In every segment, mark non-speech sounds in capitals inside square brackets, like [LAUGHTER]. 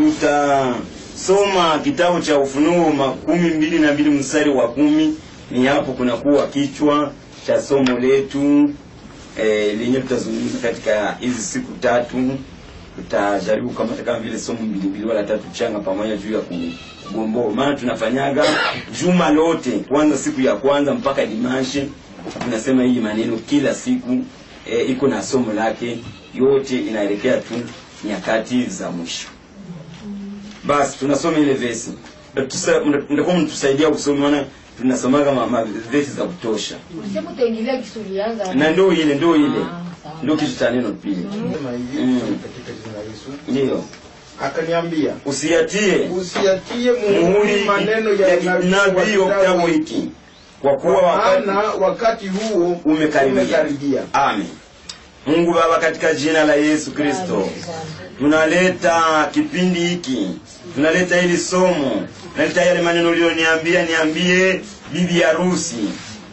tutasoma kitabu cha Ufunuo makumi mbili na mbili mstari wa kumi. Ni hapo kunakuwa kichwa cha somo letu e, lenye tutazungumza katika hizi siku tatu. Tutajaribu kamata kama vile somo mbili mbili wala tatu changa pamoja juu ya kugomboa, maana tunafanyaga juma lote, kwanza siku ya kwanza mpaka dimanshi tunasema hii maneno kila siku e, iko na somo lake, yote inaelekea tu nyakati za mwisho. Basi tunasoma ile vesi, ndakuwa mtusaidia kusoma, maana tunasomaga ma, ma vesi za kutosha, na ndio ile ndio ile ndo ndio kitu cha neno pili, Mm. Yesu. ndio Akaniambia, usiatie usiatie muhuri maneno ya ya nabii wa kitabu hiki, kwa kuwa wakati wakati huo umekaribia. umekaribia. Amen. Mungu Baba, katika jina la Yesu Kristo tunaleta kipindi hiki, tunaleta hili somo, tunaleta yale maneno uliyoniambia niambie bibi harusi.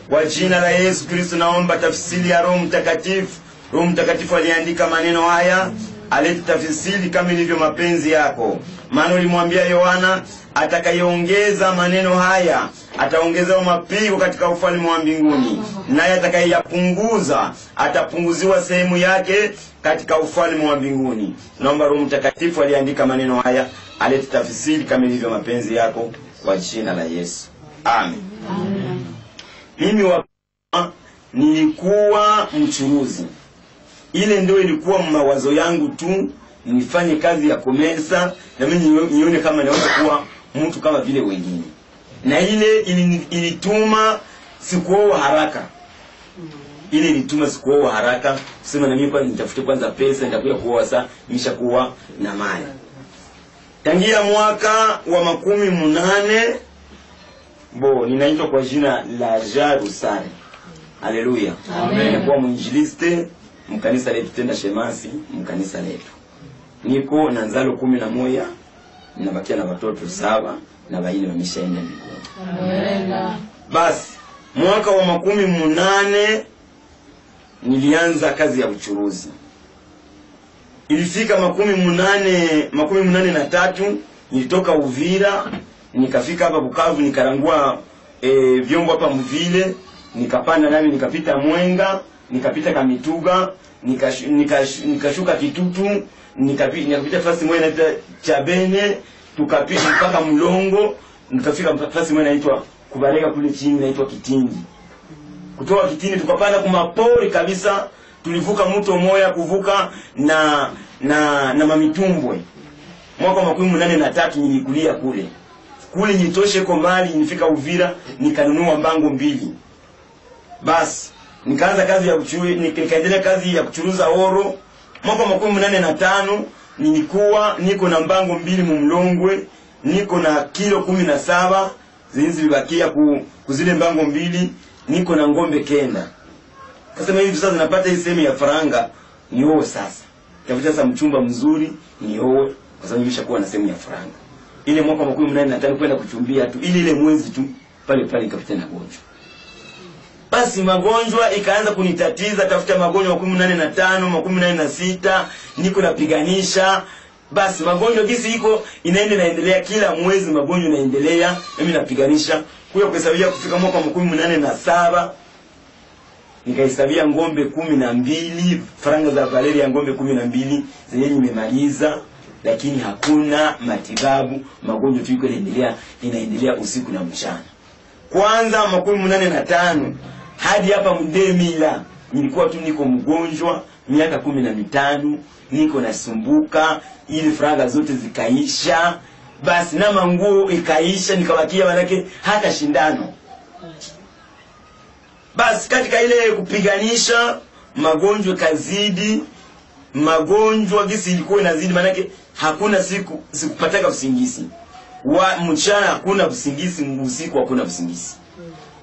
Kwa jina la Yesu Kristo naomba tafsiri ya Roho Mtakatifu. Roho Mtakatifu aliandika maneno haya, alete tafsiri kama ilivyo mapenzi yako, maana ulimwambia Yohana atakayeongeza maneno haya ataongezewa mapigo katika ufalme wa mbinguni, naye atakayeyapunguza atapunguziwa sehemu yake katika ufalme wa mbinguni. Naomba Roho Mtakatifu aliandika maneno haya alete tafsiri kama ilivyo mapenzi yako, kwa jina la Yesu, amen. Mimi wa nilikuwa mchuruzi, ile ndio ilikuwa mawazo yangu tu, nifanye kazi ya komesa na mimi nio- nione kama naweza kuwa mtu kama vile wengine, na ile ili- ilituma sikuoa haraka. Ile ilituma sikuoa haraka kusema na mimi kwanza nitafute kwanza pesa nitakuja kuoa saa nimeshakuwa na mali. Tangia mwaka wa makumi mnane bo ninaitwa kwa jina la Jarusare haleluya amen. Kwa mwinjiliste mkanisa letu tena shemasi mkanisa letu. Niko na nzalo kumi na moya nabakia na watoto saba na waine wameshaenda mbinguni basi mwaka wa makumi munane nilianza kazi ya uchuruzi. Ilifika makumi munane makumi munane na tatu nilitoka uvira nikafika hapa bukavu nikarangua e, vyombo hapa mvile nikapanda nami nikapita mwenga nikapita kamituga nikashu- nika, nikashuka kitutu nikapi- nikapita fasi moja inaitwa chabene tukapita mpaka mlongo nikafika fasi moja inaitwa kubareka kule chini inaitwa kitindi. Kutoka kitini tukapanda kumapori kabisa tulivuka mto moya kuvuka na na na mamitumbwe. Mwaka wa makumi munane na tatu nilikulia kule. Kule nitoshe ko mali nifika uvira nikanunua mbango mbili. Basi nikaanza kazi ya uchuri nikaendelea kazi ya kuchuruza oro. Mwaka wa makumi mnane na tano nilikuwa niko na mbango mbili mumlongwe niko na kilo kumi na saba zenye ku, kuzile mbango mbili niko na ngombe kenda. Kasema hivi sasa napata hii sehemu ya faranga nioe sasa. Tafuta sasa mchumba mzuri nioe kwa sababu nimeshakuwa na sehemu ya faranga. Ile mwaka wa makumi munane na tano kwenda kuchumbia tu ili ile mwezi tu pale pale nikapita na gonjwa basi magonjwa ikaanza kunitatiza tafuta magonjwa makumi nane na tano makumi nane na sita niko napiganisha. Basi magonjwa gisi iko inaenda inaendelea kila mwezi magonjwa inaendelea mimi napiganisha. Kuya kuhesabia kufika mwaka wa makumi nane na saba nikahesabia ngombe kumi na mbili faranga za valeri ya ngombe kumi na mbili zenye nimemaliza lakini hakuna matibabu. Magonjwa tu iko inaendelea inaendelea usiku na mchana. Kwanza makumi munane na tano hadi hapa mdemila nilikuwa tu niko mgonjwa miaka kumi na mitano niko nasumbuka ili faranga zote zikaisha. Basi na manguo ikaisha nikabakia manake hata shindano. Basi katika ile kupiganisha magonjwa kazidi magonjwa gisi ilikuwa inazidi manake hakuna siku sikupataka usingizi. Wa mchana hakuna usingizi usiku hakuna usingizi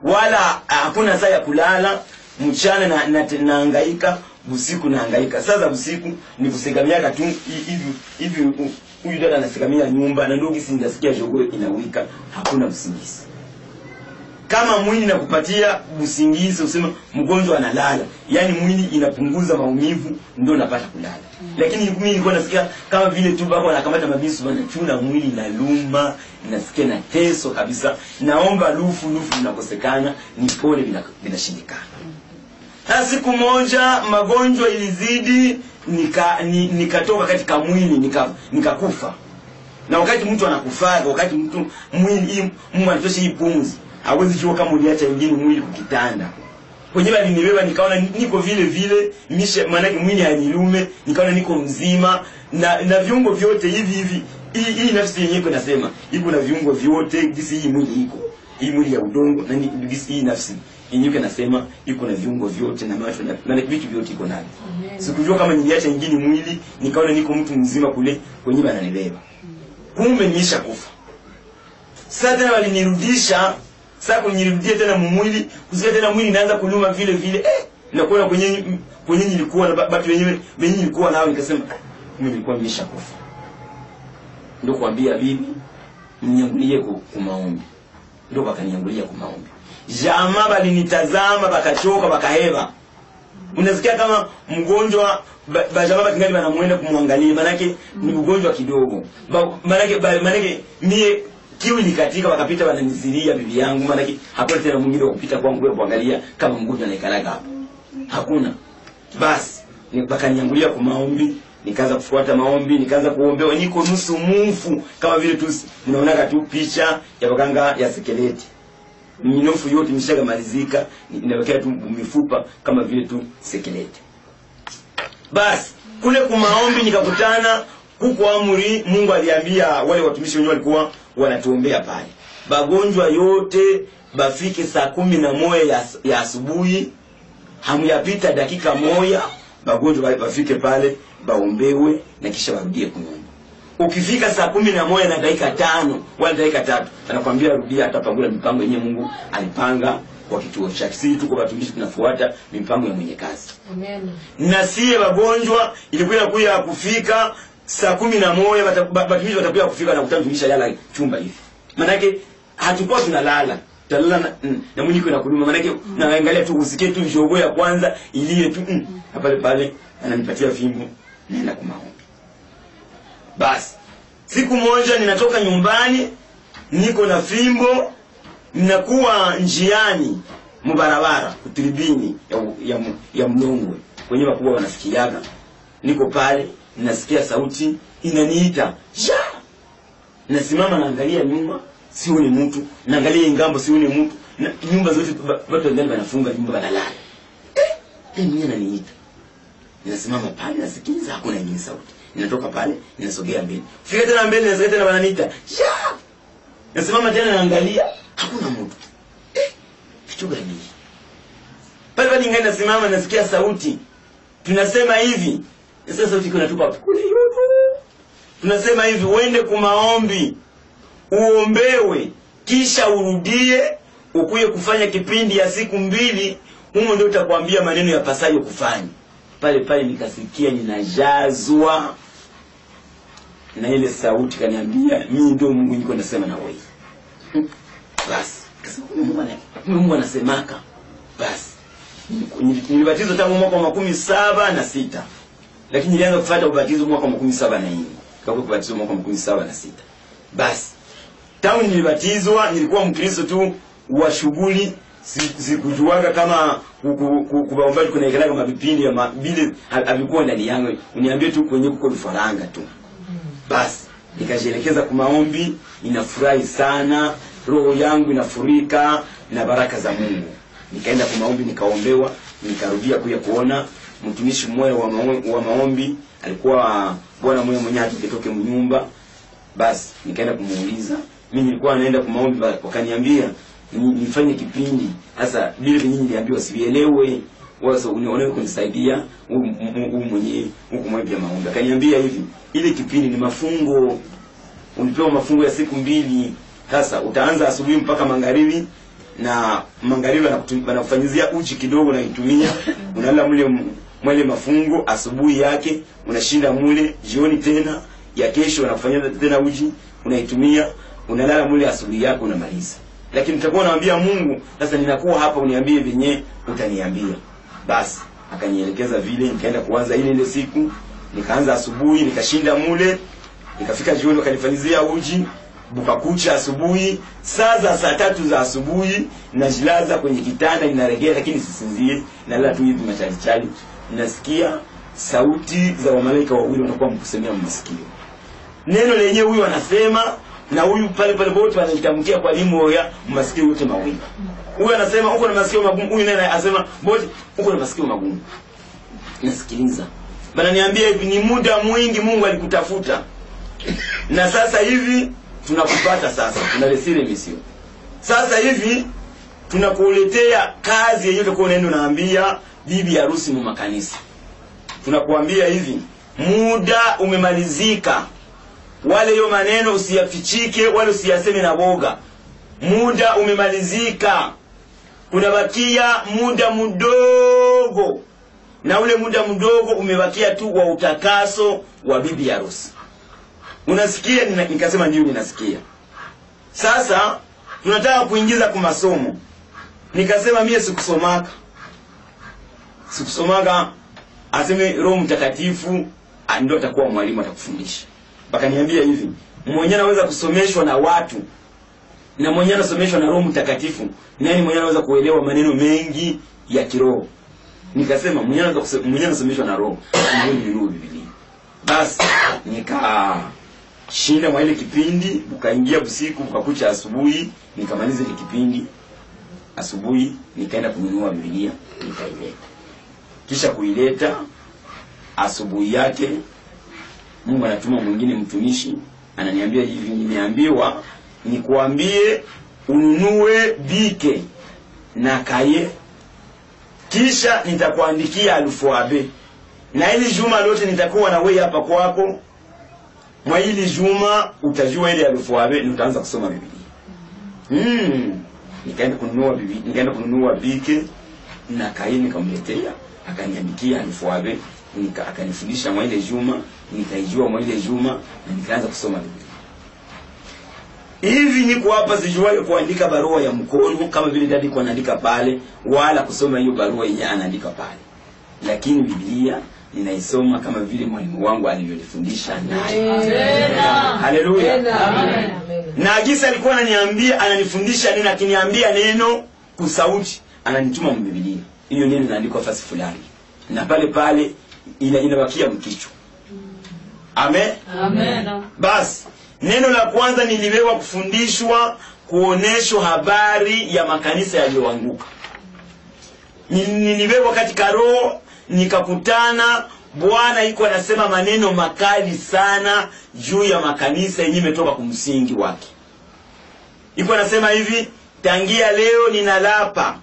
wala hakuna saa ya kulala mchana na, na, naangaika usiku naangaika sasa usiku ni kusegamia tu hi- hivi hivi huyu dada anasegamia nyumba na ndio si ndasikia jogoo inawika hakuna usingizi kama mwili nakupatia usingizi usema mgonjwa analala yaani mwili inapunguza maumivu ndio napata kulala. Mm. lakini mimi nilikuwa nasikia kama vile tu baba anakamata mabisu wanachuna mwili inaluma nasikia na teso kabisa. Naomba lufu lufu linakosekana ni pole, vinashindikana. Sasa siku moja magonjwa ilizidi nika ni, nikatoka katika mwili nika nikakufa. Na wakati mtu anakufaga wakati mtu mwili hii Mungu anatosha hii pumzi hawezi jua kama uliacha wengine mwili kukitanda. Kwenyewe alinibeba nikaona niko vile vile mishe maanake mwili hanilume nikaona niko mzima na na viungo vyote hivi hivi hii hii nafsi yenyewe iko nasema iko na viungo vyote gisi hii mwili iko. Hii mwili ya udongo na ni- gisi hii nafsi yenyewe nasema iko na viungo vyote na macho na, vitu vyote iko nani sikujua kama niliacha ingine mwili nikaona niko mtu mzima kule kwenyewe ananibeba kumbe niisha kufa sasa walinirudisha sasa kunirudia tena mumwili kusikia tena mwili inaanza kunyuma vile vile. Eh nakuona kwenye kwenye nilikuwa na ba- batu wenyewe mimi nilikuwa nao nikasema "Ah, mimi nilikuwa nimeshakufa. Ndio kuambia bibi mnyangulie ku, kumaombi ndio bakaniangulia kumaombi jamaa balinitazama bakachoka bakaheba. Unasikia kama mgonjwa ba- bajamaa bakingali banamwenda kumwangalia manake ni mgonjwa kidogo. Ba- manake manake mie kiu ilikatika wakapita wananiziria bibi yangu maana hakuna tena mwingine wa kupita kwangu wewe kuangalia kama mgonjwa anaikalaga hapo. Hakuna. Basi ni- bakaniangulia kwa maombi nikaanza kufuata maombi nikaanza kuombewa niko nusu mufu kama vile tu mnaonaga tu picha ya baganga ya sekeleti. Minofu yote imeshaga malizika inawekea tu mifupa kama vile tu sekeleti. Basi kule kumaombi nikakutana kuko amri mungu aliambia wale watumishi wenyewe walikuwa wanatuombea pale. Bagonjwa yote bafike saa kumi na moja ya, ya asubuhi hamuyapita dakika moja bagonjwa ba- bafike pale baombewe na kisha warudie kunyumba. Ukifika saa kumi na moja na dakika tano wala dakika tatu anakwambia rudia atapangula mipango yenyewe mungu alipanga kwa kituo chake. Sisi tuko watumishi tunafuata mipango ya mwenye kazi. Amen. na siye wagonjwa ilikuwa inakuya kufika saa kumi na moja watumishi watakuja kufika na kutana tumisha yala chumba hivi. Manake hatukuwa tunalala. Talala na, mm, na mwenye kuna kuluma manake naangalia tu usikie tu jogo ya kwanza ilie tu mm, na pale pale ananipatia fimbo naenda kumaombi basi siku moja ninatoka nyumbani niko na fimbo ninakuwa njiani mubarabara kutribini ya, ya, ya mlongwe. Kwenye wakubwa wanafikiaga niko pale nasikia sauti inaniita. Ja nasimama naangalia nyuma sioni mtu. Naangalia ingambo sioni mtu. Na, nyumba zote watu wengine wanafunga nyumba wanalala. Eh, eh, mimi ananiita ninasimama pale nasikiliza hakuna ingine sauti. Ninatoka pale ninasogea mbele. Fika tena mbele nasikia tena wananiita. Ja nasimama tena naangalia hakuna mtu. Eh, kitu gani pale pale ningali nasimama nasikia sauti. Tunasema hivi sasa sauti iko inatoka [LAUGHS] tunasema hivi uende kumaombi uombewe kisha urudie ukuye kufanya kipindi ya siku mbili humo ndio utakwambia maneno ya pasayo kufanya. Pale pale nikasikia ninajazwa na ile sauti kaniambia mimi ndio mungu niko nasema na wewe. [LAUGHS] Basi. Mungu mungu anasemaka. Basi. Nilibatizwa tangu mwaka wa makumi saba na sita lakini nilianza kufuata ubatizo mwaka wa makumi saba na nne. Kakuwa kubatizwa mwaka wa makumi saba na sita. Basi tangu nilibatizwa nilikuwa mkristo tu wa shughuli si- sikujuaga kama ku- ku- ku- kubaombaji kunaekelaga mavipindi ya ma- vile ha- havikuwa ndani yangu. Uniambie tu kwenye kuko vifaranga tu. Basi nikajielekeza kwa maombi ninafurahi sana roho yangu inafurika na baraka za mungu. Nikaenda kwa maombi nikaombewa nikarudia kuya kuona mtumishi mmoja wa, maombi, wa maombi alikuwa bwana mmoja mwenyewe atukitoke mnyumba. Basi nikaenda kumuuliza mi nilikuwa naenda kwa maombi wakaniambia nifanye kipindi. Sasa vile venye niliambiwa sivielewe wasa unione kunisaidia huu mwenyewe huku mwe vya maombi akaniambia hivi ile kipindi ni mafungo. Ulipewa mafungo ya siku mbili. Sasa utaanza asubuhi mpaka magharibi na magharibi wanakufanyizia uchi kidogo naitumia unalala mule m- mwele mafungo asubuhi yake unashinda mule jioni tena ya kesho unafanya tena uji unaitumia unalala mule asubuhi yako unamaliza. Lakini nitakuwa naambia mungu sasa ninakuwa hapa uniambie venye utaniambia. Basi akanielekeza vile nikaenda kuanza ile ile siku nikaanza asubuhi nikashinda mule nikafika jioni wakanifanyizia uji bukakucha asubuhi saa za saa tatu za asubuhi najilaza kwenye kitanda ninaregea lakini sisinzie nalala tu hivi machalichali nasikia sauti za wamalaika wawili wanakuwa mkusemea masikio. Neno lenye huyu anasema na huyu pale pale wote wanaitamkia kwa elimu ya masikio yote mawili. Huyu anasema uko na masikio magumu huyu naye anasema wote uko na masikio magumu. Nasikiliza. Bana niambia hivi ni muda mwingi mungu alikutafuta. Na sasa hivi tunakupata sasa tunalesile misio. Sasa hivi tunakuletea kazi yenyewe kwa neno unaambia bibi harusi mu makanisa. Tunakuambia hivi muda umemalizika. Wale hiyo maneno usiyafichike wale usiyaseme na boga muda umemalizika. Kunabakia muda mdogo. Na ule muda mdogo umebakia tu wa utakaso wa bibi harusi. Unasikia? Nikasema ndio ninasikia. Sasa tunataka kuingiza kwa masomo. Nikasema mie sikusomaka sikusomaka aseme roho mtakatifu ndio atakuwa mwalimu atakufundisha. Bakaniambia hivi mwenyewe anaweza kusomeshwa na watu na mwenyewe anasomeshwa na roho mtakatifu nani mwenyewe anaweza kuelewa maneno mengi ya kiroho? Nikasema mwenyewe anaweza mwenyewe anasomeshwa na roho. Ndio nilinunua biblia. Basi nikashinda mwa ile kipindi ukaingia usiku ukakucha asubuhi nikamaliza ile kipindi. Asubuhi nikaenda kununua biblia nikaileta kisha kuileta asubuhi yake. Mungu anatuma mwingine mtumishi ananiambia hivi nimeambiwa nikuambie ununue bike na kaye kisha nitakuandikia alufu abe, na hili juma lote nitakuwa na wewe hapa kwako. Mwa hili juma utajua ile alufu abe, nitaanza kusoma biblia. Mm. nikaenda kununua bibi, nikaenda kununua bike na kaye nikamletea akaniandikia anifuabe nika, akanifundisha mwa ile juma nikaijua mwa ile juma na nikaanza kusoma biblia. Hivi niko hapa sijuwahi kuandika barua ya mkono kama vile dadi kwa anaandika pale wala kusoma hiyo barua yenyewe anaandika pale. Lakini biblia ninaisoma kama vile mwalimu wangu alivyonifundisha naye. Haleluya. Na gisa alikuwa ananiambia ananifundisha neno akiniambia neno kusauti ananituma mbibilia hiyo neno inaandikwa fasi fulani. Na pale pale ina, inabakia mkichwa amen? Amen. basi neno la kwanza niliwewa kufundishwa kuoneshwa habari ya makanisa yaliyoanguka. Ni- niliwewa katika roho nikakutana bwana iko anasema maneno makali sana juu ya makanisa yenye imetoka kumsingi wake. Iko anasema hivi tangia leo ninalapa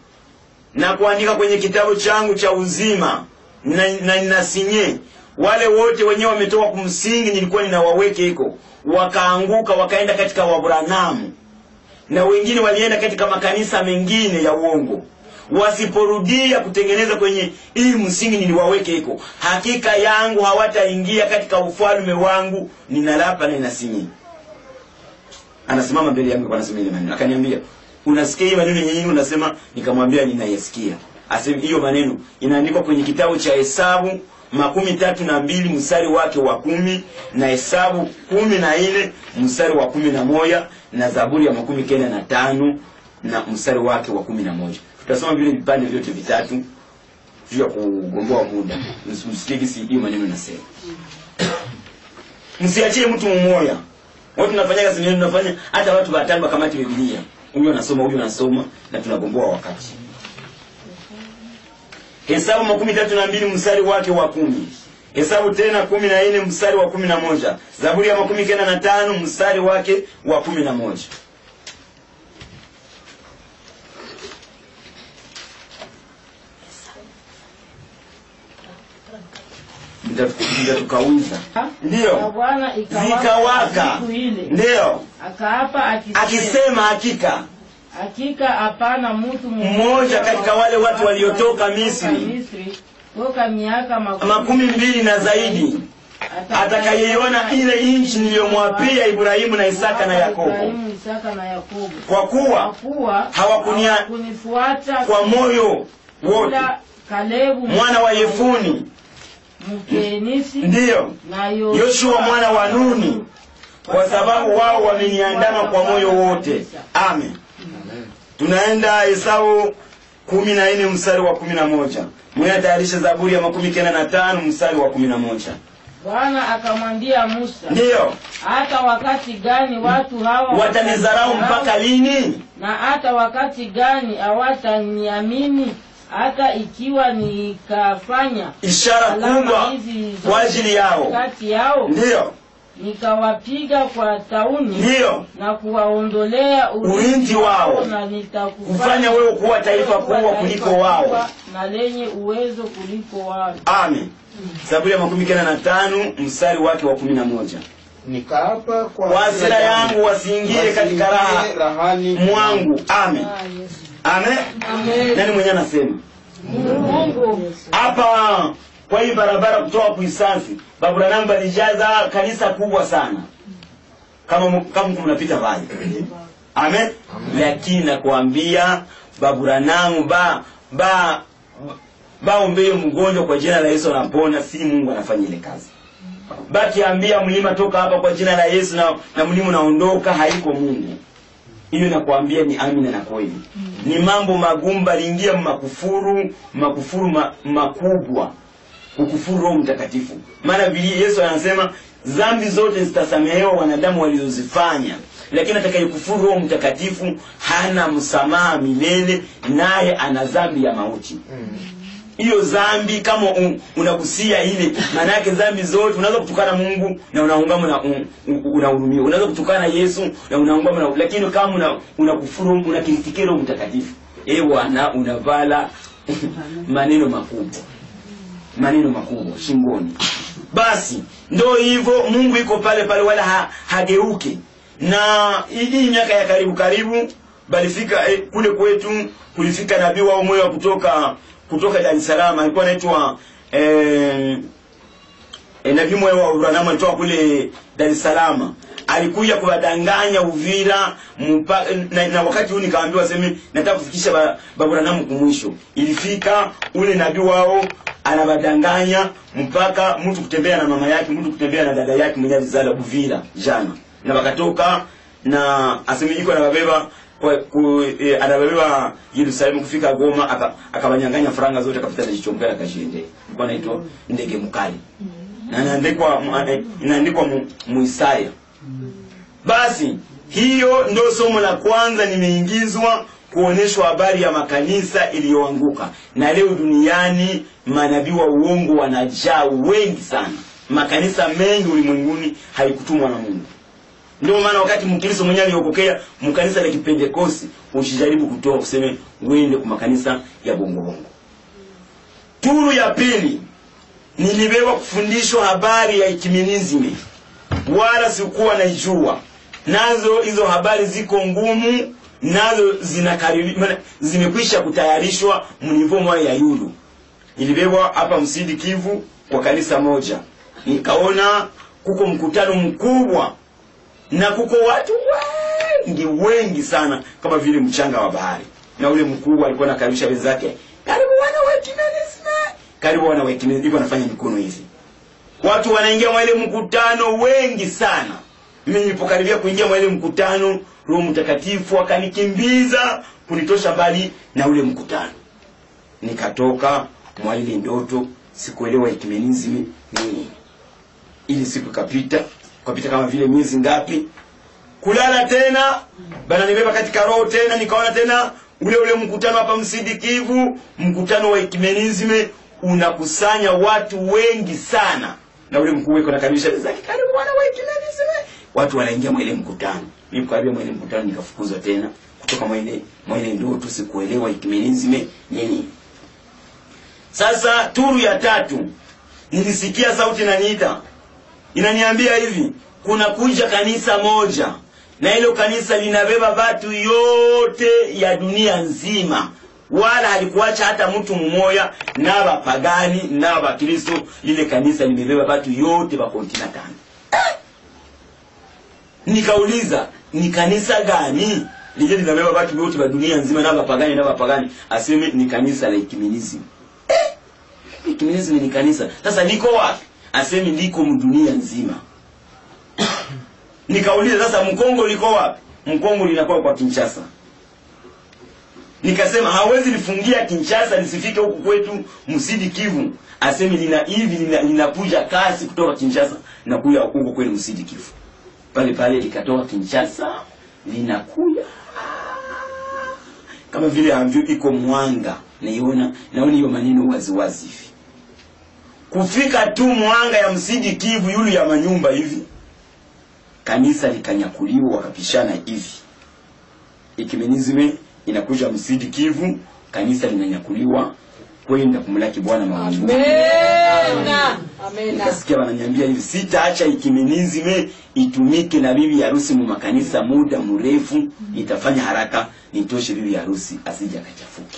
na kuandika kwenye kitabu changu cha uzima na, na ninasinye. Wale wote wenyewe wametoka kumsingi nilikuwa ninawaweke iko. Wakaanguka wakaenda katika wabranamu. Na wengine walienda katika makanisa mengine ya uongo. Wasiporudia kutengeneza kwenye hii msingi niliwaweke iko. Hakika yangu hawataingia katika ufalme wangu. Ninalapa na ninasinyi anasimama mbele yangu anasema ile maneno. Akaniambia unasikia hii maneno yenyewe unasema nikamwambia ninayasikia. Asema hiyo maneno inaandikwa kwenye kitabu cha hesabu makumi tatu na mbili mstari wake wa kumi na hesabu kumi na nne mstari wa kumi na moja na zaburi ya makumi kenda na tano na mstari wake wa kumi na moja. Tutasoma vile vipande vyote vitatu juu ya kugomboa muda. Msikie gisi hiyo maneno nasema [COUGHS] msiachie mtu mmoja. Watu tunafanyaga sineno tunafanya hata watu watano kamati bibilia huyu anasoma huyu anasoma na tunagomboa wakati. Hesabu makumi tatu na mbili mstari wake wa kumi. Hesabu tena kumi na nne mstari wa kumi na moja. Zaburi ya makumi kenda na tano mstari wake wa kumi na moja mtatukauza tukauza, ikawaka zikawaka. ndio. Akaapa akisema, hakika. Hakika hapana mtu mmoja katika wale watu waliotoka Misri. Toka miaka makumi, mbili na zaidi. Atakayeiona ile nchi niliyomwapia Ibrahimu na Isaka na Yakobo, kwa kuwa hawakunifuata kwa moyo wote. mwana wa Yefuni ndiyo. Yoshua. Mwana wa Nuni, kwa sababu wao wameniandama kwa moyo wote. Amen. Tunaenda Esau kumi na nne mstari wa kumi na moja. Mwenye atayarisha Zaburi ya makumi kenda na tano mstari wa kumi na moja. Bwana akamwambia Musa, ndiyo. Hata wakati gani watu hawa watanizarau mpaka lini? na hata wakati gani hawataniamini hata ikiwa nikafanya Ishara kubwa kwa ajili yao, kati yao ndiyo nikawapiga kwa tauni ndiyo na kuwaondolea Ulinzi wao. na nitakufanya wewe kuwa taifa kubwa kuliko wao. na lenye uwezo kuliko wao. Amen. Zaburi ya makumi kenda na tano mstari wake wa kumi na moja nikaapa kwa hasira yangu wasiingie katika raha rahani mwangu. Amen. Ah, Yesu. Amen. Amen. Nani mwenye anasema? Mungu. Hapa kwa hii barabara kutoka kuisansi baburanamba lijaza kanisa kubwa sana. Kama kama mnapita pale amen. Lakini nakwambia baburanamu ba ba baombee mgonjwa kwa jina la yesu anapona si mungu anafanya ile kazi. Bakiambia mlima toka hapa kwa jina la yesu na, na mlima unaondoka haiko mungu hiyo nakwambia ni amina na kweli. Mm. ni mambo magumu baliingia makufuru makufuru ma, makubwa. Kukufuru roho mtakatifu. Maana vile yesu anasema dhambi zote zitasamehewa wanadamu walizozifanya. Lakini atakayekufuru roho mtakatifu hana msamaha milele naye ana dhambi ya mauti hiyo zambi kama un, unagusia ile maana yake dhambi zote unaweza kutukana mungu na unaungama na un- un- unahurumia. Unaweza kutukana yesu na unaungama na lakini kama una, unakufuru una roho mtakatifu e bwana unavala [LAUGHS] maneno makubwa. Maneno makubwa shingoni. Basi ndo hivyo mungu iko pale pale wala ha, hageuke. Na hii miaka ya karibu karibu balifika eh, kule kwetu kulifika nabii wao moyo wa kutoka kutoka dar es salaam alikuwa anaitwa eh, eh, nabii moyo wa uranamu alitoka kule dar es salaam. Alikuja kuwadanganya uvira mpa, na, na wakati huu nikaambiwa sema nataka kufikisha ba- baburanamu kumwisho ilifika ule nabii wao anabadanganya mpaka mtu kutembea na mama yake mtu kutembea na dada yake mwenye alizala uvira jana. Na wakatoka na aseme iko anababeba kwa- ku, e, anabebeba Yerusalemu kufika Goma aka- akawanyang'anya faranga zote akapita na jichombea akashinde. Kwa naitwa ndege mkali. Na inaandikwa eh, inaandikwa muisaya basi hiyo ndio somo la kwanza nimeingizwa kuonyeshwa habari ya makanisa iliyoanguka. Na leo duniani manabii wa uongo wanajaa wengi sana. Makanisa mengi ulimwenguni haikutumwa na mungu ndio maana wakati mkristo mwenyewe aliokokea mkanisa la kipentekosti usijaribu kutoa useme uende kwa makanisa ya bongo bongo. turu ya pili nilibewa kufundishwa habari ya ekimenizime wala sikuwa naijua. Nazo hizo habari ziko ngumu nazo zinakaribia zimekwisha kutayarishwa mnivomo ya yulu Nilibewa hapa msidi kivu kwa kanisa moja. Nikaona kuko mkutano mkubwa na kuko watu wengi wengi sana kama vile mchanga wa bahari. Na ule mkubwa alikuwa anakaribisha wenzake karibu wana wa ekimenisme karibu wana wa ekimenisme iko anafanya mikono hizi. watu wanaingia mwa ile mkutano wengi sana. Mimi nilipokaribia kuingia mwa ile mkutano roho mtakatifu akanikimbiza kunitosha mbali na ule mkutano. Nikatoka mwa ile ndoto sikuelewa ekimenizmi nini. Ili siku ikapita kapita kama vile miezi ngapi? Kulala tena bananibeba katika roho tena nikaona tena ule ule mkutano hapa msidikivu mkutano wa ekimenizme unakusanya watu wengi sana. Na ule mkuu weko nakaribisha zake karibu wana wa ekimenizme watu wanaingia mwele mkutano. Mimi mwa mwele mkutano nikafukuzwa tena. Kutoka mwele mwele ndio tu sikuelewa ekimenizme nini. Sasa turu ya tatu. Nilisikia sauti inaniita inaniambia hivi kuna kuja kanisa moja na hilo kanisa linabeba watu yote ya dunia nzima. Wala halikuacha hata mtu mmoya na bapagani na bakristo lile kanisa limebeba batu yote wa kontina tano nikauliza ni kanisa gani? Lije linabeba batu yote ba dunia nzima na bapagani na bapagani aseme ni kanisa la ekumenism eh! ekumenism ni kanisa. Sasa liko wapi aseme liko mdunia nzima. Nikauliza sasa mkongo liko wapi? Mkongo linakuwa kwa kinshasa. Nikasema hawezi lifungia kinshasa lisifike huku kwetu msidi kivu. Asemi lina hivi lina- linakuja kasi kutoka kinshasa na kuya huko kwenu msidi kivu. Pale pale likatoka kinshasa linakuya kama vile ambio iko mwanga naiona naona hiyo maneno waziwazi hivi kufika tu mwanga ya msidi kivu yulu ya manyumba hivi. Kanisa likanyakuliwa wakapishana hivi. Ekumenisme inakuja msingi kivu kanisa linanyakuliwa kwenda kumlaki bwana mawinguni Amena. Amena. nikasikia wananiambia hivi sitaacha ekumenisme itumike na bibi harusi mu makanisa muda mrefu itafanya haraka nitoshe bibi harusi asije akachafuke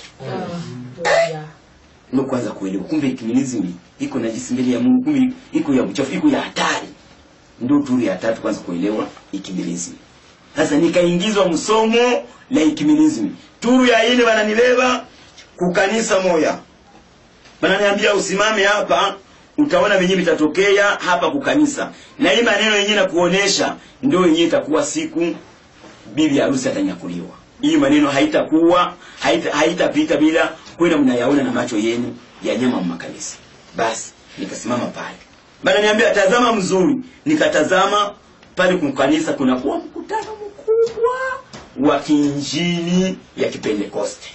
ndo kwanza kuelewa kumbe ikimenizime iko najisi mbele ya mungu kumbe iko ya uchafu iko ya hatari. Ndio turi ya tatu kwanza kuelewa ikimenizime sasa nikaingizwa msomo la ikimenizime turu ya ine wananileva kukanisa moya wananiambia usimame hapa utaona venyewe vitatokea hapa kukanisa na hii maneno yenyewe nakuonesha ndio yenyewe itakuwa siku bibi harusi atanyakuliwa. Hii maneno haitakuwa haitapita haita- bila kwenda mnayaona na macho yenu ya nyama makanisa basi nikasimama pale. Bananiambia tazama mzuri. Nikatazama pale kumkanisa kunakuwa mkutano mkubwa wa kiinjili ya kipentekoste.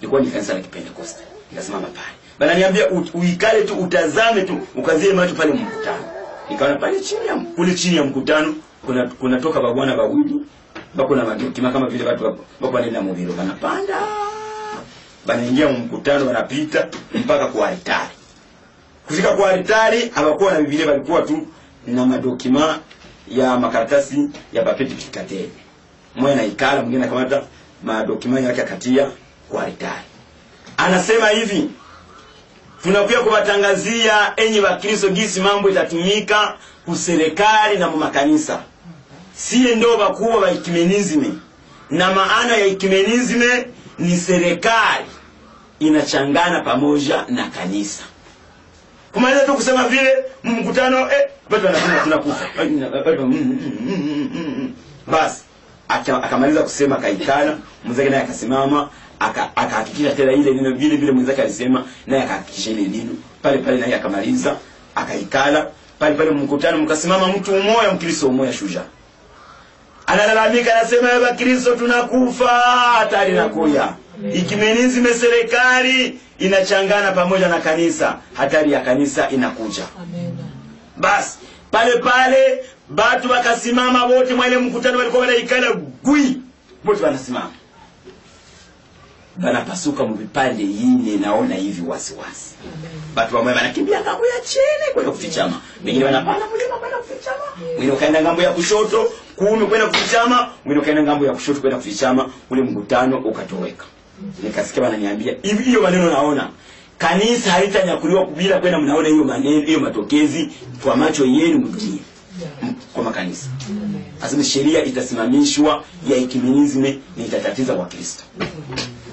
Ilikuwa ni kanisa la kipentekoste. Nikasimama pale. Bananiambia niambia uikale tu utazame tu ukazie macho pale mkutano. Nikaona pale chini ya kule chini ya mkutano kuna kunatoka babwana bawili bako na madokima kama vile watu bako wanaenda muvilo banapanda banaingia mkutano wanapita mpaka kwa altari. Kufika kwa altari hawakuwa na biblia walikuwa tu na madokima ya makaratasi ya papeti pikatele mmoja naikala mwingine akamata madokima yake akatia kwa altari. Anasema hivi tunakuja kuwatangazia enyi wakristo gisi mambo itatumika kuserikali na mumakanisa siye ndo wakubwa ba ekumenizme na maana ya ekumenizme ni serikali inachangana pamoja na kanisa. Kumaliza tu kusema vile mkutano eh, watu wanasema tunakufa Bas mm, mm, mm, mm, mm, mm. akamaliza kusema kaitana mwenzake naye akasimama aka- akahakikisha tena ile neno vile vile mwenzake alisema naye akahakikisha ile neno. Pale pale naye akamaliza akaikala. Pale pale mkutano mkasimama mtu mmoja mkristo mmoja shujaa analalamika anasema "Ya bakristo tunakufa hatari nakuya ikimenizime serikali inachangana pamoja na kanisa hatari ya kanisa inakuja. Basi pale pale batu wakasimama wote mwale mkutano walikuwa wanaikala gwi wote wanasimama banapasuka mvipande vipande ine naona hivi wasiwasi. Batu wamwe wanakimbia ng'ambo ya chini kwenda kufichama. Wengine wanapanda mlima kwenda kufichama. Wengine ukaenda ng'ambo ya kushoto kumi kwenda kufichama. Wengine ukaenda ng'ambo ya kushoto kwenda kufichama. Ule mkutano ukatoweka. Nikasikia wananiambia hivi hiyo maneno naona. Kanisa haitanyakuliwa bila kwenda mnaona hiyo maneno hiyo matokezi kwa macho yenu mdunia kwa makanisa. Asema sheria itasimamishwa ya ekumenisme na itatatiza kwa kristo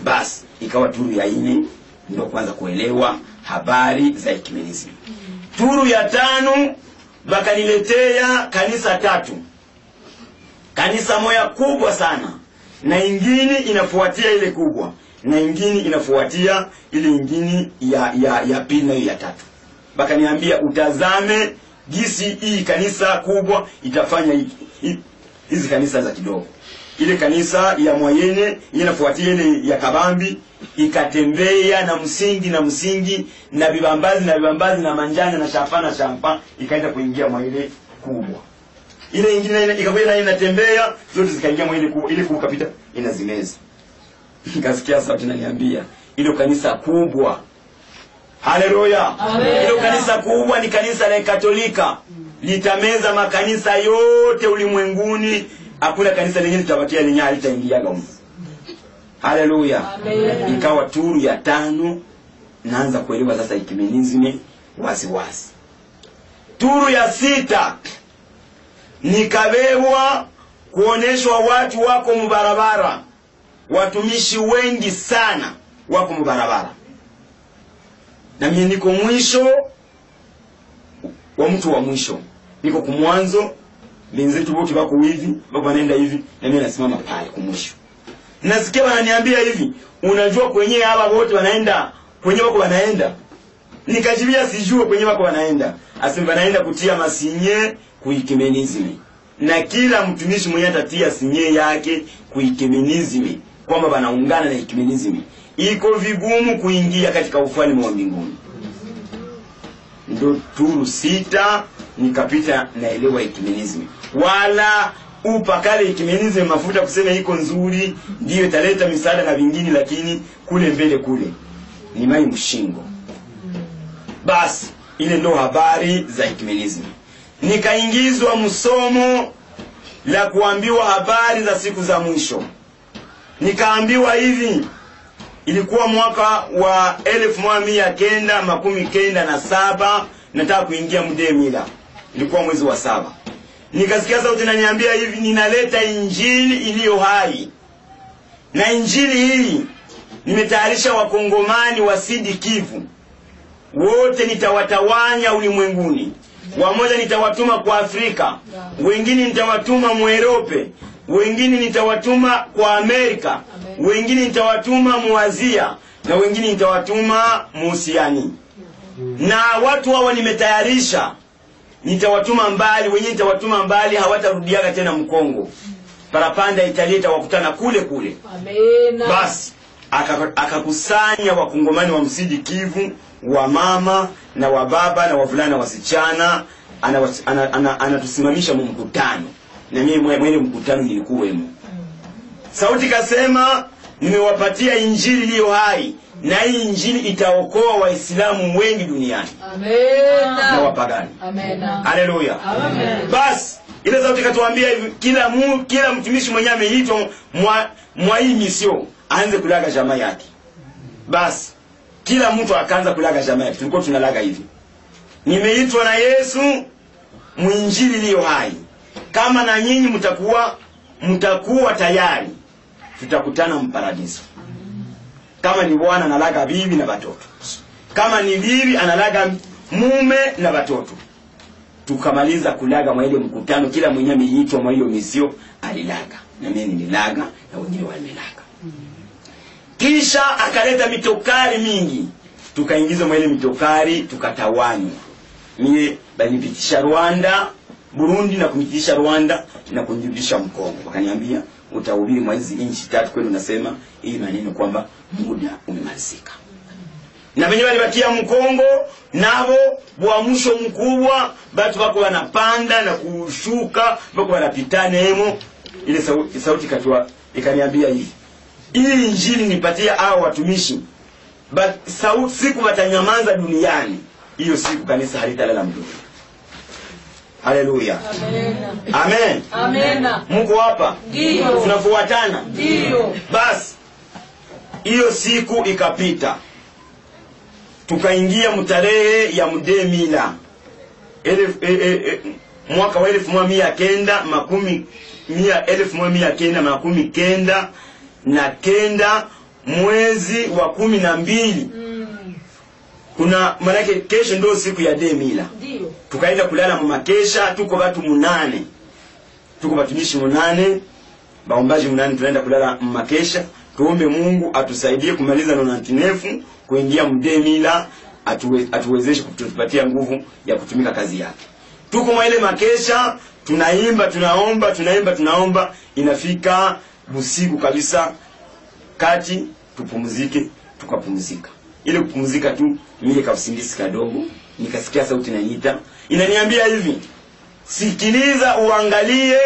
basi ikawa turu ya ine ndio kwanza kuelewa habari za ekumenism. turu ya tano wakaniletea kanisa tatu. Kanisa moya kubwa sana. Na ingine inafuatia ile kubwa. Na ingine inafuatia ile ingine ya ya ya pili nayo ya tatu. Wakaniambia utazame gisi hii kanisa kubwa itafanya hi- hi- hizi kanisa za kidogo ile kanisa ya mwayene inafuatia ile ya kabambi ikatembea na msingi na msingi na vibambazi na vibambazi na manjana na shampa na shampa ikaenda kuingia mwa ile kubwa. Ile ingine ile ikakuja na inatembea zote zikaingia mwa ile kubwa ile kubwa kapita inazimeza [LAUGHS] nikasikia sauti naniambia ile kanisa kubwa. Haleluya! Ile kanisa kubwa ni kanisa la katolika. Litameza makanisa yote ulimwenguni hakuna kanisa lingine litabakia lenye halitaingiaga humo haleluya. Ikawa turu ya tano naanza kuelewa sasa ikimenizme waziwazi turu ya sita nikabebwa kuoneshwa watu wako mubarabara watumishi wengi sana wako mubarabara na mimi niko mwisho wa mtu wa mwisho. Niko kumwanzo benzetu wote wako hivi baba nenda hivi na mimi nasimama pale kumwisho nasikia wananiambia hivi unajua kwenye hawa wote wanaenda kwenye wako wanaenda? Nikajibia sijue kwenye wako wanaenda. Asema wanaenda kutia masinye kuikemenizmi na kila mtumishi mwenye atatia sinye yake kuikemenizmi kwamba wanaungana na ikemenizmi iko vigumu kuingia katika ufalme wa mbinguni. Ndo turu sita nikapita naelewa ekumenism wala upakale ikimenize mafuta kusema iko nzuri ndiyo italeta misaada na vingine lakini kule mbele kule ni mai mshingo. Basi ile ndo habari za ekumenism nikaingizwa msomo la kuambiwa habari za siku za mwisho. Nikaambiwa hivi ilikuwa mwaka wa elfu moja mia kenda makumi kenda na saba nataka kuingia mdemila ilikuwa mwezi wa saba nikasikia sauti naniambia hivi ninaleta injili iliyo hai. Na injili hii nimetayarisha wakongomani wa kivu. Wote nitawatawanya ulimwenguni. Wamoja nitawatuma kwa afrika. Wengine nitawatuma mwerope. Wengine nitawatuma kwa amerika. Wengine nitawatuma muazia na wengine nitawatuma muusiani na watu hawa nimetayarisha nitawatuma mbali wenyewe nitawatuma mbali hawatarudiaga tena mkongo. Parapanda italia itawakutana kule kule. Amena. basi aka- akakusanya wakongomani wa msidi kivu wa mama na wa baba na wavulana wasichana. Anatusimamisha ana, ana, ana mumkutano na mimi mwe- mwene mkutano nilikuwemo. Sauti kasema nimewapatia injili iliyo hai na hii injili itaokoa waislamu wengi duniani. Na wapagani. Haleluya Amen. basi ile sauti ikatuambia hivi kila mu, kila mtumishi mwenye ameitwa mwa, mwa hii misio aanze kulaga jamaa yake. Basi kila mtu akaanza kulaga jamaa yake. Tulikuwa tunalaga hivi. Nimeitwa na yesu mwinjili iliyo hai. Kama na nyinyi mtakuwa mtakuwa tayari tutakutana mparadiso kama ni bwana analaga bibi na watoto kama ni bibi analaga mume na watoto tukamaliza kulaga mwa ile mkutano kila mwenye ameitwa mwa hiyo misio alilaga. Na mimi nililaga na wengine walilaga. kisha akaleta mitokari mingi. Tukaingiza mwa ile mitokari tukatawanywa. Mie banipitisha rwanda burundi na kunipitisha rwanda na kunirudisha mkongo. Wakaniambia utahubiri mwa hizi nchi tatu kweli nasema hii maneno kwamba muda umemalizika. Na venye valibakia mkongo navo bwamsho mkubwa batu bako wanapanda na kushuka bako wanapitana hemo ile sauti, sauti katua ikaniambia hivi hii injili nipatia hao watumishi. But sauti siku watanyamaza duniani hiyo siku kanisa halitalala mdudu haleluya Amen. amen Mungu mko hapa Ndio. tunafuatana Ndio. basi hiyo siku ikapita tukaingia mtarehe ya mdemila elef, e, e, e, mwaka wa elfu moja mia kenda makumi mia elfu moja mia kenda makumi kenda na kenda mwezi wa kumi na mbili Mm. Kuna manake kesho ndo siku ya demila ndio. Tukaenda kulala mumakesha tuko batu munane. Tuko watumishi munane baombaji munane tunaenda kulala mmakesha tuombe mungu atusaidie kumaliza nonantinefu kuingia mdemila atuwe, atuwezeshe kutupatia nguvu ya kutumika kazi yake. Tuko mwaile makesha tunaimba tunaomba tunaimba tunaomba. Inafika busiku kabisa kati tupumzike tukapumzika. Ile kupumzika tu mie kausindisi kadogo nikasikia sauti inaniita inaniambia hivi sikiliza uangalie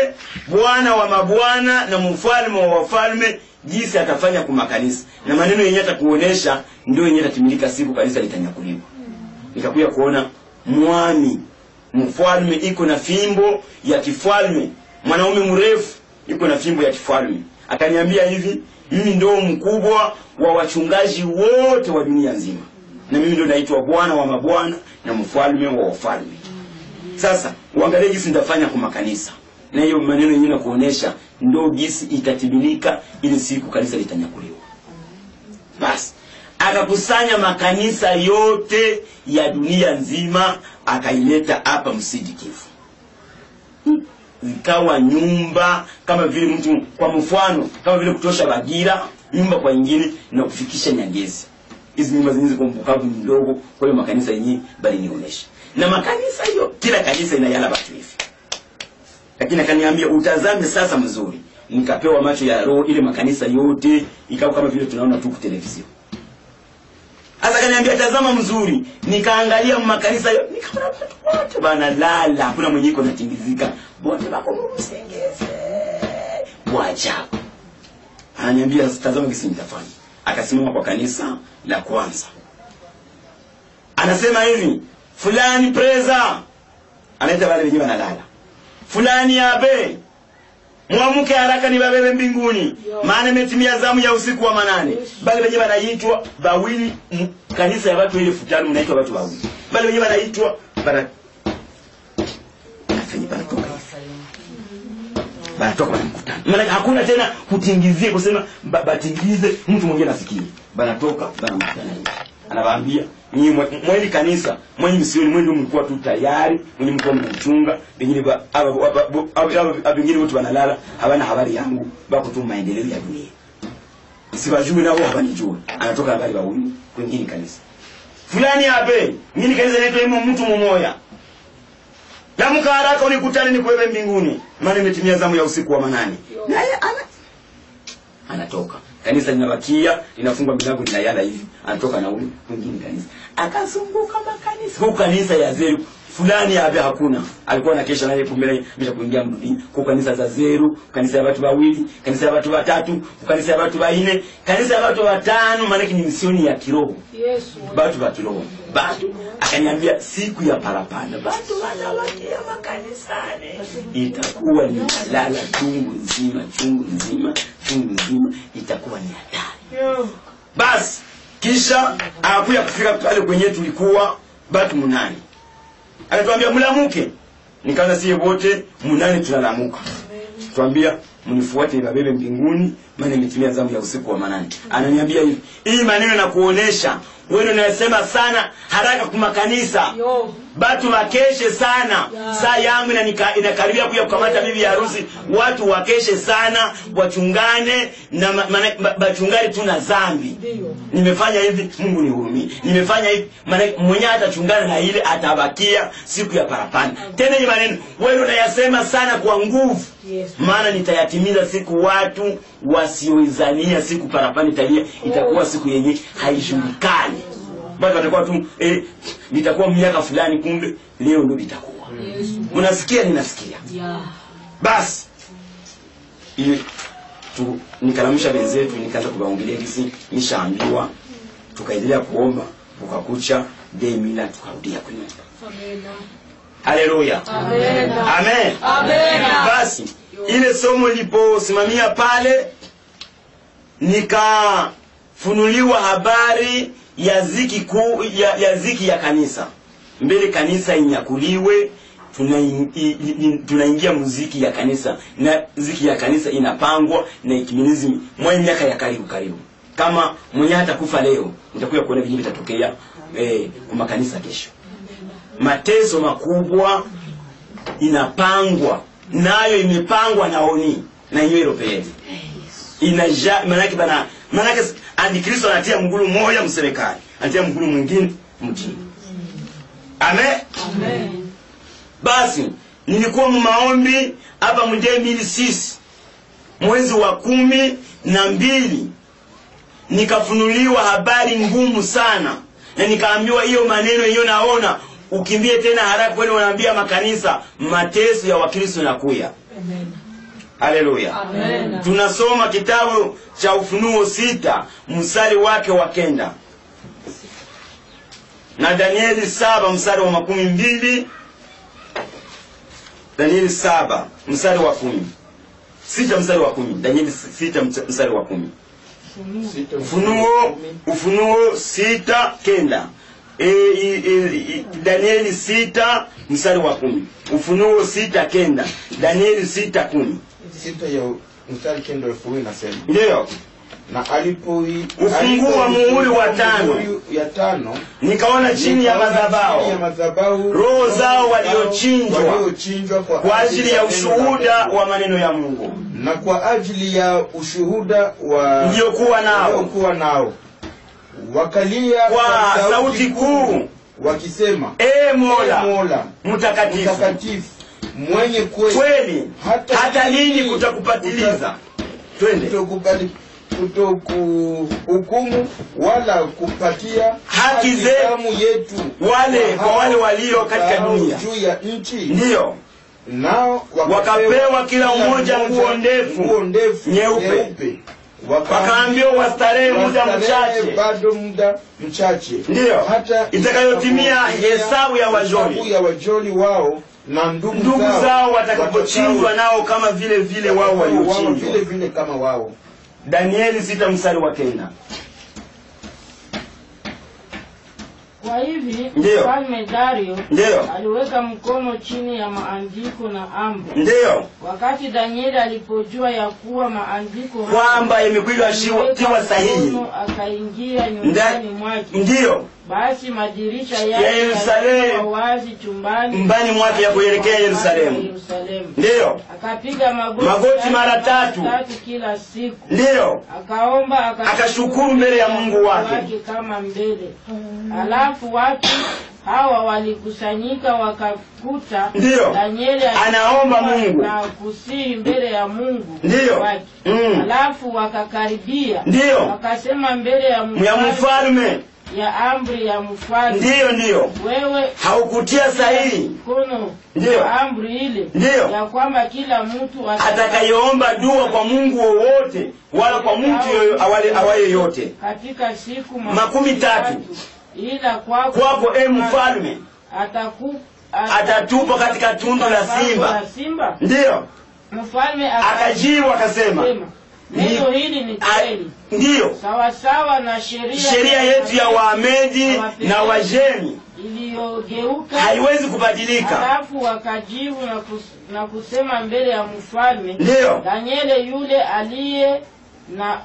bwana wa mabwana na mfalme wa wafalme jinsi atafanya kwa makanisa, na maneno yenyewe atakuonesha ndio yenyewe atimilika siku kanisa litanyakuliwa. Nikakuja kuona mwami mfalme iko na fimbo ya kifalme mwanaume mrefu iko na fimbo ya kifalme. Akaniambia hivi mimi ndio mkubwa wa wachungaji wote wa dunia nzima na mimi ndio naitwa bwana wa mabwana na mfalme wa wafalme. Sasa uangalie jinsi nitafanya kwa makanisa. Na hiyo maneno yenyewe nakuonesha ndo jinsi itatibilika, ili siku kanisa litanyakuliwa. Basi akakusanya makanisa yote ya dunia nzima akaileta hapa msidi kivu. Zikawa nyumba kama vile mtu kwa mfano kama vile kutosha bagira nyumba kwa ingine na kufikisha nyangezi hizi nyumba zenyewe ziko mpukavu mdogo, kwa hiyo makanisa yenyewe bali nionyeshe. na makanisa hiyo kila kanisa inayala watu hivi. Lakini akaniambia utazame sasa mzuri. Nikapewa macho ya roho ile makanisa yote ikawa kama vile tunaona tu televizio. sasa akaniambia tazama mzuri. Nikaangalia makanisa yote nikaona watu wote banalala hakuna mwenye iko natingizika wote bako msengeze wajabu. Ananiambia tazama kisi nitafanya akasimama kwa kanisa la kwanza. Anasema hivi fulani preza. Anaita wale wenyewe wanalala. Fulani abe mwamuke haraka ni babebe mbinguni maana imetimia zamu ya usiku wa manane. Bali wenyewe wanaitwa bawili kanisa ya watu elfu tano mnaitwa watu wawili bali wenyewe wanaitwa bara Afenye banatoka hivi. Banatoka wanamkutana maana hakuna tena kutingizie kusema batingize mtu mwingine asikie. Banatoka banamkutana mkutano. anawaambia nyinyi mweli kanisa mweli msioni mweli mkuu tu tayari mwenye mlikuwa mnachunga vingine ba- vingine watu wanalala hawana habari yangu bako tu maendeleo ya dunia. Siwajui nao hawanijua anatoka habari bauni kwingine kanisa. Fulani ape mimi kanisa inaitwa mtu mumoya lamuka haraka unikutane nikuwewe mbinguni. Maana imetimia zamu ya usiku wa manane. Naye ana anatoka. Kanisa linabakia linafungwa milango linayala hivi. Anatoka na ule mwingine kanisa. Akazunguka makanisa. Huu kanisa ya zeru fulani abe hakuna. Alikuwa na kesha naye kumbe mesha kuingia mdudi kwa kanisa za zeru kanisa ya watu wawili kanisa ya watu watatu kanisa ya watu wanne kanisa ya watu watano maana ni misioni ya kiroho. Yesu. batu wa kiroho batu akaniambia siku ya parapanda batu wanawakia makanisani. Itakuwa ni malala chungu nzima chungu nzima chungu nzima itakuwa ni hatari. Basi kisha akuya kufika pale kwenye tulikuwa batu munani akatuambia mlamuke nikaanza sie wote munani tunalamuka tuambia mnifuate nibabebe mbinguni maana imetimia zamu ya usiku wa manane. Ananiambia hivi hii maneno na kuonesha wewe unasema sana haraka kumakanisa Yo. Batu wakeshe sana. Saa yangu inakaribia kuja kukamata bibi ya harusi. Watu wakeshe sana. Wachungane na ma- maana- bachungane tu na zambi. Nimefanya hivi mungu nihurumie nimefanya hivi. Maana mwenyewe atachungana na ile atabakia siku ya parapanda. Tena ni maneno wewe unayasema sana kwa nguvu. Maana nitayatimiza siku watu wasioizania siku parapanda italia. Itakuwa siku yenye haijulikani bado atakuwa tu eh, nitakuwa miaka fulani kumbe leo ndio nitakuwa. Yesu. unasikia ninasikia Ya. basi ili tu nikalamisha benzetu nikaanza kuwaongelea hizi, nishaambiwa tukaendelea kuomba tukakucha demila tukarudia kunyumba Amen. haleluya amen, amen amen. basi ile somo liposimamia pale nikafunuliwa habari ya ziki ku, ya, ya ziki ya kanisa. Mbele kanisa inyakuliwe tunaingia tuna muziki ya kanisa. Na ziki ya kanisa inapangwa na ikiminizmi mwa miaka ya karibu karibu. Kama mwenye hata kufa leo nitakuja kuona vile vitatokea eh, kwa makanisa kesho. Mateso makubwa inapangwa nayo imepangwa na oni na hiyo European. Inaja manake bana manake antikristo anatia mgulu moja mserikali anatia mgulu mwingine mjini amen Amen. basi nilikuwa mu maombi hapa mu 2006 mwezi wa kumi na mbili nikafunuliwa habari ngumu sana na nikaambiwa hiyo maneno hiyo naona ukimbie tena haraka kwenda wanaambia makanisa mateso ya wakristo nakuya Amen. Haleluya Amen. tunasoma kitabu cha ufunuo sita mstari wake wa kenda. Na danieli saba msali wa makumi mbili. Danieli saba mstari wa kumi. Sita mstari wa kumi. Danieli sita mstari wa kumi. Ufunuo ufunuo sita kenda. E, e, e, danieli sita mstari wa kumi. Ufunuo sita kenda. Danieli sita kumi sita ya mstari kenda elfu mbili nasema. Ndiyo. Na alipoi Ufunguo wa muhuri wa tano. ya tano nikaona chini ya madhabahu. roho zao waliochinjwa. waliochinjwa kwa ajili ya ushuhuda wa maneno ya mungu. Na kwa ajili ya ushuhuda wa ndiyokuwa nao. kuwa nao. Wakalia kwa sauti kuu wakisema e "Ee mola Mola mtakatifu. mtakatifu mwenye kweli kweli Hata hata lini kutakupatiliza? twende. kutokubali kutokuhukumu wala kupatia Haki zetu yetu. wale kwa wale walio katika dunia. juu ya nchi. Ndiyo nao Wakapewa kila mmoja nguo ndefu, nyeupe. Wakaambiwa wastarehe muda mchache. bado muda mchache. Ndiyo. hata Itakayotimia hesabu ya wajoli. hesabu ya wajoli wao na ndugu, ndugu zao watakapochinjwa nao kama vile vile wao vile kama wao. Danieli sita mstari wa kenda. Kwa hivi mfalme Dario ndiyo aliweka mkono chini ya maandiko na amri. ndiyo Wakati Danieli alipojua ya kuwa maandiko kwamba imekwisha shiwa- tiwa sahihi. akaingia nyumbani mwake. ndiyo Basi madirisha Yerusalemu, wazi chumbani mbani mwake ya kuelekea Yerusalemu. ndio ndiyo Akapiga magoti, Magoti mara tatu. kila siku ndiyo akaomba Akashukuru mbele ya Mungu wake. kama mbele. Alafu watu hawa walikusanyika wakakuta Ndiyo. Danieli Anaomba Mungu. na kusiri mbele ya Mungu Ndiyo. wake. Mm. Alafu wakakaribia Ndiyo. wakasema mbele ya mfalme ya amri ya mfalme. Ndiyo ndiyo. Wewe haukutia sahihi. Ndiyo. amri ile Ndiyo. ya kwamba kila mtu atakayeomba dua kwa mungu wowote wala kwa mtu awaye- yote. Katika siku Makumi tatu. ila kwako kwako e mfalme ataku atatupa katika tundu la simba. simba. Ndiyo. Mfalme akajibu akasema akasema neno hili ni kweli ndiyo. Sawasawa na sheria sheria yetu ya Wamedi na wajemi iliyogeuka haiwezi kubadilika. halafu wakajibu na, kus, na kusema mbele ya mfalme ndiyo. Danieli yule aliye na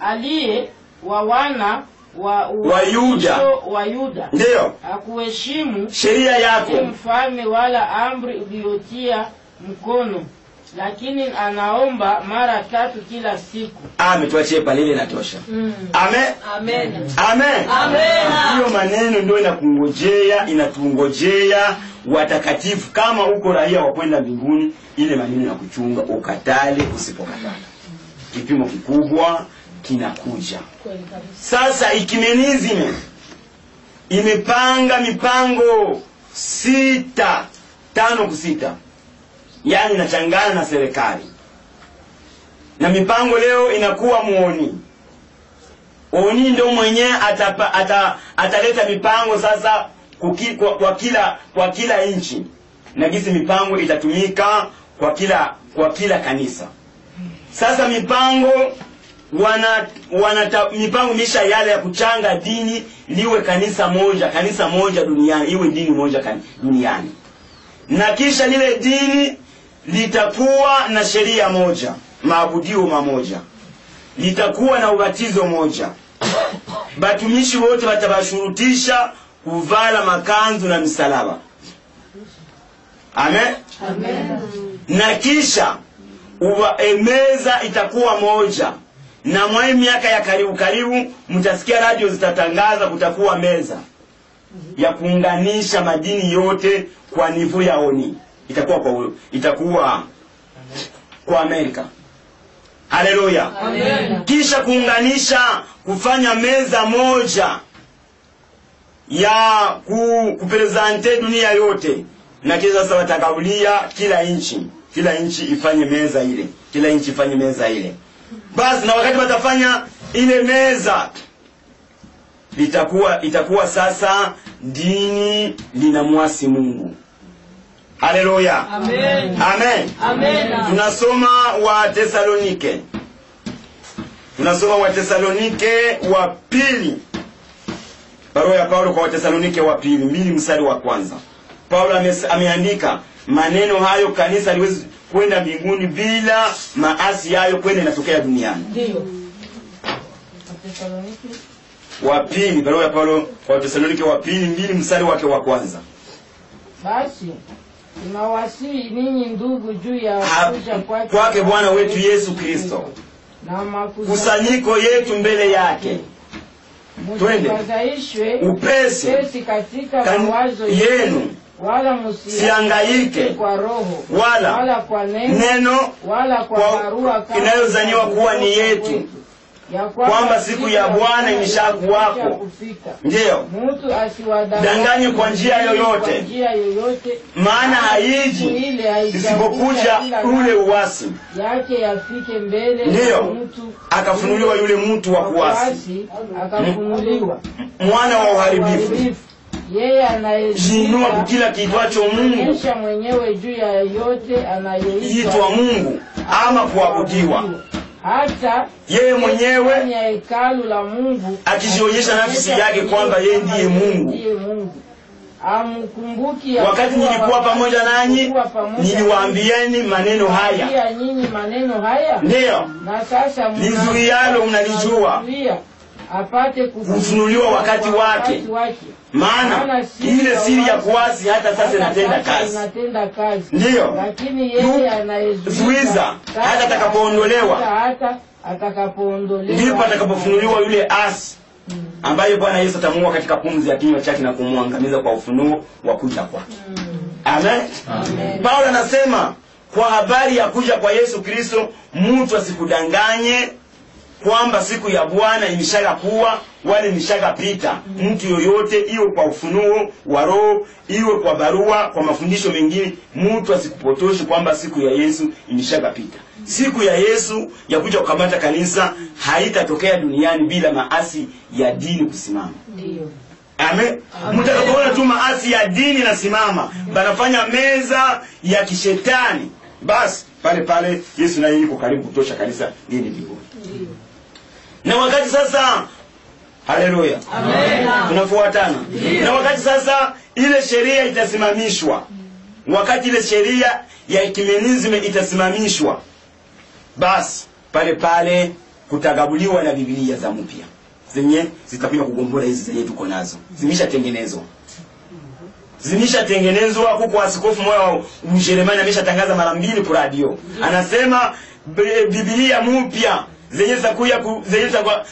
aliye wa wana wa, Wa Yuda. wa Yuda. Ndiyo. Hakuheshimu sheria yako. mfalme wala amri uliyotia mkono, lakini anaomba mara tatu kila siku. ame tuachie palile inatosha. Amen. Amen. amen. Hiyo maneno ndio inakungojea inatungojea. Watakatifu kama uko raia wa kwenda mbinguni ile maneno ya kuchunga ukatale usipokatala kipimo kikubwa kinakuja. Sasa ikimenizime imepanga mipango sita tano kusita yaani nachangana na serikali. Na mipango leo inakuwa muoni. Oni ndo mwenyewe atapa, ata, ataleta mipango sasa kuki, kwa, kwa kila kwa kila nchi na gisi mipango itatumika kwa kila kwa kila kanisa. Sasa mipango wana, wana mipango misha yale ya kuchanga dini liwe kanisa moja kanisa moja duniani iwe dini moja kan, duniani. Na kisha lile dini litakuwa na sheria moja maabudio mamoja. Litakuwa na ubatizo moja. Batumishi wote watabashurutisha kuvala makanzu na misalaba. Amen, Amen. na kisha uwa, e, meza itakuwa moja. Na mwai miaka ya karibu karibu mtasikia radio zitatangaza kutakuwa meza. Ya kuunganisha madini yote kwa nivu ya oni itakuwa kwa, huyo, itakuwa kwa amerika. Haleluya. Kisha kuunganisha kufanya meza moja ya ku, kupresente dunia yote. Na kisha sasa watakaulia kila nchi kila nchi ifanye meza ile. Kila nchi ifanye meza ile. Basi na wakati watafanya ile meza litakuwa itakuwa sasa dini linamwasi mungu haleluya Amen. amen. Amen. tunasoma wa tesalonike tunasoma watesalonike wa pili. Barua ya paulo kwa watesalonike wa pili mbili mstari wa kwanza. Paulo ameandika maneno hayo kanisa liwezi kwenda mbinguni bila maasi yayo kwenda inatokea duniani. Ndio. Wa pili barua ya paulo kwa watesalonike wa pili mbili mstari wake wa kwanza. Basi tunawasihi ninyi ndugu juu ya kuja kwake. bwana wetu yesu kristo. Na kusanyiko yetu mbele yake. Twende. upesi. Katika mawazo yenu. wala kwa roho. Wala wala kwa neno. neno wala kwa barua inayozaniwa kuwa ni yetu, kwetu, kwamba siku ya Bwana imeshakuwako. ndiyo. Danganyi kwa njia yoyote. maana haiji isipokuja ule uwasi yake yafike mbele Ndiyo. akafunuliwa yule mtu wa akafunuliwa. Mwana wa uharibifu. Yeye jinua kukila kiitwacho mungu. Mwenyewe juu ya yote itwa mungu ama kuabudiwa hata yeye mwenyewe hekalu la Mungu akijionyesha nafsi yake kwamba yeye ndiye Mungu. Wakati nilikuwa pamoja nanyi niliwaambieni maneno haya ndiyo na sasa mnizuialo, Lizuialo mnalijua. Kufunuliwa wakati wake. Maana ile siri ya kuwazi hata sasa inatenda kazi. ndiyo Zuiza, hata atakapoondolewa. hata atakapoondolewa. Ndipo atakapofunuliwa yule asi ambaye bwana yesu atamuua katika pumzi ya kinywa chake na kumwangamiza kwa ufunuo wa kuja kwake. Amen. Paulo anasema kwa habari ya kuja kwa yesu kristo mtu asikudanganye kwamba siku ya bwana imeshaga kuwa wala imeshaga pita mtu yoyote iwe kwa ufunuo wa roho iwe kwa barua kwa mafundisho mengine mtu asikupotoshe kwamba siku ya yesu imeshaga pita siku ya yesu ya kuja kukamata kanisa haitatokea duniani bila maasi ya dini kusimama. Amen, Amen. Mtakapoona tu maasi ya dini nasimama, banafanya meza ya kishetani, basi pale pale Yesu naye yuko karibu kutosha kanisa lini mbinguni. Na wakati sasa, haleluya, tunafuatana. Na wakati sasa ile sheria itasimamishwa, wakati ile sheria ya ecumenism itasimamishwa, basi pale pale kutagabuliwa na Biblia za mpya. Zenye zitakuja kugombora hizi zenye tuko nazo, zimeshatengenezwa. Zimeshatengenezwa huko. Askofu moja wa Ujerumani ameshatangaza mara mbili kwa radio, anasema Biblia mpya zenye zitakuja ku- zenye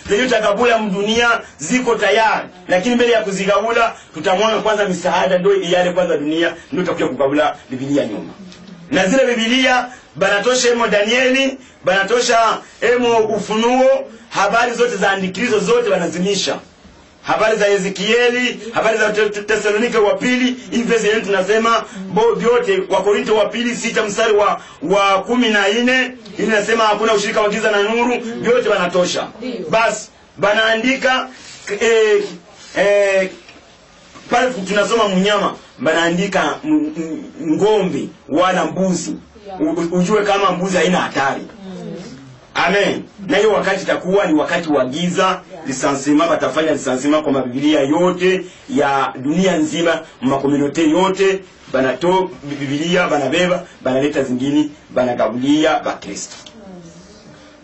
zenye tutagabula mdunia ziko tayari, lakini mbele ya kuzigabula tutamwona kwanza misaada, ndio yale kwanza dunia, ndio tutakuja kukabula Biblia nyuma. Na zile Biblia banatosha emo danieli banatosha emo ufunuo habari zote za andikilizo zote wanazimisha habari za ezekieli habari za Te- Te- tesalonike wa pili hivi zenyewe tunasema bo vyote wakorinto wa pili sita mstari wa wa kumi na nne ili hakuna ushirika wa giza na nuru vyote wanatosha. Basi banaandika eh, eh, pale tunasoma mnyama banaandika ngombe wala mbuzi. Ujue kama mbuzi haina hatari amen. Na hiyo wakati itakuwa ni wakati wa giza. Lisansima batafanya lisansima kwa mabibilia yote ya dunia nzima makomunote yote. Banato bibilia banabeba banaleta zingine banagabulia bakristo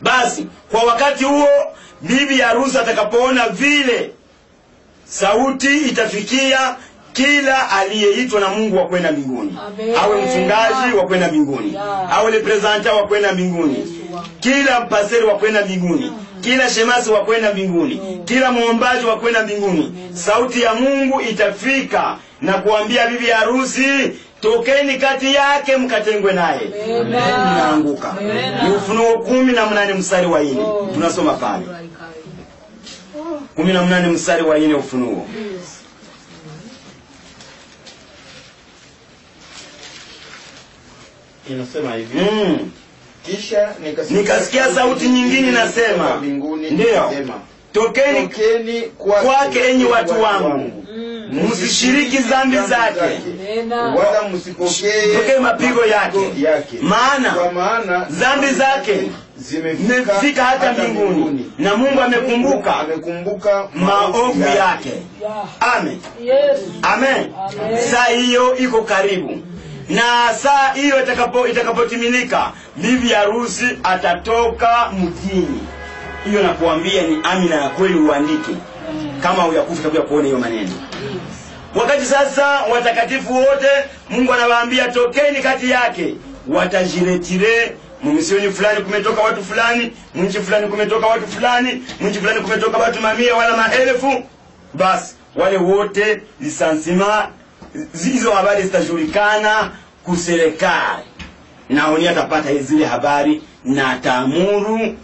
basi kwa wakati huo bibi harusi atakapoona vile sauti itafikia kila aliyeitwa na mungu wa kwenda mbinguni. Awe mchungaji wa kwenda mbinguni. Awe representa wa kwenda mbinguni kila mpaseri wa kwenda mbinguni kila shemasi wa kwenda mbinguni kila mwombaji wa kwenda mbinguni sauti ya mungu itafika na kuambia bibi harusi tokeni kati yake mkatengwe naye. Inaanguka. Ni ufunuo kumi na mnane mstari wa ini tunasoma pale. Kumi na mnane mstari wa ine ufunuo. Inasema hivi. Mm. Kisha nikasikia, nikasikia sauti nyingine nasema, ndiyo tokeni tokeni kwake enyi watu wangu. msishiriki zambi zake. wala msipokee mapigo yake. yake. Maana zambi maana dhambi zake zimefika hata mbinguni. na mungu amekumbuka amekumbuka maovu yake. amen. Amen. Saa hiyo iko karibu na saa hiyo itakapo itakapotimilika bibi harusi atatoka mjini. Hiyo nakuambia ni amina ya kweli uandike kama uyakufa kabla kuona hiyo maneno. Wakati sasa watakatifu wote mungu anawaambia tokeni kati yake. Watajiretire mumisioni fulani kumetoka watu fulani mji fulani kumetoka watu fulani mji fulani kumetoka watu mamia wala maelfu. Basi wale wote lisansima hizo habari zitajulikana kuserikali naoni atapata zile habari na ataamuru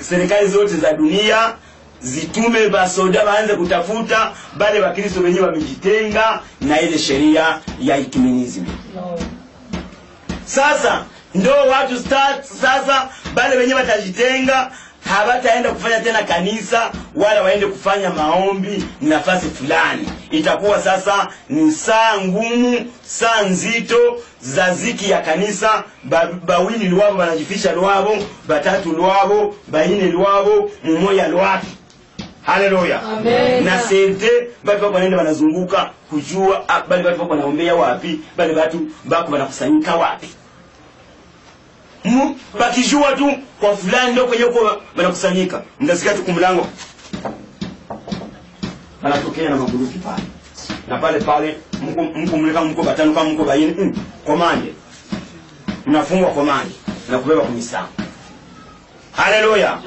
serikali zote za dunia zitume basoda waanze kutafuta bale wakristo wenyewe wamejitenga na ile sheria ya ikiminizmi sasa ndo watu start, sasa bale wenyewe watajitenga hawataenda kufanya tena kanisa wala waende kufanya maombi nafasi fulani. Itakuwa sasa ni saa ngumu saa nzito za ziki ya kanisa. Ba- bawili lwavo wanajifisha lwavo batatu lwavo baine lwavo mumoya lwapi. haleluya. Na sente bali bako wanaenda wanazunguka kujua ah, bali batu bako wanaombea wapi bali batu bako wanakusanyika wapi Mu- bakijua tu kwa fulani ndio kwenye huko wanakusanyika. Mtasikia tu kumlango. Anatokea na maguruki pale. Na pale pale mko mko mleka mko batano kama mko baini mm, komande mnafungwa komande na kubeba kumisama haleluya.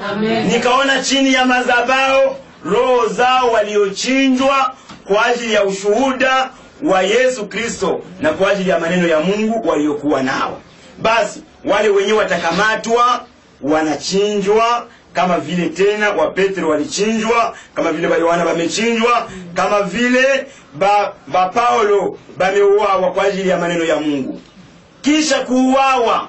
Nikaona chini ya mazabao roho zao waliochinjwa kwa ajili ya ushuhuda wa yesu kristo na kwa ajili ya maneno ya mungu waliokuwa nao basi wale wenye watakamatwa wanachinjwa kama vile tena wa petro walichinjwa kama vile bayohana bamechinjwa kama vile ba, ba paulo bameuawa kwa ajili ya maneno ya mungu. Kisha kuuawa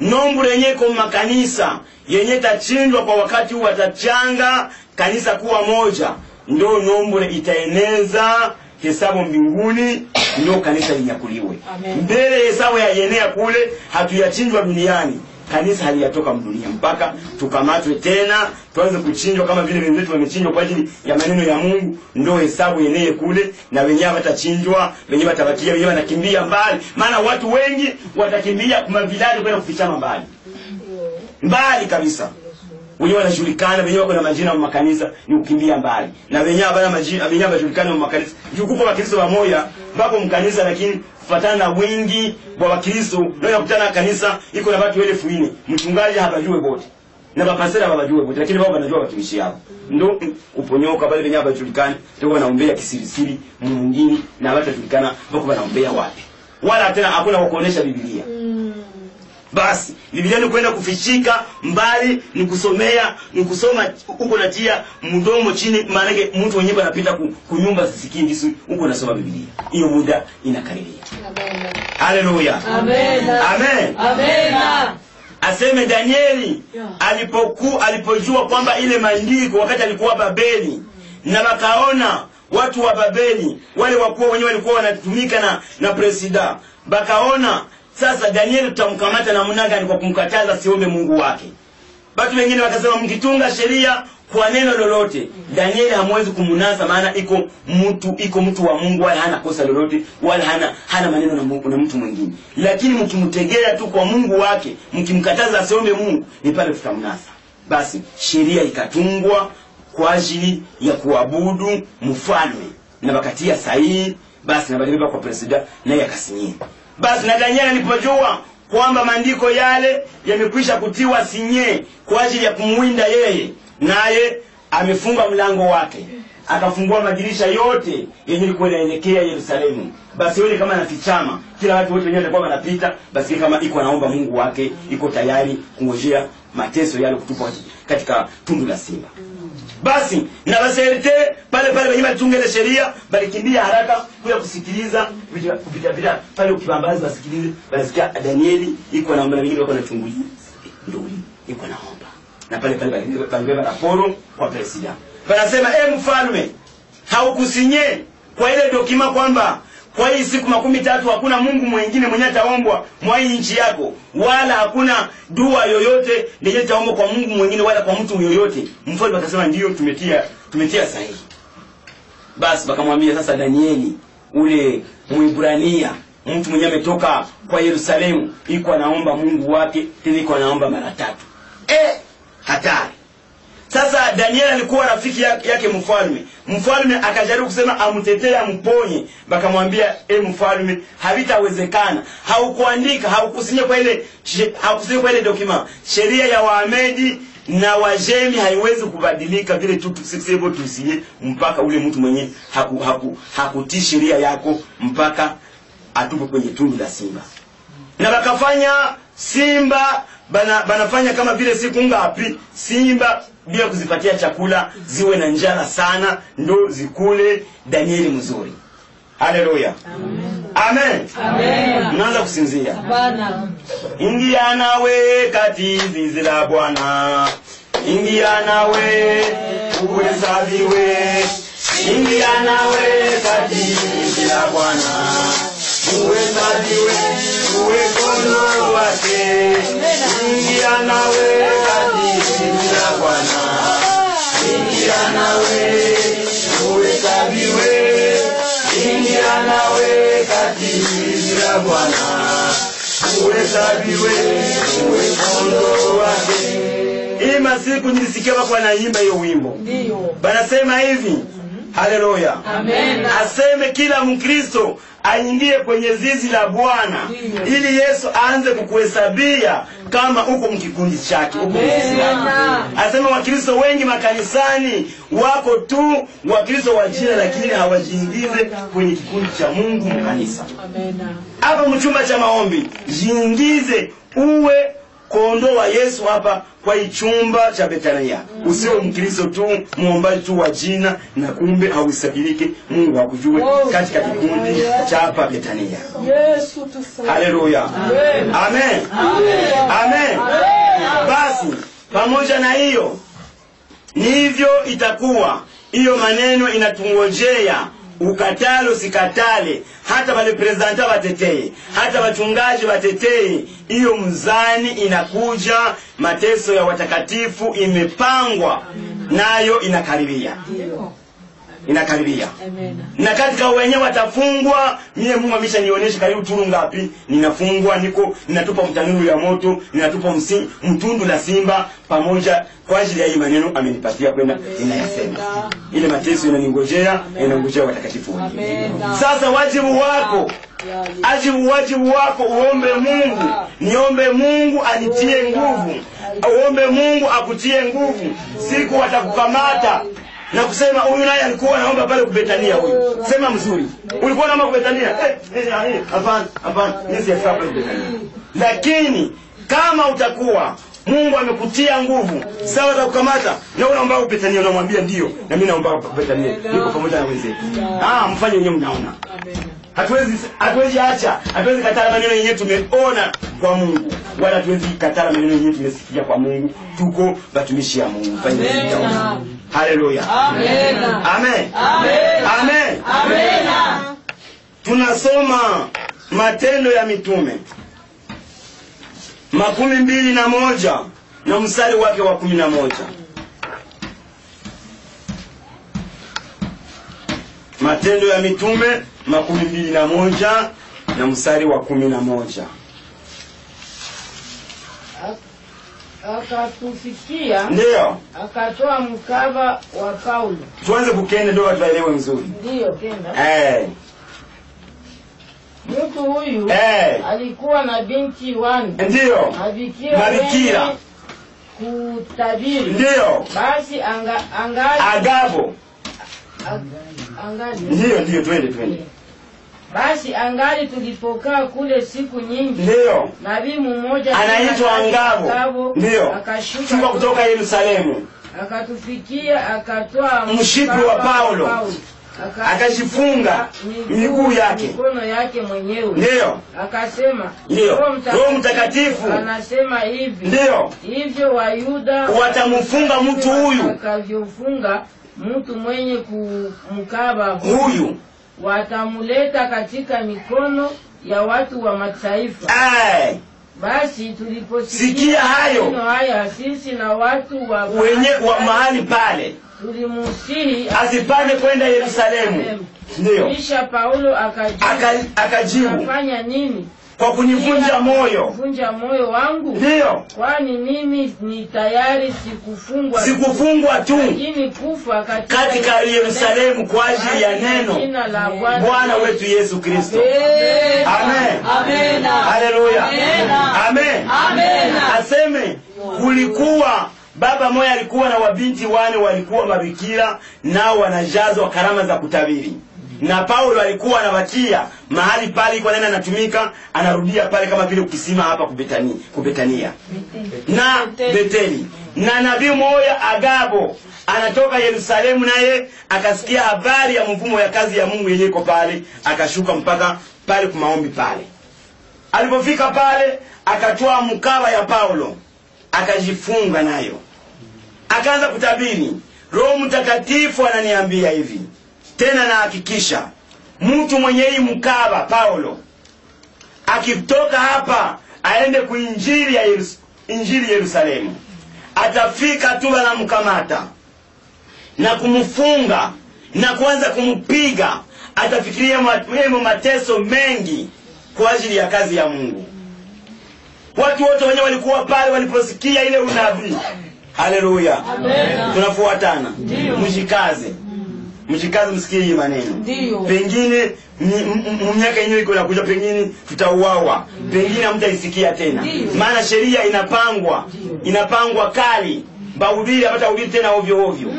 nombre yenye iko makanisa yenye tachinjwa kwa wakati huu watachanga kanisa kuwa moja. Ndo nombre itaeneza hesabu mbinguni ndio kanisa linyakuliwe. Mbele hesabu ya yenea kule hatuyachinjwa duniani. Kanisa haliyatoka mdunia mpaka tukamatwe tena tuanze kuchinjwa kama vile wenzetu wamechinjwa kwa ajili ya maneno ya mungu. Ndo hesabu yeneye kule na wenyewe watachinjwa wenyewe watabakia wenyewe wanakimbia mbali. Maana watu wengi watakimbia maviladi kwenda kufichama mbali. Mbali kabisa wenyewe wanajulikana wenyewe wako na majina wa makanisa ni kukimbia mbali. Na wenyewe habana majina wenyewe wanajulikana wa makanisa. Jukupo wakristo wamoya bako mkanisa lakini kufatana na wingi wa wakristo. Ndio yakutana na kanisa iko na watu elfu nne. Mchungaji habajue bote na bapasera habajue bote lakini wao wanajua watumishi yao. Ndo uponyoka pale wenyewe habajulikani ndio wanaombea kisirisiri mwingine na watu wajulikana wako wanaombea wapi. Wala tena hakuna wa kuonesha biblia basi biblia ni kwenda kufichika mbali ni kusomea ni kusoma huko natia mdomo chini maanake mtu mwenyewe anapita ku, kunyumba sisikii ndisu huko nasoma biblia hiyo muda inakaribia haleluya Amen. amen Amen. aseme danieli alipoku alipojua kwamba ile maandiko wakati alikuwa babeli na wakaona watu wa babeli wale wakuwa wenyewe walikuwa wanatumika na na presida bakaona sasa danieli tutamkamata namna gani kwa kumkataza siombe mungu wake? Watu wengine wakasema mkitunga sheria kwa neno lolote danieli hamwezi kumunasa maana iko mtu iko mtu wa mungu wala hana kosa lolote wala hana hana maneno na, Mungu- na mtu mwingine. Lakini mkimtegea tu kwa mungu wake mkimkataza asiombe mungu ni pale tutamnasa. Basi sheria ikatungwa kwa ajili ya kuabudu mfalme. Na wakatia sahihi basi na kwa presida naye akasinyia basi na daniel alipojua kwamba maandiko yale yamekwisha kutiwa sinye kwa ajili ya kumwinda yeye naye amefunga mlango wake akafungua madirisha yote yenye ilikuwa inaelekea yerusalemu. Basi yule kama anafichama kila watu wote wenyewe walikuwa wanapita basi kama iko anaomba mungu wake iko tayari kungojea mateso yale kutupwa katika tundu la simba basi na baserite pale pale wenye walitunga ile sheria balikimbia haraka kuja kusikiliza kupitia pita pale ukibambazi basikilize balisikia danieli iko naomba na wengine wako nachungulia nduli iko naomba na pale pale bali- balibeba raporo kwa presida banasema e mfalme haukusinye kwa ile dokima kwamba kwa hii siku makumi tatu hakuna mungu mwengine mwenye ataombwa mwa hii nchi yako wala hakuna dua yoyote lenye taombwa kwa mungu mwengine wala kwa mtu yoyote. Mfalme akasema ndiyo tumetia tumetia sahihi. Basi wakamwambia sasa danieli ule mwibrania mtu mwenye ametoka kwa yerusalemu iko anaomba mungu wake tena iko anaomba mara tatu. E, hatari sasa Daniel alikuwa rafiki yake mfalme. Mfalme akajaribu kusema amtetee amponye. Bakamwambia e mfalme havitawezekana. Haukuandika haukusinya kwa ile haukusinya kwa ile dokima sheria ya waamedi na wajemi haiwezi kubadilika vile tu tusisebo tusiye mpaka ule mtu mwenye haku, haku, hakutii sheria yako mpaka atupe kwenye tundu la simba. Na bakafanya simba bana, banafanya kama vile siku ngapi? Simba bila kuzipatia chakula ziwe na njala sana ndo zikule danieli mzuri. Haleluya. Amen, amen. mnaanza kusinzia. Ingia nawe kati zizi la bwana. Ingia nawe uhesabiwe ingia nawe kati zizi la bwana. Uhesabiwe uwe kono wake. Ingia nawe kati zizi bwana. Ingia nawe uhesabiwe. Ingia nawe kati zizi bwana. Uhesabiwe uwe wake. Hii masiku nilisikia wako wanaimba hiyo wimbo. Banasema hivi haleluya aseme kila mkristo aingie kwenye zizi la bwana ili yesu aanze kukuhesabia kama uko mkikundi chake uko asema wakristo wengi makanisani wako tu wakristo wa jina lakini hawajiingize kwenye kikundi cha mungu mkanisa hapa mchumba cha maombi jiingize uwe kondoo wa yesu hapa kwa ichumba cha betania. Usio mkristo tu muombaji tu wa jina na kumbe hauisabilike mungu akujue katika kikundi cha hapa betania. Yesu tusaidie. haleluya. Amen. Amen. Basi pamoja na hiyo ni hivyo itakuwa. Hiyo maneno inatungojea ukatale usikatale. Hata waleprezanta wateteye, hata wachungaji wateteye, hiyo mzani inakuja mateso ya watakatifu imepangwa. Nayo inakaribia inakaribia. Na katika wenye watafungwa mie mungu amesha nionyesha karibu turu ngapi. Ninafungwa niko ninatupa mtanuru ya moto ninatupa msi, mtundu la simba pamoja kwa ajili ya hii maneno amenipatia kwenda ninayasema. Ile mateso inaningojea inangojea watakatifu wengine. Sasa wajibu wako ajibu wajibu wako uombe mungu. Niombe mungu anitie nguvu. Uombe mungu akutie nguvu. Siku watakukamata na kusema huyu naye alikuwa anaomba pale kubetania huyu. Sema mzuri. Ulikuwa naomba kubetania? Eh, eh, eh, hapana hapana. Mimi siyafika pale kubetania. Lakini kama utakuwa mungu amekutia nguvu sawa za kukamata na unaomba kubetania unamwambia ndio na mimi naomba kubetania niko pamoja na wenzetu. Ah mfanye wenyewe mnaona hatuwezi hatuwezi acha. Hatuwezi katala maneno yenyewe tumeona kwa mungu. Wala hatuwezi katala maneno yenyewe tumesikia kwa mungu. Tuko watumishi ya mungu. Fanye amen, amen, haleluya. Amen. Amen. Tunasoma matendo ya mitume. Makumi mbili na moja na mstari wake wa kumi na moja matendo ya mitume makumi mbili na moja na mstari wa kumi na moja. Akatufikia ndiyo akatoa mkaba wa paulo. Tuanze kukenda ndio watu waelewe mzuri ndiyo kenda. Eh, mtu huyu Eh. alikuwa na binti wane ndiyo mabikira Mabikira. kutabiri. Ndiyo basi anga, angali, agabo. Ag- angali ndiyo ndiyo twende twende. Basi angali tulipokaa kule siku nyingi. Ndiyo nabii mmoja anaitwa angabo. ndiyo akashuka shuka kutoka yerusalemu. Akatufikia akatoa Mshipi wa Paulo. Aka- Akajifunga miguu yake. mikono yake mwenyewe. Ndiyo akasema Ndiyo. Roho Mtakatifu. anasema hivi. Ndiyo hivyo wayuda watamfunga mtu huyu. akavyofunga mtu mwenye kumkaba huyu watamuleta katika mikono ya watu wa mataifa. Ai, Basi Sikia tuliposikia hayo. haya, sisi na watu wa wenye wa mahali pale tulimusihi asipande kwenda Yerusalemu. Ndio Kisha Paulo akajibu, Aka- akajibu "Unafanya nini? Kwa kunivunja moyo. Vunja moyo wangu? Ndio. Kwani mimi ni tayari sikufungwa tu, sikufungwa tu lakini kufa katika, katika Yerusalemu kwa ajili ya neno jina la Bwana Bwana wetu Yesu Kristo. Amen. Amen. Haleluya. Amen. Amen. Amena. Aseme kulikuwa baba moya alikuwa na wabinti wane walikuwa mabikira nao wanajazwa karama za kutabiri na Paulo alikuwa anawatia mahali pale kwa nani anatumika anarudia pale kama vile ukisima hapa kubetani, kubetania. Na Beteli na nabii moya Agabo anatoka Yerusalemu naye akasikia habari ya mvumo ya kazi ya Mungu yenye iko pale akashuka mpaka pale kumaombi pale. Alipofika pale akatoa mkaba ya Paulo akajifunga nayo. Akaanza kutabiri. Roho Mtakatifu ananiambia hivi tena, nahakikisha mtu mwenye hii mkaba Paulo akitoka hapa aende kuinjili ya Yerus, injili Yerusalemu, atafika tu wanamkamata na kumfunga na kuanza kumpiga, atafikiria mwemo mateso mengi kwa ajili ya kazi ya Mungu. Watu wote wenyewe walikuwa pale waliposikia ile unabii. Haleluya, tunafuatana. Mshikaze, mshikaze, msikie hii maneno. Ndiyo. Pengine miaka yenyewe iko inakuja, pengine tutauawa, pengine hamtaisikia tena, maana sheria inapangwa, inapangwa kali, bahubiri hapatahubiri tena ovyo ovyo.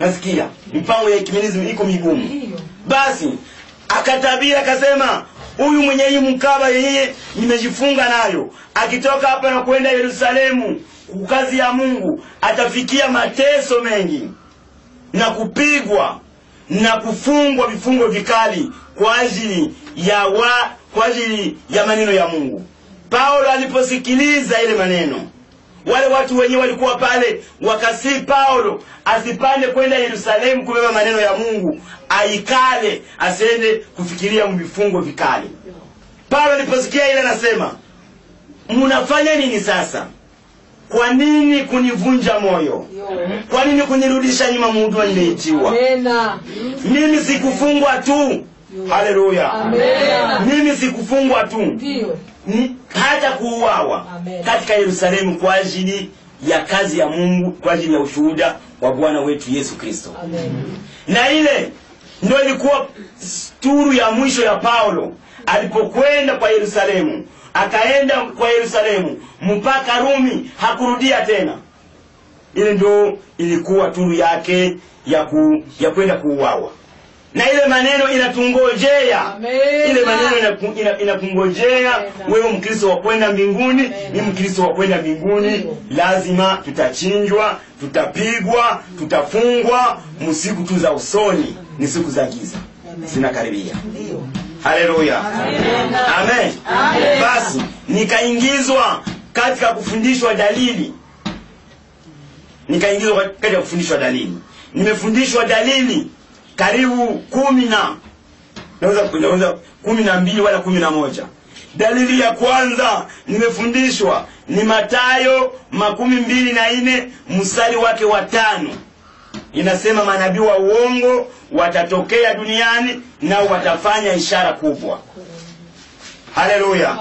Nasikia mipango ya ecumenism iko migumu. Ndiyo. Basi akatabiri akasema, huyu mwenye hii mkaba yeye nimejifunga nayo, akitoka hapa na kwenda Yerusalemu kazi ya Mungu atafikia mateso mengi na kupigwa na kufungwa vifungo vikali kwa ajili ya wa, kwa ajili ya maneno ya Mungu. Paulo aliposikiliza ile maneno, wale watu wenyewe walikuwa pale wakasii Paulo asipande kwenda Yerusalemu kubeba maneno ya Mungu, aikale asiende kufikiria vifungo vikali. Paulo aliposikia ile anasema, mnafanya nini sasa? Kwa nini kunivunja moyo? Kwa nini kunirudisha nyuma muda nimeitiwa? Amena. Mimi sikufungwa tu. Haleluya. Mimi sikufungwa tu. Ni hata kuuawa katika Yerusalemu kwa ajili ya kazi ya Mungu, kwa ajili ya ushuhuda wa Bwana wetu Yesu Kristo. Na ile ndio ilikuwa turu ya mwisho ya Paulo alipokwenda kwa Yerusalemu. Akaenda kwa Yerusalemu mpaka Rumi, hakurudia tena. Ile ndio ilikuwa turu yake ya ku, ya kwenda kuuawa. Na ile maneno inatungojea. Ile maneno inakungojea. Ina- wewe Mkristo wa kwenda mbinguni. Ni Mkristo wa kwenda mbinguni, lazima tutachinjwa, tutapigwa, tutafungwa. Msiku tu za usoni, ni siku za giza. Zinakaribia. Haleluya, amen. Basi nikaingizwa katika kufundishwa dalili, nikaingizwa katika kufundishwa dalili. Nimefundishwa dalili karibu kumi na naweza kumi na mbili wala kumi na moja. Dalili ya kwanza nimefundishwa ni Matayo makumi mbili na nne mstari wake wa tano inasema manabii wa uongo watatokea duniani na watafanya ishara kubwa. Haleluya.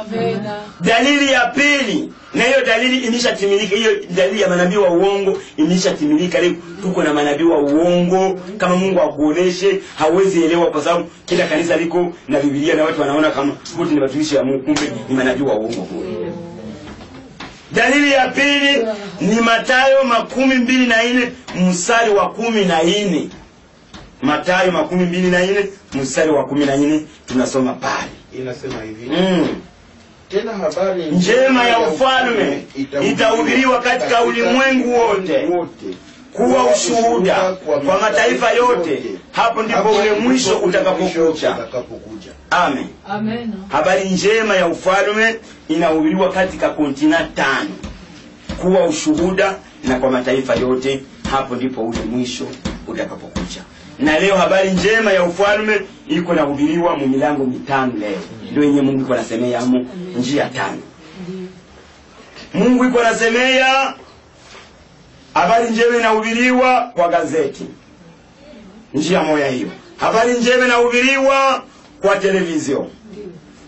Dalili ya pili, na hiyo dalili imeshatimilika. Hiyo dalili ya manabii wa uongo imeshatimilika. Leo tuko na manabii wa uongo. Kama Mungu akuoneshe, hawezi elewa, kwa sababu kila kanisa liko na bibilia na watu wanaona kama wote ni watumishi wa Mungu, kumbe ni manabii wa uongo kule. Dalili ya pili ni Mathayo makumi mbili na nne mstari wa kumi na nne. Mathayo makumi mbili na nne mstari wa kumi na nne tunasoma pale. Inasema hivi. Mm. tena habari njema ya ufalme itahubiriwa katika ulimwengu wote kuwa ushuhuda kwa mataifa yote, hapo ndipo ule mwisho utakapokuja. Amen. Habari njema ya ufalme inahubiriwa katika kontina tano, kuwa ushuhuda na kwa mataifa yote, hapo ndipo ule mwisho utakapokuja. na leo habari njema ya ufalme iko nahubiriwa mu milango mitano leo ndio yenye mungu iko nasemeamo njia tano mungu iko nasemea habari njema inahubiriwa kwa gazeti. Njia moja hiyo. Habari njema inahubiriwa kwa televizio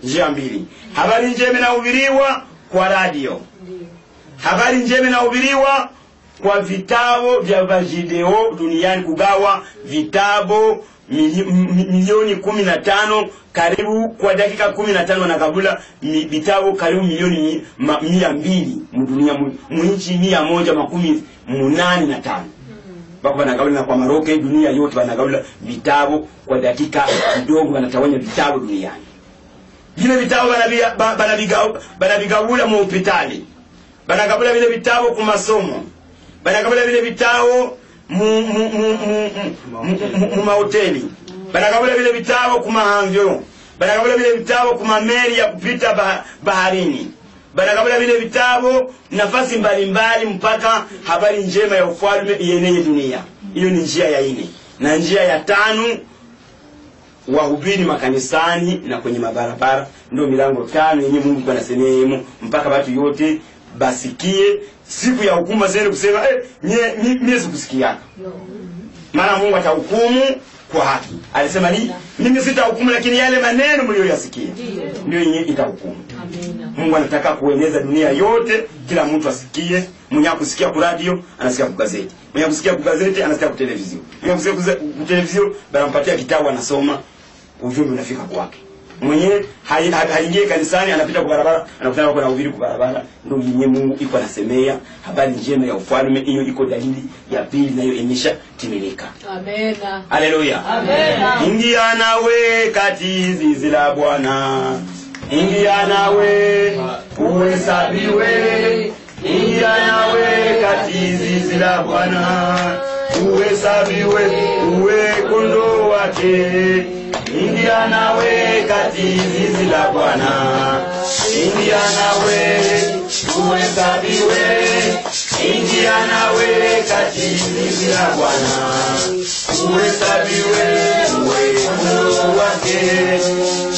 njia mbili. Habari njema inahubiriwa kwa radio. Habari njema inahubiriwa kwa vitabu vya vajideo duniani kugawa vitabu milioni kumi na tano karibu kwa dakika kumi na tano wanagabula mi- vitabu karibu milioni mi- mia mbili mdunia mu- mwinchi mia moja makumi munane na tano bako banagabula na kwa maroke dunia yote banagabula vitabu kwa dakika kidogo wanatawanya vitabu duniani vile vitabu banaviga- ba- banaviga- banavigabula mu hospitali banagabula vile vitabu ku masomo banagabula vile vitabu mu- mu- mu- mu- mu- mu- mu mahoteli banagabula vile vitabu ku mahanvyo banagabula vile vitabu kumameli ya kupita bah baharini. Banagabula vile vitabu nafasi mbalimbali mpaka habari njema ya ufalme ieneye dunia. Hiyo ni njia ya ine na njia ya tano wahubiri makanisani na kwenye mabarabara. Ndio milango tano yenye mungu anasemeyemo mpaka watu yote basikie. Siku ya hukumu asiende kusema eh, mie, mie, mie sikusikiaka maana mungu atahukumu kwa haki. Alisema ni mimi sitahukumu lakini yale maneno mliyoyasikia ndio yenye itahukumu. Mungu anataka kueneza dunia yote kila mtu asikie. Mwenye akusikia ku radio anasikia ku gazeti. Mwenye akusikia ku gazeti anasikia ku televizio mwenye akusikia kwa televizio banampatia kitabu anasoma. Ujumbe unafika kwake mwenye haingie kanisani anapita kwa barabara anakutana na uhubiri kwa barabara. Ndio yenye mungu iko anasemea habari njema ya ufalme hiyo iko dalili ya pili nayo imesha timilika. Amena. haleluya. Amena. ingia nawe kati zizi la bwana. Ingia nawe uhesabiwe. Ingia nawe kati zizi la bwana. Uhesabiwe uwe kondo wake ingia nawe kati zizi la bwana. Ingia nawe uhesabiwe ingia nawe kati zizi la bwana. Uhesabiwe uwe Mungu wake.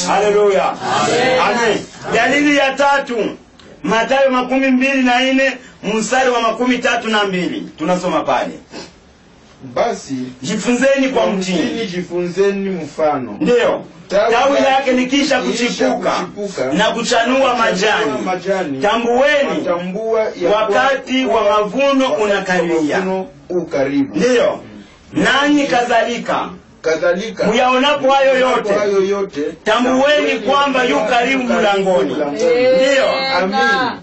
Haleluya amen. Dalili ya tatu matayo makumi mbili na ine mstari wa makumi tatu na mbili. Tunasoma pale basi jifunzeni kwa mtini. jifunzeni mfano. Ndiyo Tawi lake nikisha likisha kuchipuka kuchipuka, na kuchanua majani. majani. Tambueni. Wakati wa mavuno unakaribia ndio. Ndiyo nanyi kadhalika. Kadhalika. Muyaonapo hayo yote yote tambueni kwamba yu karibu mlangoni. ndiyo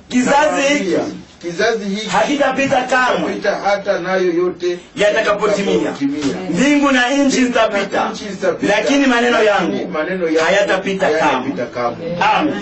Kizazi hiki kizazi hiki hakitapita kamwe. pita hata nayo yote yatakapotimia. mbingu na nchi zitapita. lakini maneno yangu maneno hayatapita kamwe. Amen.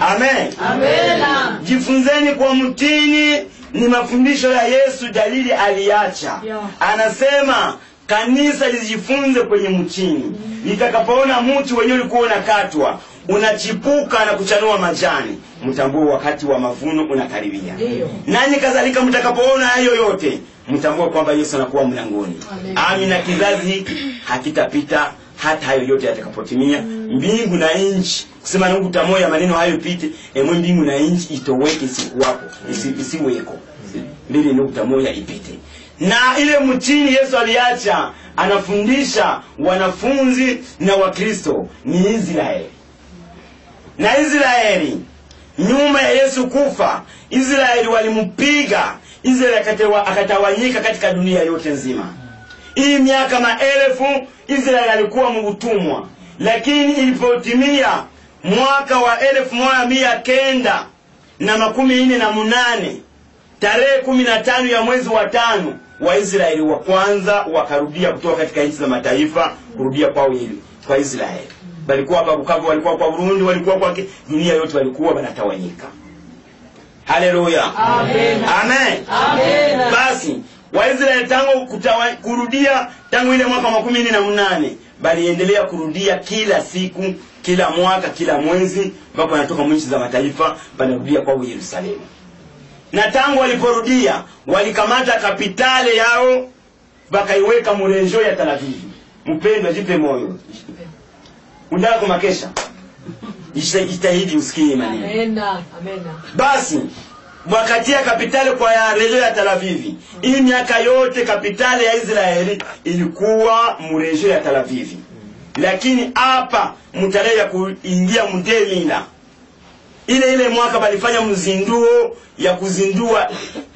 amen. Amen. Jifunzeni kwa mtini ni mafundisho ya yesu dalili aliacha. Anasema kanisa lijifunze kwenye mtini. Nitakapoona mti wenyewe ulikuwa unakatwa unachipuka na kuchanua majani. Mtambue wakati wa mavuno unakaribia. Nani nanyi kadhalika mtakapoona hayo yote? Mtambue kwamba yesu anakuwa mlangoni. Amina, ami na kizazi hakitapita hata hayo yote yatakapotimia. Mbingu na nchi. Kusema nukuta tamoya maneno hayo pite. Emwe mbingu na nchi itoweke isikuwapo isi, isiweko. Mbili nukta moja ipite. Na ile mtini yesu aliacha anafundisha wanafunzi na wakristo ni israeli na israeli. Nyuma ya yesu kufa israeli walimpiga. Israeli akatawanyika katika dunia yote nzima. Hii miaka maelfu israeli alikuwa muutumwa lakini ilipotimia mwaka wa elfu moja mia kenda na makumi nne na munane tarehe kumi na tano ya mwezi wa tano waisraeli wa kwanza wakarudia kutoka katika nchi za mataifa kurudia ili- kwa israeli walikuwa hapa bukavu walikuwa kwa burundi walikuwa kwa dunia yote walikuwa wanatawanyika. Haleluya. Amen. amen. Amen. basi waisraeli tangu kutawa, kurudia tangu ile mwaka wa makumi na mnane baliendelea kurudia kila siku kila mwaka kila mwezi mpaka wanatoka nchi za mataifa banarudia kwao yerusalemu. Na tangu waliporudia walikamata kapitale yao bakaiweka murenjo ya Tel Aviv. Mpendwa jipe moyo undako makesha jitahidi usikie maneno. Basi mwakatia kapitali kwa ya rejo ya Tel Aviv. Hii miaka yote kapitali ya Israeli ilikuwa mrejo ya Tel Aviv, lakini hapa mtarehe ya kuingia mtemila ile ile mwaka balifanya mzinduo ya kuzindua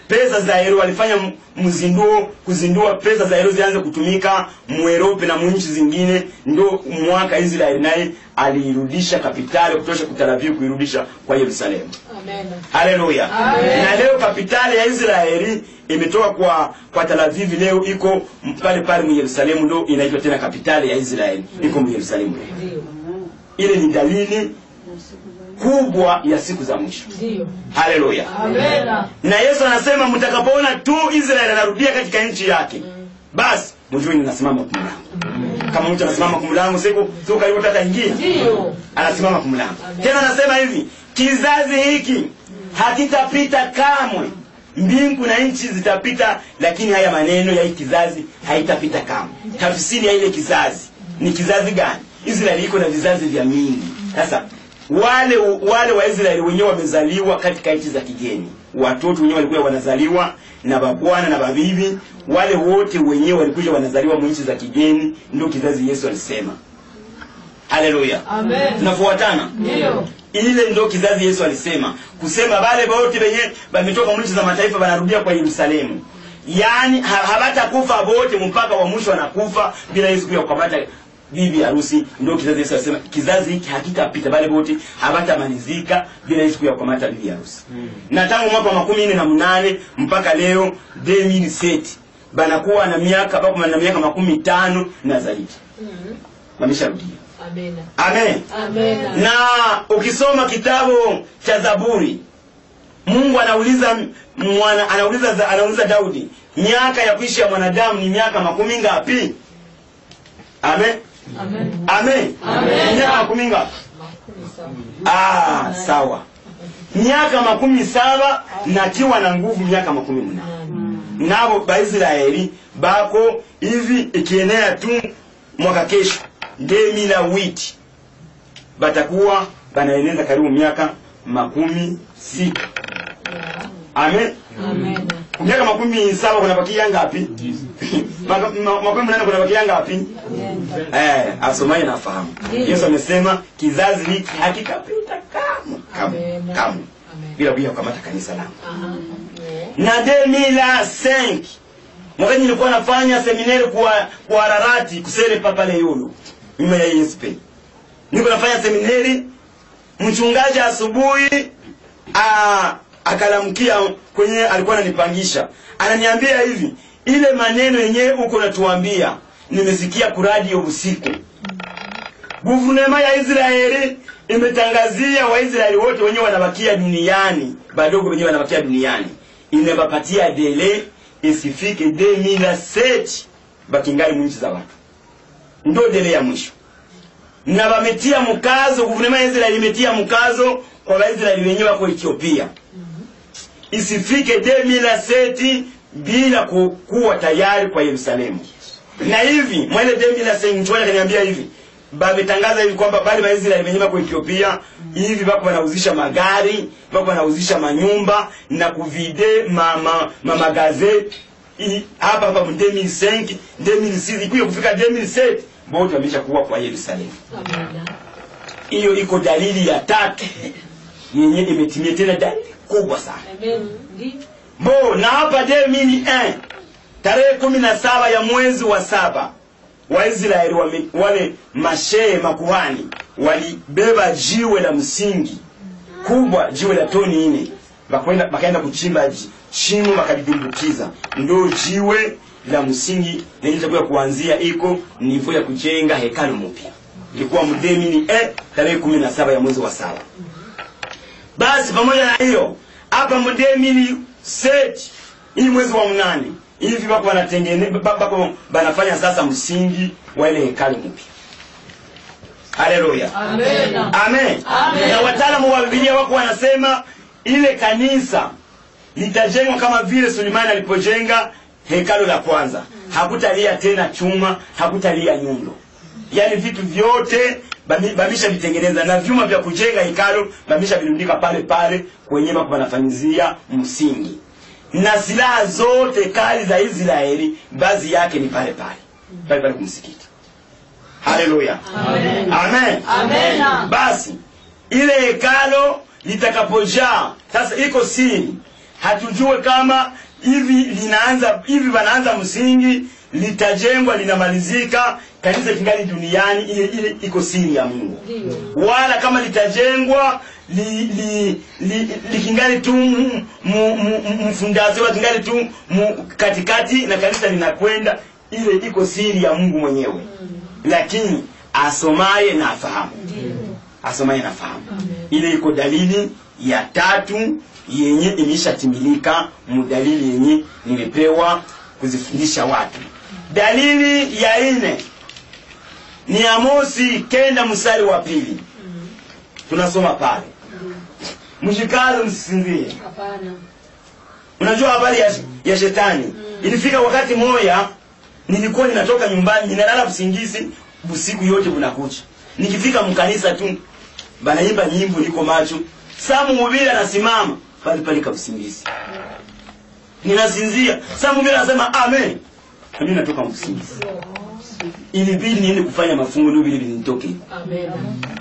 pesa za euro, walifanya mzinduo kuzindua pesa za euro zianze kutumika muerope na mwinchi zingine, ndo mwaka Israeli naye aliirudisha kapitali kutosha kutarabia kuirudisha kwa Yerusalemu. amen. Haleluya. Na leo kapitali ya Israeli imetoka kwa kwa Tel Aviv, leo iko pale pale mu Yerusalemu, ndo inaitwa tena kapitali ya Israeli, iko mu Yerusalemu. Ile ni dalili kubwa ya siku za mwisho. Haleluya. Na Yesu anasema mtakapoona tu Israeli anarudia katika nchi yake, basi mjue ninasimama kumlango. Kama mtu anasimama kumlango, siku siku karibu tata ingia Ndio. anasimama kumlango. Tena anasema hivi, kizazi hiki hakitapita kamwe. Mbingu na nchi zitapita, lakini haya maneno ya hii kizazi haitapita kamwe. Tafsiri ya ile kizazi ni kizazi gani? Israeli iko na vizazi vya mingi. Sasa wale wale Waisraeli wenyewe wamezaliwa katika nchi za kigeni, watoto wenyewe walikuwa wanazaliwa na babwana na babibi, wale wote wenyewe walikuja wanazaliwa mu nchi za kigeni, ndio kizazi Yesu alisema. Haleluya. Amen. Tunafuatana? Ndio. ile ndio kizazi Yesu alisema kusema wale wote wenye wametoka nchi za mataifa wanarudia kwa Yerusalemu, yaani ha- hawatakufa wote mpaka wa mwisho wanakufa bila Yesu kuja kukamata bibi harusi. Ndio kizazi Yesu alisema kizazi hiki hakitapita, bale bote hawatamalizika bila siku ya kukamata bibi harusi. mm. Na tangu mwaka wa makumi nne na mnane mpaka leo 2007 banakuwa na miaka bako na miaka makumi tano na zaidi wamesharudia. Amen. Amen Amen. na ukisoma kitabu cha Zaburi Mungu anauliza mwana, anauliza anauliza Daudi, miaka ya kuishi ya mwanadamu ni miaka makumi ngapi? Amen. Amen. Amen. Amen. Miaka makumi ngapi? Ah, sawa. Miaka makumi saba nakiwa na nguvu miaka makumi mnane. Nabo Baisraeli bako hivi ikienea tu mwaka kesho demi la witi batakuwa banaeneza karibu miaka makumi sita. Amen. Amena. Miaka makumi saba kunabakia ngapi? Makumi mnane kunabakia ngapi? Eh, asomaye nafahamu. Yesu amesema kizazi hiki hakitapita kamwe kamwe Amen. kamwe Amen. bila kuja kukamata kanisa langu. Na 2005 wakati nilikuwa nafanya seminari kwa kwa Hararati kusere papale yulu nyuma ya ESP niko nafanya seminari mchungaji asubuhi ah, akalamkia kwenye alikuwa ananipangisha. Ananiambia hivi ile maneno yenyewe uko natuambia nimesikia kuradio usiku. Guvernema ya Israeli imetangazia Waisraeli wote wenye wanabakia duniani, badogo wenye wanabakia duniani, inabapatia dele isifike 2007 bakingali mwinchi za watu, ndo dele ya mwisho. Na wametia mkazo, guvernema ya Israeli imetia mkazo kwa Waisraeli wenyewe wako Ethiopia, isifike 2007 bila kuwa tayari kwa Yerusalemu. Na hivi mwele dembi la akaniambia kaniambia hivi. Bametangaza hivi kwamba bali waisraeli imenyima kwa Ethiopia hivi bako wanauzisha magari bako wanauzisha manyumba na kuvide mama ma, gazeti hapa hapa mu 2005 2006 ikuye kufika 2007 bote wamesha kuwa kwa Yerusalemu. Hiyo iko dalili ya tatu. Yenye imetimia tena dalili kubwa sana Amen. Ndio. Bo, na hapa 2001 tarehe kumi na saba ya mwezi wa saba Waisraeli wa wale mashehe makuhani walibeba jiwe la msingi kubwa, jiwe la toni nne, bakwenda bakaenda kuchimba shimo bakalidumbukiza, ndo jiwe la msingi lenye itakuwa kuanzia iko nivo ya kujenga hekalu mpya. Ilikuwa mdemini eh, tarehe kumi na saba ya mwezi wa saba. Basi pamoja na hiyo hapa mdemini set hii mwezi wa mnane hivi bako wanatengeneza baba bako banafanya sasa msingi wa ile hekalu mpya. Haleluya. Amen. Amen. Na wataalamu wa Biblia wako wanasema ile kanisa litajengwa kama vile Sulemani alipojenga hekalu la kwanza. hakutalia tena chuma hakutalia nyundo yaani vitu vyote bamisha vitengeneza na vyuma vya kujenga hekalu bamisha virundika pale pale kwenye bako banafanyizia msingi. Na silaha zote kali za israeli bazi yake ni pale pale. Pale pale kumsikiti haleluya. Amen, Amen. basi ile hekalo litakapojaa sasa iko siri hatujue kama hivi linaanza hivi wanaanza msingi litajengwa linamalizika kanisa kingali duniani ile ile iko siri ya mungu. Wala kama litajengwa li, li, li, likingali tu mfundazi wa kingali tu mu, katikati na kanisa linakwenda ile iko siri ya mungu mwenyewe. Lakini asomaye na afahamu. Asomaye na afahamu. Ile iko dalili ya tatu yenye imeshatimilika mudalili yenye nilipewa kuzifundisha watu. Dalili ya nne ni amosi kenda mstari wa pili. Tunasoma pale. Mshikaze msisinzie Hapana. unajua habari ya, ya shetani? Mm. ilifika wakati moya nilikuwa ninatoka nyumbani ninalala usingizi busiku yote unakucha, nikifika mkanisa tu banaimba nyimbo niko macho. Samu mhubiri anasimama pale pale kausingizi ninasinzia. Samu mhubiri anasema amen. Mimi natoka msingizi ilibidi niende kufanya mafungo ndio vile vinitoke Amen.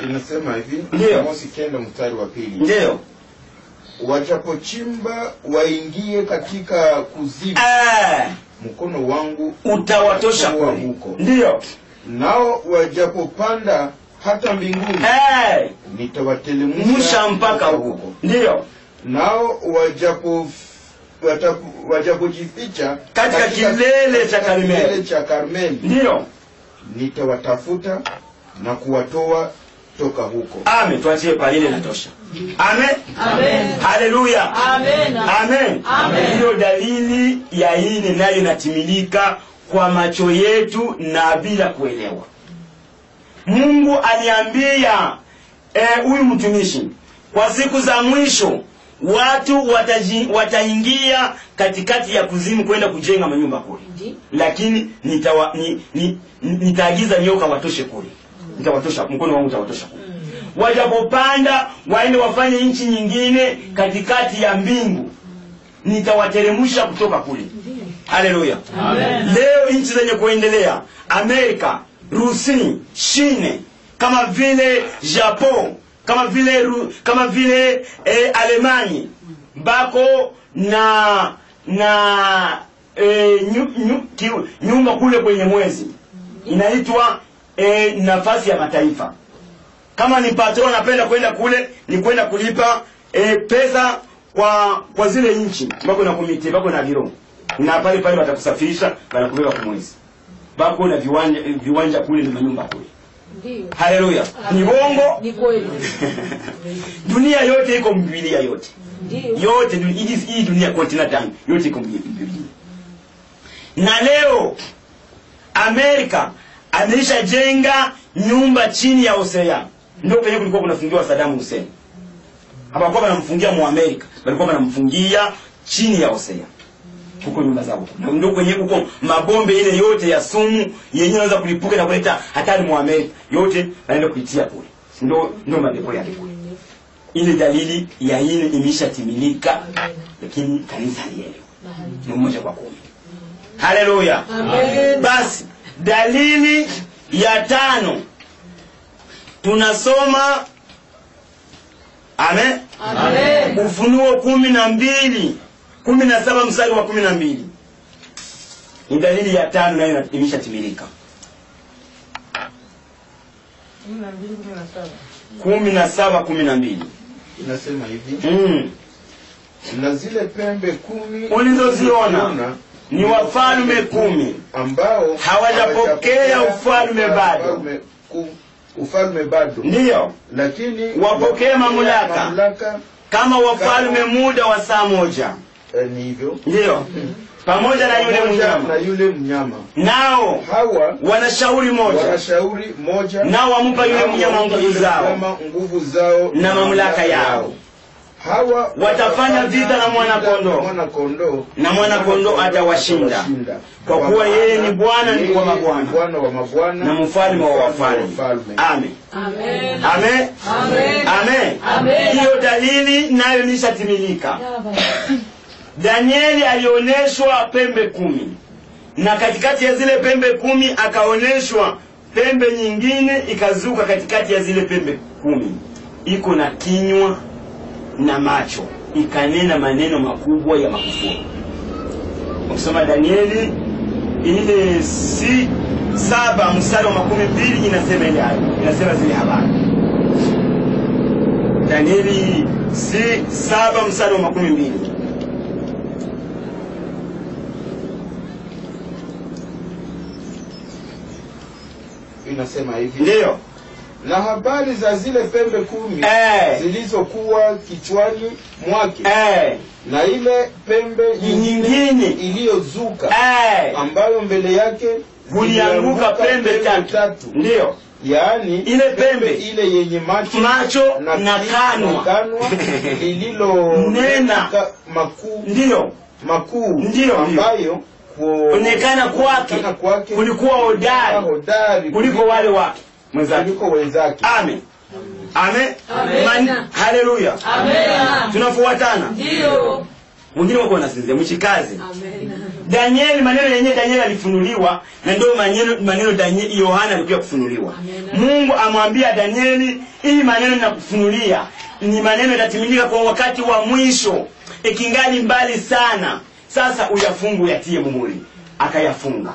inasema hivi. Amosi kenda mstari wa pili. Ndio. Wachapochimba waingie katika kuzimu eh, mkono wangu utawatosha kwa huko. Ndio. Nao wajapopanda hata mbinguni eh, nitawatelemusha mpaka huko. Ndio. Nao wajapo wajapojificha Katika kilele cha Karmeli. kilele cha Karmeli. Ndio nitawatafuta na kuwatoa toka huko. Amen. Tuachie pale ile natosha amen. Amen. haleluya. Amen. amen. Amen. hiyo dalili ya ine nayo inatimilika kwa macho yetu na bila kuelewa. Mungu aliambia eh, huyu mtumishi kwa siku za mwisho watu wataji, wataingia katikati ya kuzimu kwenda kujenga manyumba kule. Lakini nitawa, ni, ni, nitaagiza nyoka watoshe kule. Nitawatosha mkono wangu utawatosha kule. Wajapopanda waende wafanye nchi nyingine katikati ya mbingu. Nitawateremsha kutoka kule. Haleluya leo nchi zenye kuendelea amerika rusi shine kama vile japon kama vile kama vile e, alemani mbako na na e, nyu, nyu, ki, nyumba kule kwenye mwezi. Inaitwa e, nafasi ya mataifa. Kama ni patron anapenda kwenda kule ni kwenda kulipa e, pesa kwa kwa zile nchi. Bako na komite bako na biro. Na pale pale watakusafirisha wanakubeba kumwezi mwezi. Bako na viwanja viwanja kule na manyumba kule. Haleluya. Ni bongo? Ni kweli. [LAUGHS] dunia yote iko Biblia yote. Ndiyo. yote hii hii dunia continental yote iko Biblia. na leo amerika ameshajenga nyumba chini ya osean ndio penye kulikuwa kunafungiwa Saddam hussein. Hapakuwa wanamfungia muamerika walikuwa wanamfungia chini ya osean huko nyumba zao. Na ndio kwenye huko. Mabombe ile yote ya sumu yenyewe inaweza kulipuka na kuleta hatari muamerika yote naenda kuitia kule. Ndio ndio mabepo yake. Kule ile dalili ya ile imeshatimilika lakini kanisa halielewi. Ni mmoja kwa kumi. Haleluya. Amen. basi dalili ya tano. Tunasoma. Amen. Amen. ufunuo kumi na mbili kumi na saba mstari wa kumi na mbili. Ni dalili ya tano nayo imeshatimilika kumi na saba kumi na mbili. Inasema hivi. Mm. na zile pembe kumi Ulizoziona ni wafalme kumi. Ambao hawajapokea ufalme bado. ufalme bado. Ndiyo. Lakini Wapokee mamlaka. kama wafalme muda wa saa moja eh, ni hivyo ndiyo pamoja na yule mnyama. na yule mnyama nao hawa wana shauri moja wanashauri moja nao wampa yule mnyama nguvu zao nguvu zao na mamlaka yao hawa Watafanya vita na mwana-kondoo. mwana-kondoo Na mwana-kondoo atawashinda. atawashinda. Kwa kuwa yeye ni Bwana, ni kwa wa mabwana. Bwana wa mabwana na mfalme wa wafalme amen Amen. amen Amen. amen Amen. hiyo dalili nayo ilishatimilika danieli alioneshwa pembe kumi. Na katikati ya zile pembe kumi akaoneshwa pembe nyingine ikazuka katikati ya zile pembe kumi. Iko na kinywa na macho. Ikanena maneno makubwa ya makufuru ukisoma danieli ile si saba mstari wa makumi mbili inasema ile hayo inasema zile habari. Danieli si saba mstari wa makumi mbili inasema hivi. Ndio na habari za zile pembe kumi Eh. zilizokuwa kichwani mwake. Eh, na ile pembe Nyingine. iliyozuka eh, ambayo mbele yake kulianguka pembe tatu. ndio yaani Ile pembe. ile yenye macho macho na na kanwa. kanwa [LAUGHS] lililo Nena. makuu. Ndio makuu ambayo kuonekana kwake kulikuwa hodari kuliko wale wake. Wenzake. Amen. Amen. Amen. Haleluya Amen. tunafuatana. Ndio. mwingine wako wanasinzia Amen. danieli maneno yenyewe danieli alifunuliwa na ndio maneno maneno Danieli- yohana alikuwa kufunuliwa mungu amwambia danieli hii maneno nakufunulia ni maneno yatatimilika kwa wakati wa mwisho ikingali mbali sana sasa uyafungu yatie mumuri akayafunga.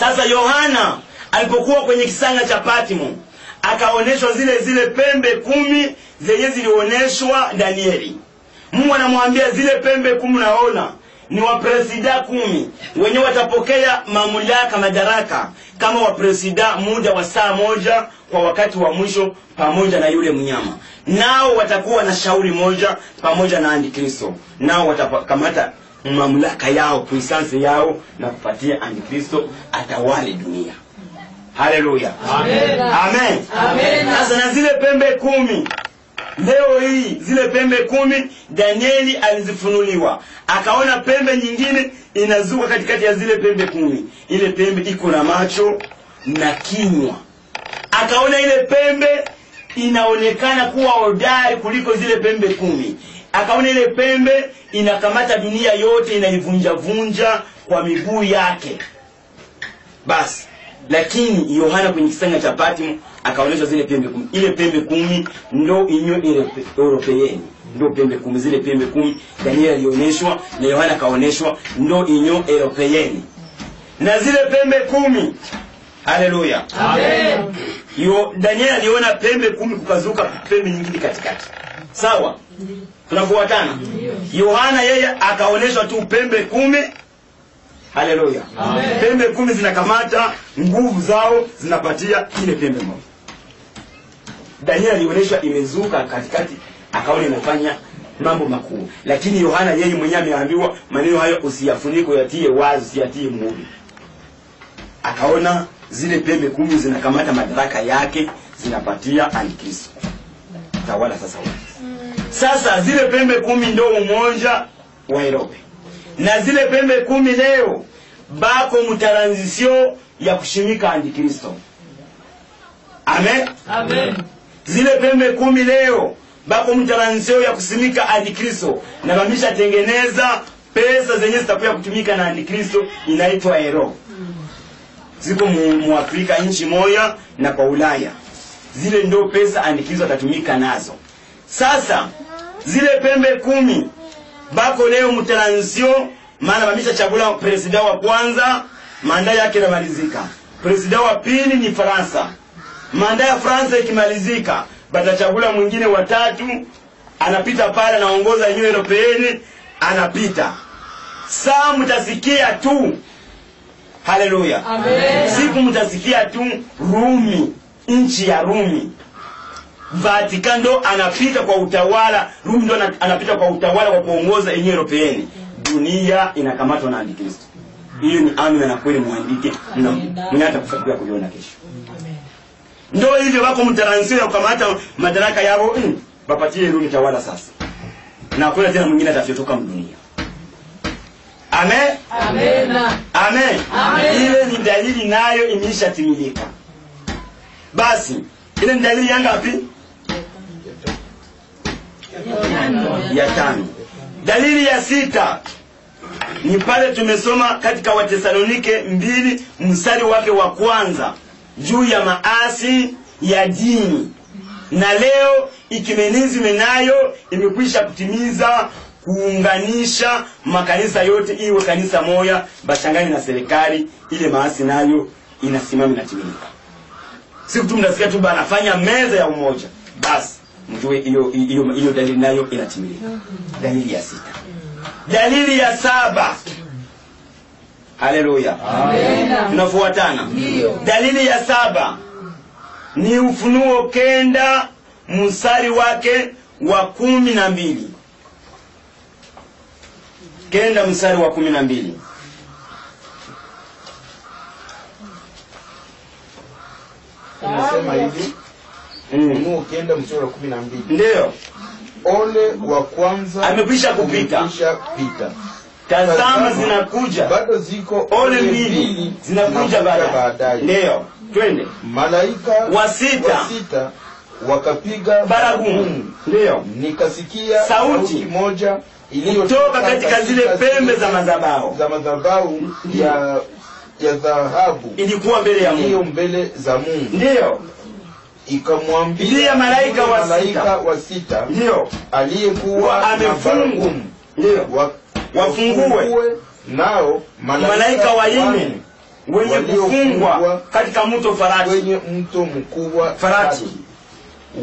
Sasa yohana alipokuwa kwenye kisanga cha patimo akaonyeshwa zile zile pembe kumi zenye zilioneshwa danieli. Mungu anamwambia zile pembe kumi naona ni wapresida kumi wenye watapokea mamlaka madaraka kama wapresida muda wa saa moja kwa wakati wa mwisho pamoja na yule mnyama. Nao watakuwa na shauri moja pamoja na antikristo. Nao watakamata mamlaka yao puissance yao na kupatia antikristo atawale dunia. Haleluya. Amen. amen. Amen. sasa na zile pembe kumi. Leo hii zile pembe kumi danieli alizifunuliwa. Akaona pembe nyingine inazuka katikati ya zile pembe kumi. Ile pembe iko na macho na kinywa. Akaona ile pembe inaonekana kuwa hodari kuliko zile pembe kumi akaona ile pembe inakamata dunia yote inaivunjavunja kwa miguu yake. Basi lakini yohana kwenye kisanga cha patmo akaonyeshwa zile pembe kumi. Ile pembe kumi ndo inyo Europe- europeeni ndo pembe kumi zile pembe kumi daniel alionyeshwa na yohana akaonyeshwa ndo inyo europeeni na zile pembe kumi haleluya. Amen. yo danieli aliona pembe kumi kukazuka pembe nyingine katikati. Sawa tunafuatana. Yohana yeye akaonyeshwa tu pembe kumi. Haleluya. Pembe kumi zinakamata nguvu zao zinapatia ile pembe moja. Danieli alionyeshwa imezuka katikati akaona inafanya mambo makuu. Lakini yohana yeye mwenyewe ameambiwa maneno hayo usiyafunike yatie wazi usiyatie muhuri. Akaona zile pembe kumi zinakamata madaraka yake zinapatia antikristo tawala sasa wote sasa zile pembe kumi ndo umoja wa Europe. Na zile pembe kumi leo bako mutaranzisio ya kushimika antikristo. Amen? Amen. zile pembe kumi leo bako mutaranzisio ya kusimika antikristo. Na bameshatengeneza pesa zenye zitakuya kutumika na antikristo inaitwa ero ziko mu, mu Afrika nchi moya na kwa Ulaya. Zile ndo pesa antikristo atatumika nazo. Sasa zile pembe kumi. Bako leo mtransition maana bamisha chagula presida wa kwanza manda yake inamalizika. Presida wa pili ni fransa manda ya fransa ikimalizika batachagula mwingine watatu anapita pale anaongoza union europeeni anapita. Saa mtasikia tu. Haleluya siku mtasikia tu rumi nchi ya rumi Vatican ndo anapita kwa utawala Rumi ndo anapita kwa utawala wa kuongoza yenyewe Europeeni. Dunia inakamatwa na Antikristo. Hiyo ni amina na kweli, muandike na mnata kufikia kuiona kesho. Ndo hivyo wako mtaransio ya kukamata madaraka yao mm, papatie Rumi tawala sasa, na kuna tena mwingine atafyotoka mdunia. Amen, Amen. amen. Amen. Ile ni dalili nayo imeshatimilika. Basi ile ni dalili yanga ngapi? Ya tano. Dalili ya sita ni pale tumesoma katika Watesalonike mbili mstari wake wa kwanza juu ya maasi ya dini, na leo ikimenizime nayo imekwisha kutimiza kuunganisha makanisa yote iwe kanisa moya, bashangani na serikali. Ile maasi nayo inasimama inatimilika. Siku tu mnasikia tu banafanya meza ya umoja, basi mjue hiyo hiyo hiyo dalili nayo inatimilika. Dalili ya sita. Dalili ya saba. Haleluya, tunafuatana. Dalili ya saba ni Ufunuo kenda mstari wake wa kumi na mbili kenda mstari wa kumi na mbili inasema hivi mm. Ukienda mstari wa kumi na mbili. Ndiyo, ole wa kwanza Amekwisha kupita. pita. Tazama zinakuja. bado ziko ole mbili. zinakuja baadaye. Ndiyo, twende. Malaika Wa sita. wa sita wakapiga baragumu. Ndiyo, nikasikia Sauti. moja iliyotoka katika zile pembe za madhabahu. za madhabahu ya ya dhahabu. Ilikuwa mbele ya Mungu. mbele za Mungu. Ndiyo, ikamwambia malaika wa malaika wa sita ndio aliyekuwa amefungwa. ndio wa- Wafungue. nao Malaika wa wane wenye kufungwa katika mto Farati. wenye mto mkubwa Farati.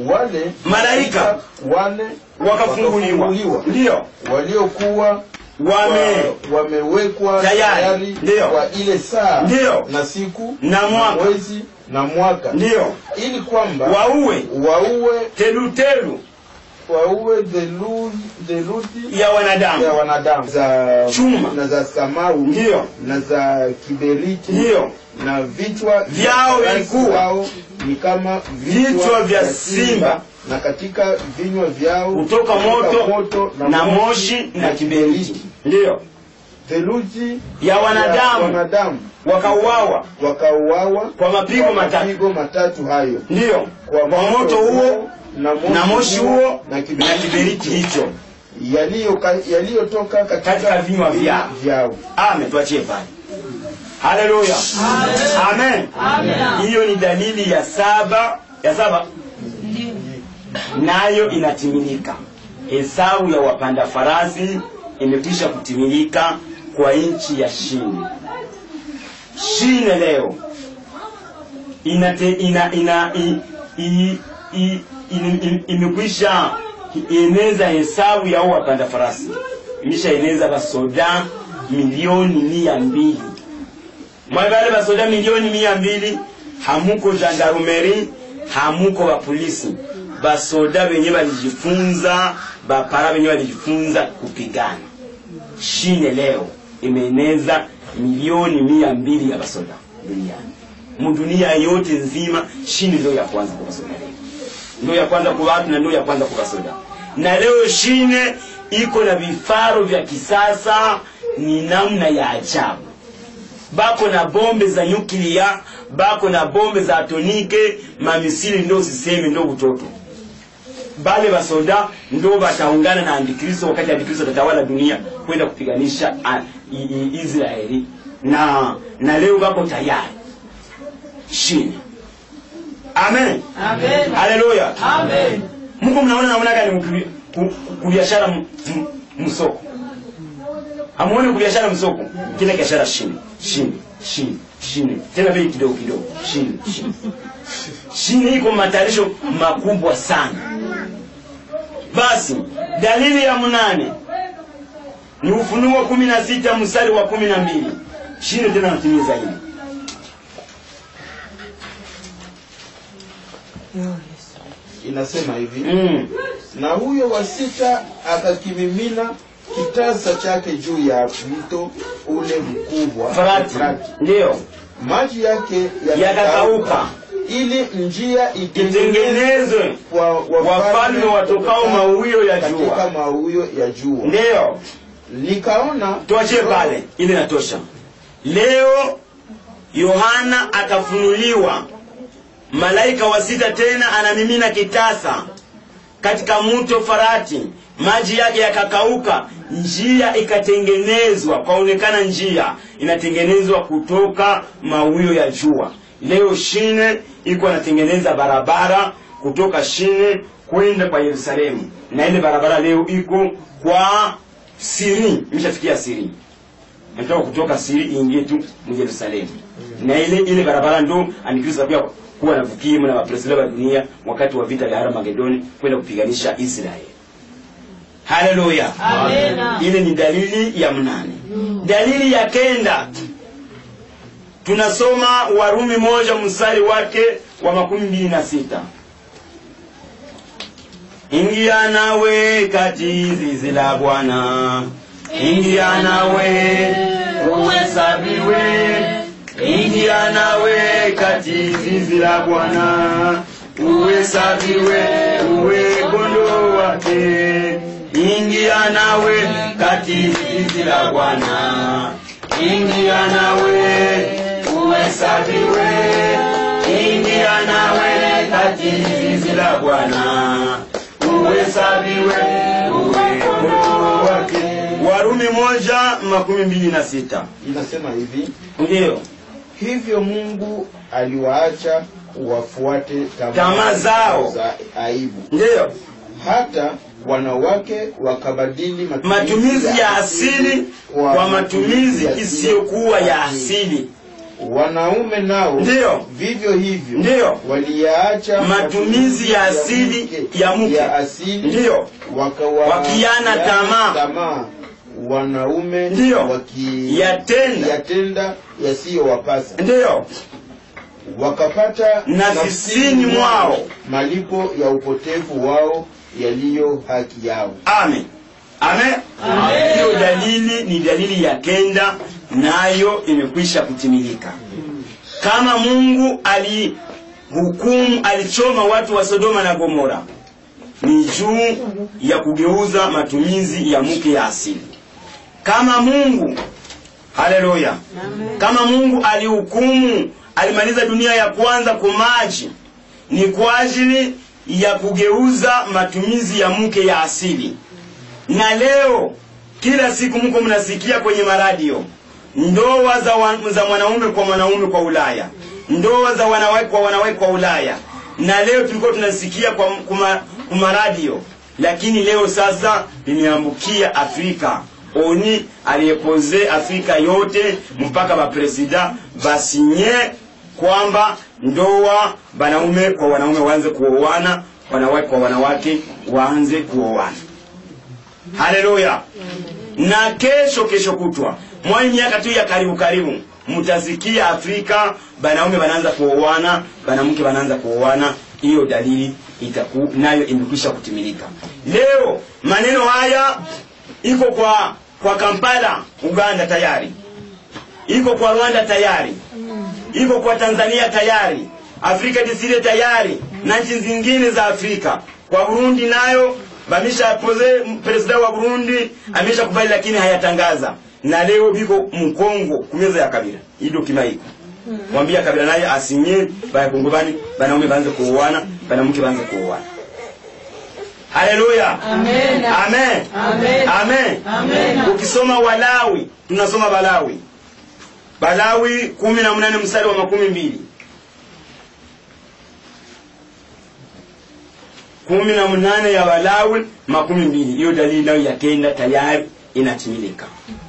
wale Malaika. wale Wakafunguliwa. ndio waliokuwa wame wamewekwa Tayari. Kwa ile saa ndio na siku Na mwaka. mwezi na mwaka. Ndio. Ili kwamba wauwe. waue telutelu. waue thelu- theluthi ya wanadamu. ya wanadamu. Za Chuma. na za samau. Ndio. Na za kiberiti ndio. Na vichwa Vyao vikuu vilikuwa. ni kama Vichwa vya simba. na katika vinywa vyao kutoka moto moto na na moshi na kiberiti. Ndiyo, theluthi ya wanadamu wanadamu wakauawa wakauawa kwa mapigo kwa matatu. matatu hayo. Ndiyo, kwa moto huo na moshi, huo na kiberiti hicho. yaliyotoka katika, vinywa vyao. Amen, tuachie pale. Haleluya, amen. Hiyo ni dalili ya saba, ya saba. Nayo inatimilika. Hesabu ya wapanda farasi imekwisha kutimilika kwa nchi ya Shine. Shine leo inate, ina, ina, imekwisha eneza hesabu ya wapanda farasi, imesha eneza basoda milioni mia mbili. Mwagale basoda milioni mia mbili hamuko gendarmerie hamuko bapolisi basoda benye balijifunza bapara benye balijifunza kupigana. Shine leo imeeneza milioni mia mbili ya basoda duniani. Mudunia yote nzima shini ndio ya kwanza kwa basoda leo ndio ya kwanza kwa watu na ndio ya kwanza kwa basoda na leo shine iko na vifaro vya kisasa ni namna ya ajabu. Bako na bombe za nyuklia bako na bombe za atonike mamisili ndo siseme ndo utoto. Bale basoda ndo bataungana na antikristo wakati antikristo atatawala dunia kwenda kupiganisha israeli. Na na leo bako tayari. Shini amen. Amen. haleluya Amen. mungu mnaona namna gani kubiashara msoko? Amuone kubiashara msoko? Kila biashara shini shini shini shini tena bei kidogo kidogo. Shini shini shini iko matayarisho makubwa sana. Basi dalili ya mnane ni ufunuo kumi na sita mstari wa kumi na mbili. Shini tena natimiza hili. Inasema hivi mm. na huyo wa sita akakimimina kitasa chake juu ya mto ule mkubwa Frati. Ndio. maji yake yakakauka. ili njia itengenezwe kwa wafalme watokao mauyo ya jua. ndio ya jua. Ndiyo nikaona tuachie pale ile inatosha. leo yohana akafunuliwa malaika wa sita tena anamimina kitasa katika mto farati. Maji yake yakakauka njia ikatengenezwa kwaonekana njia inatengenezwa kutoka mawio ya jua. Leo shine iko anatengeneza barabara kutoka shine kwenda kwa yerusalemu. Na ile barabara leo iko kwa siri imeshafikia siri. Nataka kutoka siri ingie tu mu yerusalemu na ile ile barabara ndo anikiza pia kuwa na vukimu na mapresida wa dunia wakati wa vita vya haramagedoni kwenda kupiganisha israeli. Haleluya. Ile ni dalili ya mnane dalili ya kenda. Tunasoma warumi moja mstari wake wa makumi mbili na sita ingia nawe kati zizi la bwana. Ingia nawe uhesabiwe. Ingia nawe kati zizi la bwana. Uhesabiwe uwe kondoo wake. Ingia nawe kati zizi la bwana. Ingia nawe uhesabiwe. Ingia nawe kati zizi la bwana uhesabiwe. Uwepo wake warumi moja makumi mbili na sita. Inasema hivi. Ndiyo hivyo mungu aliwaacha wafuate Tamaa zao. za aibu. Ndiyo hata wanawake wakabadili matumizi ya asili kwa matumizi isiyokuwa ya asili wanaume nao ndio. vivyo hivyo ndio. waliyaacha Matumizi ya asili ya mke. ya asili ndio. Wakiana tamaa. tamaa. Wanaume ndio. waki- Yatenda. yatenda yasiyowapasa. Ndio. Wakapata Nafsini mwao. malipo ya upotevu wao yaliyo haki yao. Amen. Amen. Hiyo dalili ni dalili ya kenda nayo imekwisha kutimilika. Kama mungu alihukumu alichoma watu wa sodoma na gomora ni juu ya kugeuza matumizi ya mke ya asili. Kama mungu haleluya. Kama mungu alihukumu alimaliza dunia ya kwanza kwa maji ni kwa ajili ya kugeuza matumizi ya mke ya asili. Na leo kila siku mko mnasikia kwenye maradio ndoa za, wa, za mwanaume kwa mwanaume kwa ulaya. Ndoa za wanawake kwa wanawake kwa ulaya. Na leo tulikuwa tunasikia kwa kuma, kuma radio lakini leo sasa limeambukia afrika. Oni aliyepoze afrika yote mpaka bapresida basinye kwamba ndoa wanaume kwa wanaume waanze kuoana wanawake kwa wanawake waanze kuoana. Haleluya na kesho kesho kutwa mwai miaka tu ya karibu karibu. Mtasikia afrika banaume banaanza kuoana banamke banaanza kuoana hiyo dalili itaku nayo imekwisha kutimilika. Leo maneno haya iko kwa kwa kampala uganda tayari. Iko kwa rwanda tayari. Iko kwa tanzania tayari. Afrika disile tayari. Na nchi zingine za afrika. Kwa burundi nayo bamisha poze presida wa burundi amesha kubali lakini hayatangaza na leo biko mkongo kumeza ya kabila. Ido kimaiko mwambia kabila naye asinye baya kongo bani banaume banze kuoana banamke banze kuoana. Haleluya. Amen. amen. Amen. amen. Amen. ukisoma walawi tunasoma balawi balawi kumi na mnane mstari wa makumi mbili. Kumi na mnane ya walawi makumi mbili. Hiyo dalili nayo yakenda tayari inatimilika kumi na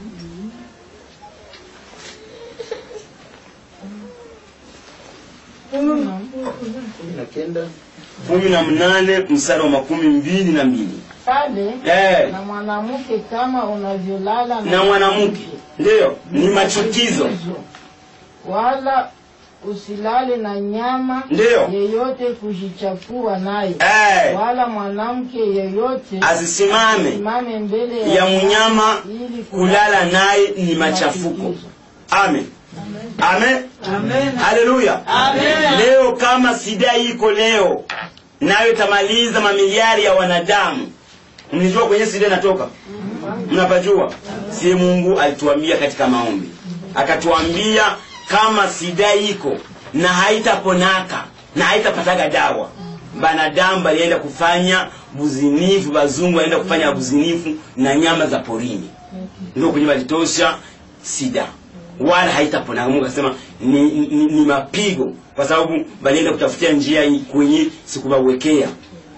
kumi na mnane msara wa makumi mbili na mbili. Eh. na mwanamke kama unavyolala na mwanamke. Ndiyo ni machukizo. Wala usilale na nyama Ndiyo. yeyote kujichafua naye hey. wala mwanamke yeyote Asisimame. asimame mbele ya mnyama ili kulala naye ni machafuko. amen amen. Amen. haleluya Amen. leo kama sida iko leo nayo tamaliza mamiliari ya wanadamu. Mnijua kwenye sida inatoka? Mnapajua? Si mungu alituambia katika maombi. Akatuambia kama sida iko na haitaponaka na haitapataga dawa banadamu balienda kufanya buzinifu bazungu walienda kufanya buzinifu na nyama za porini. Ndio kwenye balitosha sida wala haitaponaka. Mungu akasema ni, ni, ni mapigo kwa sababu walienda kutafutia njia kwenye sikubawekea.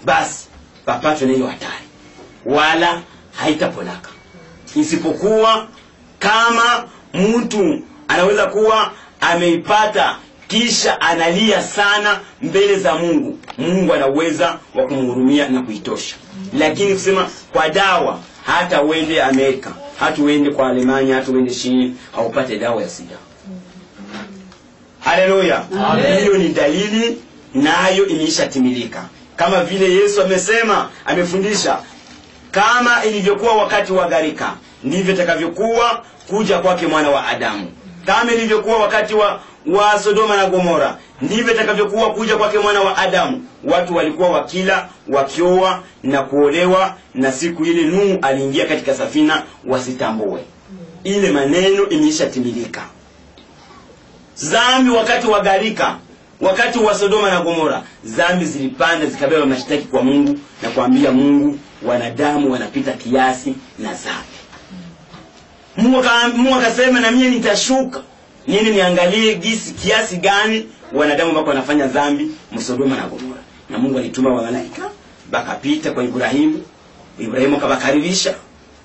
Basi papatwe na hiyo hatari. Wala haitaponaka. Isipokuwa kama mtu anaweza kuwa ameipata kisha analia sana mbele za mungu mungu anaweza wa kumhurumia na kuitosha. Lakini kusema kwa dawa hata wende amerika hata uende kwa alemanya hata uende shini haupate dawa ya sida. Haleluya. Hiyo ni dalili nayo imeishatimilika kama vile yesu amesema amefundisha kama ilivyokuwa wakati wa gharika ndivyo itakavyokuwa kuja kwake mwana wa adamu kama ilivyokuwa wakati wa, wa sodoma na gomora. Ndivyo itakavyokuwa kuja kwake mwana wa adamu. Watu walikuwa wakila wakioa na kuolewa na siku ile nuhu aliingia katika safina wasitambue. Ile maneno imeishatimilika zambi wakati wa gharika wakati wa sodoma na gomora zambi zilipanda zikabeba mashtaki kwa mungu na kuambia mungu wanadamu wanapita kiasi na zambi mungu aka- Mungu akasema na mimi nitashuka. Nini niangalie gisi kiasi gani wanadamu wako wanafanya dhambi msodoma na gomora. Na mungu alituma wamalaika bakapita kwa ibrahimu. Ibrahimu akabakaribisha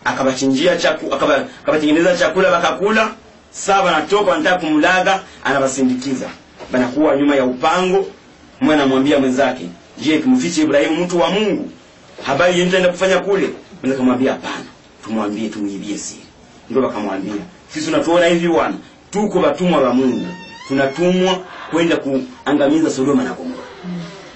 akabachinjia chaku akaba- akabatengeneza chakula bakakula. Saa wanatoka wanataka kumlaga anabasindikiza. Banakuwa nyuma ya upango. Mwe anamwambia mwenzake je kimfiche ibrahimu mtu wa mungu? Habari yenu kufanya kule? Mwenza kamwambia hapana tumwambie tumwibie siri ndio wakamwambia sisi unatuona hivi bwana tuko watumwa wa mungu. Tunatumwa kwenda kuangamiza sodoma na gomora.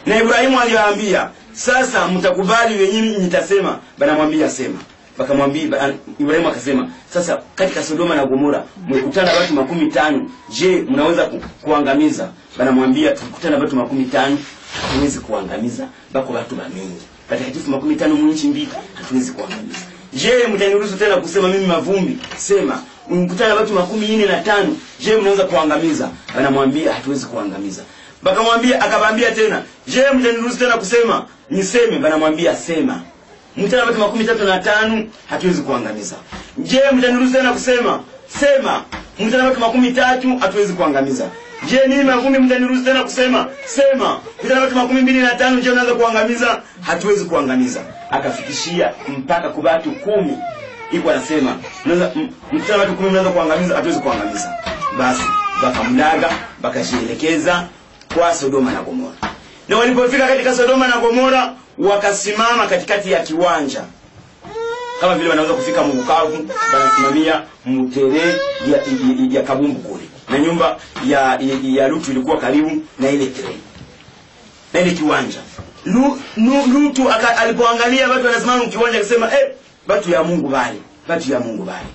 Na ibrahimu aliwaambia sasa mtakubali wenyewe nitasema. Banamwambia sema. Wakamwambia ibrahimu akasema sasa katika sodoma na gomora mlikutana watu makumi tano. Je mnaweza ku, kuangamiza? Banamwambia tukutana watu makumi tano hatuwezi kuangamiza. Bako watu bamingi patakatifu makumi tano mwinchi mbili hatuwezi kuangamiza je mtaniruhusu tena kusema mimi mavumbi? Sema mkutana watu makumi nne na tano. Je mnaweza kuangamiza? Anamwambia hatuwezi kuangamiza. Bakamwambia akabambia tena je mtaniruhusu tena kusema? Niseme. Banamwambia sema. Mkutana watu makumi tatu na tano hatuwezi kuangamiza. Je mtaniruhusu tena kusema? Sema. Mkutana watu makumi tatu hatuwezi kuangamiza je nini makumi mtaniruhusu tena kusema? Sema. Mkutana watu makumi mbili na tano je naanza kuangamiza. Hatuwezi kuangamiza. Akafikishia mpaka kwa watu kumi. Iko anasema naanza m- watu kumi mnaweza kuangamiza hatuwezi kuangamiza. Basi bakamlaga bakajielekeza kwa sodoma na gomora. Na walipofika katika sodoma na gomora wakasimama katikati ya kiwanja. Kama vile wanaweza kufika mbukavu wanasimamia mtere ya, ya, ya kabumbu kule na nyumba ya, ya, lutu ilikuwa karibu na ile train na ile kiwanja. Lu, lu, lutu alipoangalia watu wanasimama kiwanja akasema eh, watu ya mungu bali watu ya mungu bali.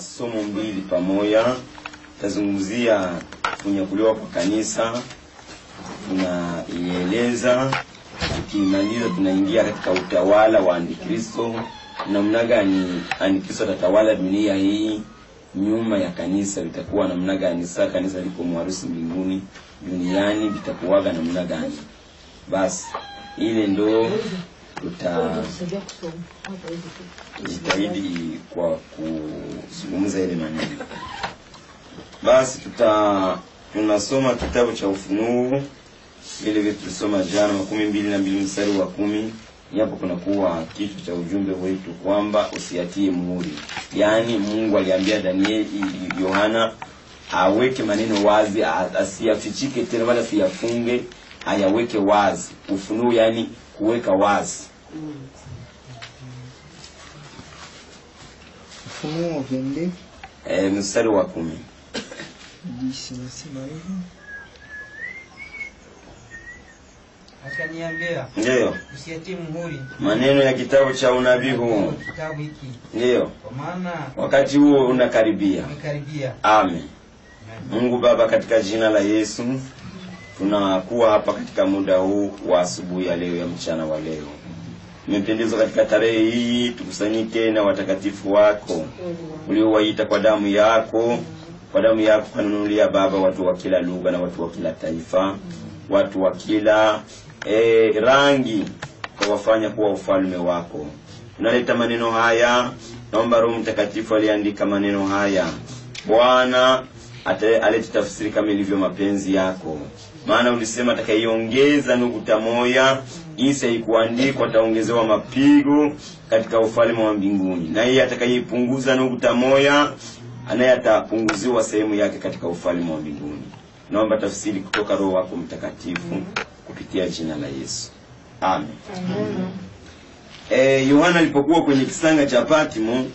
Somo mbili pamoja tazungumzia kunyakuliwa kwa kanisa tunaieleza tukimaliza tunaingia katika utawala wa antikristo. Namna gani antikristo atatawala dunia hii? Nyuma ya kanisa litakuwa namna gani? Saa kanisa liko mwarusi mbinguni duniani vitakuwaga namna gani? Basi ile ndo tutajitahidi kwa kuzungumza ile maneno. Basi tuta tunasoma kitabu cha ufunuo vile vile tulisoma jana makumi mbili na mbili mstari wa kumi. Yapo kunakuwa kichwa cha ujumbe wetu kwamba usiatie muhuri. Yaani mungu aliambia danieli yohana aweke maneno wazi asiyafichike tena wala asiyafunge ayaweke wazi. Ufunuo yani kuweka wazi. Ufunuo vende e, mstari wa kumi nasema hivi akaniambia ndio. usiatie muhuri. Maneno ya kitabu cha unabii huu kitabu hiki. Ndio. Kwa maana wakati huo unakaribia. umekaribia. Amen. Mungu baba katika jina la yesu tunakuwa hapa katika muda huu wa asubuhi ya leo ya mchana wa leo. Umependezwa katika tarehe hii tukusanyike na watakatifu wako. Uliowaita kwa damu yako kwa ya yako kanunulia baba watu wa kila lugha na watu wa kila taifa watu wa kila e, rangi kawafanya kuwa ufalme wako. Tunaleta maneno haya. Naomba roho mtakatifu aliandika maneno haya. Bwana alete tafsiri kama ilivyo mapenzi yako. Maana ulisema atakaiongeza nukuta moya isa ikuandikwa ataongezewa mapigo katika ufalme wa mbinguni. Na yeye atakayeipunguza nukuta moya naye atapunguziwa sehemu yake katika ufalme wa mbinguni. Naomba tafsiri kutoka roho wako mtakatifu kupitia jina la yesu. Amen. Eh, yohana alipokuwa kwenye kisanga cha patmo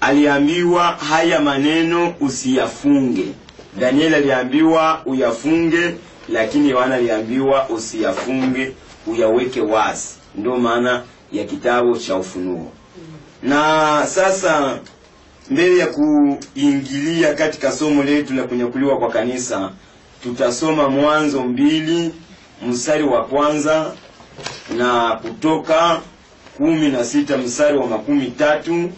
aliambiwa haya maneno usiyafunge. Danieli aliambiwa uyafunge lakini yohana aliambiwa usiyafunge uyaweke wazi. Ndio maana ya kitabu cha ufunuo. Na sasa mbele ya kuingilia katika somo letu la kunyakuliwa kwa kanisa tutasoma mwanzo mbili mstari wa kwanza na kutoka kumi na sita mstari wa makumi tatu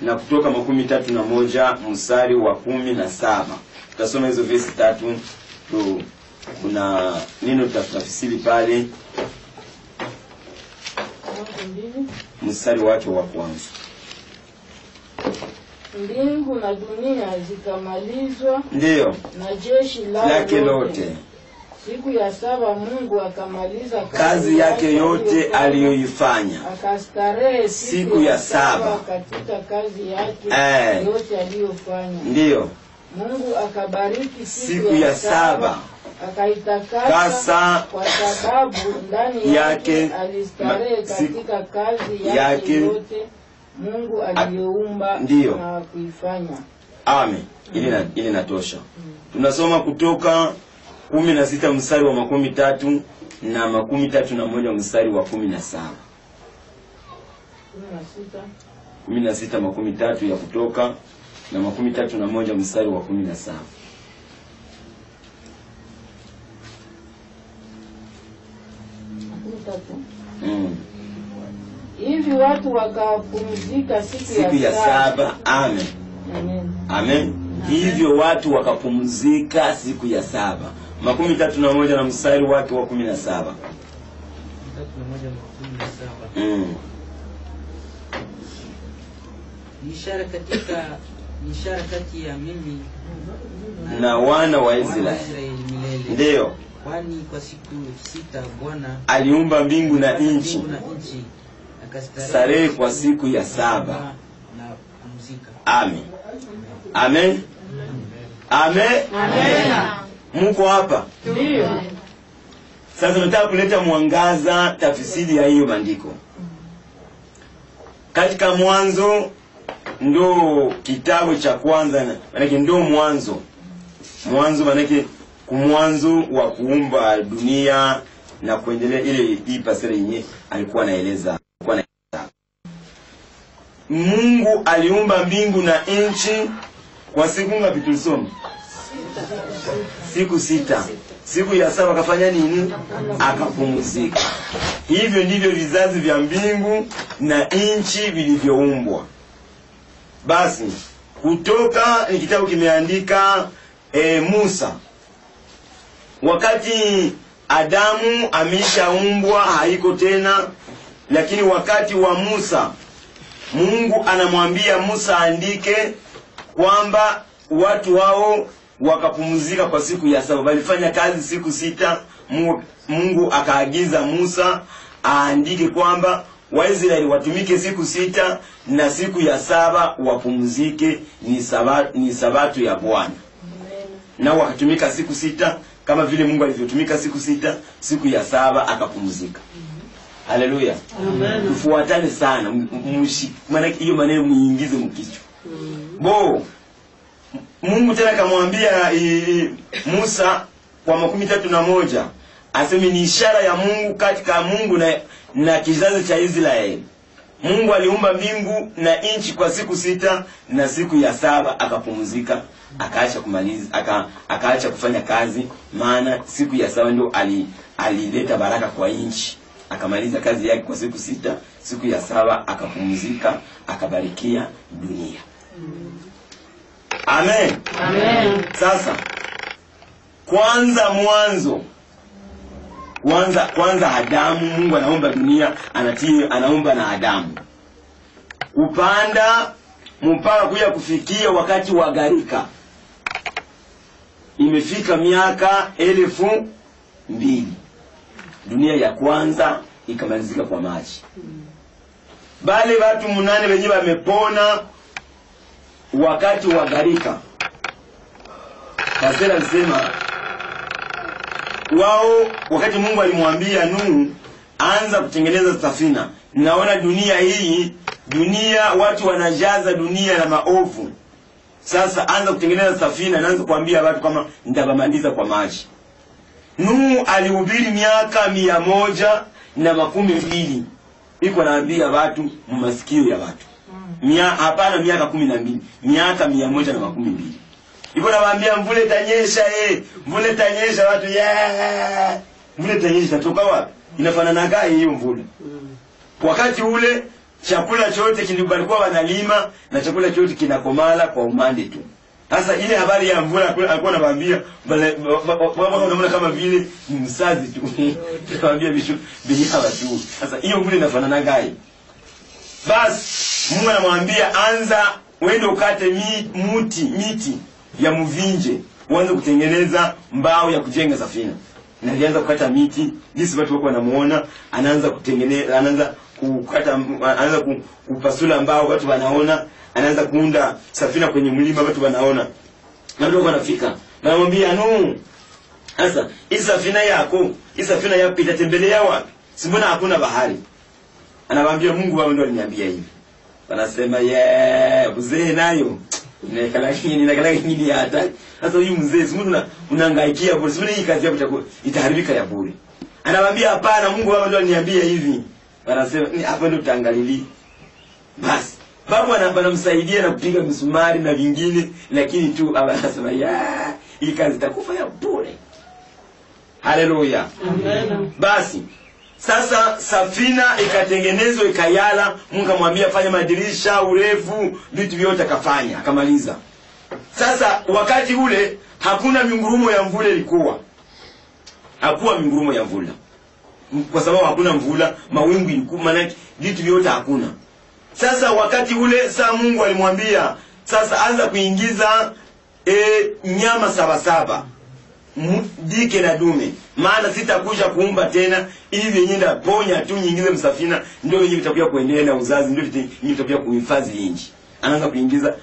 na kutoka makumi tatu na moja mstari wa kumi na saba. Tutasoma hizo vesi tatu tu kuna neno tutatafsiri pale. Mstari wake wa kwanza mbingu na dunia zikamalizwa ndiyo. na jeshi lake lote. siku ya saba mungu akamaliza kazi kazi yake yote aliyoifanya. Akastarehe Siku ya saba. katika kazi yake Eh. yote aliyofanya. Ndiyo. Mungu akabariki siku siku ya saba. akaitakasa kwa sababu ndani yake yake alistarehe katika kazi yake, yake yote mungu aliyeumba ndiyo. na kuifanya. Amen. Ili na, ili natosha. Tunasoma kutoka kumi na sita mstari wa makumi tatu na makumi tatu na moja mstari wa kumi na saba. Kumi na sita makumi tatu ya kutoka na makumi tatu na moja mstari wa kumi na saba. Makumi tatu. Mm. Hivi watu wakapumzika siku, siku ya saba. amen. Amen. amen. Hivyo watu wakapumzika siku ya saba. Makumi tatu na moja na mstari wake wa kumi na saba. Tatu na moja kumi na saba. Mm. ishara katika ni ishara kati ya mimi na wana wa wana wa israeli ndiyo kwani kwa siku sita bwana aliumba mbingu na nchi starehe kwa siku ya saba. Amen, amen. Amen. Amen. Muko hapa? Ndio. sasa nataka kuleta mwangaza tafsiri ya hiyo maandiko. Katika mwanzo ndo kitabu cha kwanza na- manake ndo mwanzo. Mwanzo manake kumwanzo wa kuumba dunia na kuendelea ile hii pasere yenye alikuwa anaeleza. Mungu aliumba mbingu na nchi. Kwa siku ngapi tulisoma? Siku sita. Siku ya saba akafanya nini? Akapumzika. Hivyo ndivyo vizazi vya mbingu na nchi vilivyoumbwa. Basi kutoka ni kitabu kimeandika e, musa. Wakati adamu ameshaumbwa haiko tena lakini wakati wa musa mungu anamwambia musa aandike kwamba watu hao wakapumzika kwa siku ya saba. Walifanya kazi siku sita. Mungu, mungu akaagiza musa aandike kwamba waisraeli watumike siku sita na siku ya saba wapumzike. Ni, saba, ni sabato ya bwana. Nao wakatumika siku sita kama vile mungu alivyotumika siku sita siku ya saba akapumzika haleluya tufuatane sana. M- m- maanake hiyo maneno muingize mkichwa bo mungu tena akamwambia e, musa kwa makumi tatu na moja aseme ni ishara ya mungu katika mungu na, na kizazi cha israeli. Mungu aliumba mbingu na nchi kwa siku sita na siku ya saba akapumzika akaacha kumaliza aka, akaacha kufanya kazi maana siku ya saba ndio alileta ali- baraka kwa nchi akamaliza kazi yake kwa siku sita siku ya saba akapumzika akabarikia dunia. Amen. Amen. sasa kwanza mwanzo kwanza kwanza adamu mungu anaumba dunia anatii anaumba na adamu. Kupanda mpaka kuja kufikia wakati wa gharika. Imefika miaka elfu mbili dunia ya kwanza ikamalizika kwa maji bale watu munane wenye wamepona wakati wa gharika kasera alisema wao wakati Mungu alimwambia Nuhu anza kutengeneza safina. Naona dunia hii, dunia watu wanajaza dunia na maovu. Sasa anza kutengeneza safina, naanza kuambia watu kama nitabamaliza kwa maji. Nuhu alihubiri miaka mia moja na makumi mbili. Iko naambia watu mumasikio ya watu. Mia, hapana miaka kumi na mbili. Miaka mia moja na makumi mbili. Iko nawaambia mvule tanyesha eh. Mvule tanyesha watu yeah. mvule tanyesha itatoka wapi? Inafanana gani hiyo mvule? wakati ule chakula chote kilikuwa wanalima na chakula chote kinakomala kwa umande tu sasa ile habari ya mvua alikuwa anawaambia wa- unaona kama vile msazi tu. [LAUGHS] Anawaambia vitu hawa tu. Sasa hiyo mvua inafanana gani basi mungu anamwambia anza uende ukate mi, muti miti ya mvinje uanze kutengeneza mbao ya kujenga safina. Na alianza kukata miti jinsi watu wako wanamuona anaanza kutengeneza anaanza kukata anaanza kupasula mbao watu wanaona anaanza kuunda safina kwenye mlima watu wanaona na watu wanafika namwambia nu sasa hii safina yako hii safina yako itatembelea wapi? Si mbona hakuna bahari? Anawaambia mungu wao ndio aliniambia hivi. Wanasema ye mzee nayo. Inakalakini nyini ya hatari sasa huyu mzee simu una unahangaikia bure? Simu hii kazi yako itaharibika ya bure? Anawaambia hapana mungu wao ndio aliniambia hivi. Wanasema hapo ndio utaangalili basi babu ana- anamsaidia na kupiga misumari na vingine lakini tu anasema ya hii kazi itakufa ya bure. Haleluya. Basi sasa safina ikatengenezwa ikayala mungu kamwambia fanya madirisha urefu vitu vyote akafanya. Akamaliza. Sasa wakati ule hakuna mingurumo ya mvula ilikuwa. Hakuwa mingurumo ya mvula. Kwa sababu hakuna mvula mawingu ilikuwa maanake vitu vyote hakuna sasa wakati ule saa mungu alimwambia sasa anza kuingiza e, nyama sabasaba dike na dume. Maana sitakuja kuumba tena. Ili vyenye ndaponya tu nyingize msafina. Ndio venye vitakuja kuendelea na uzazi ndio vyenye vitakuja kuhifadhi inji anaanza kuingiza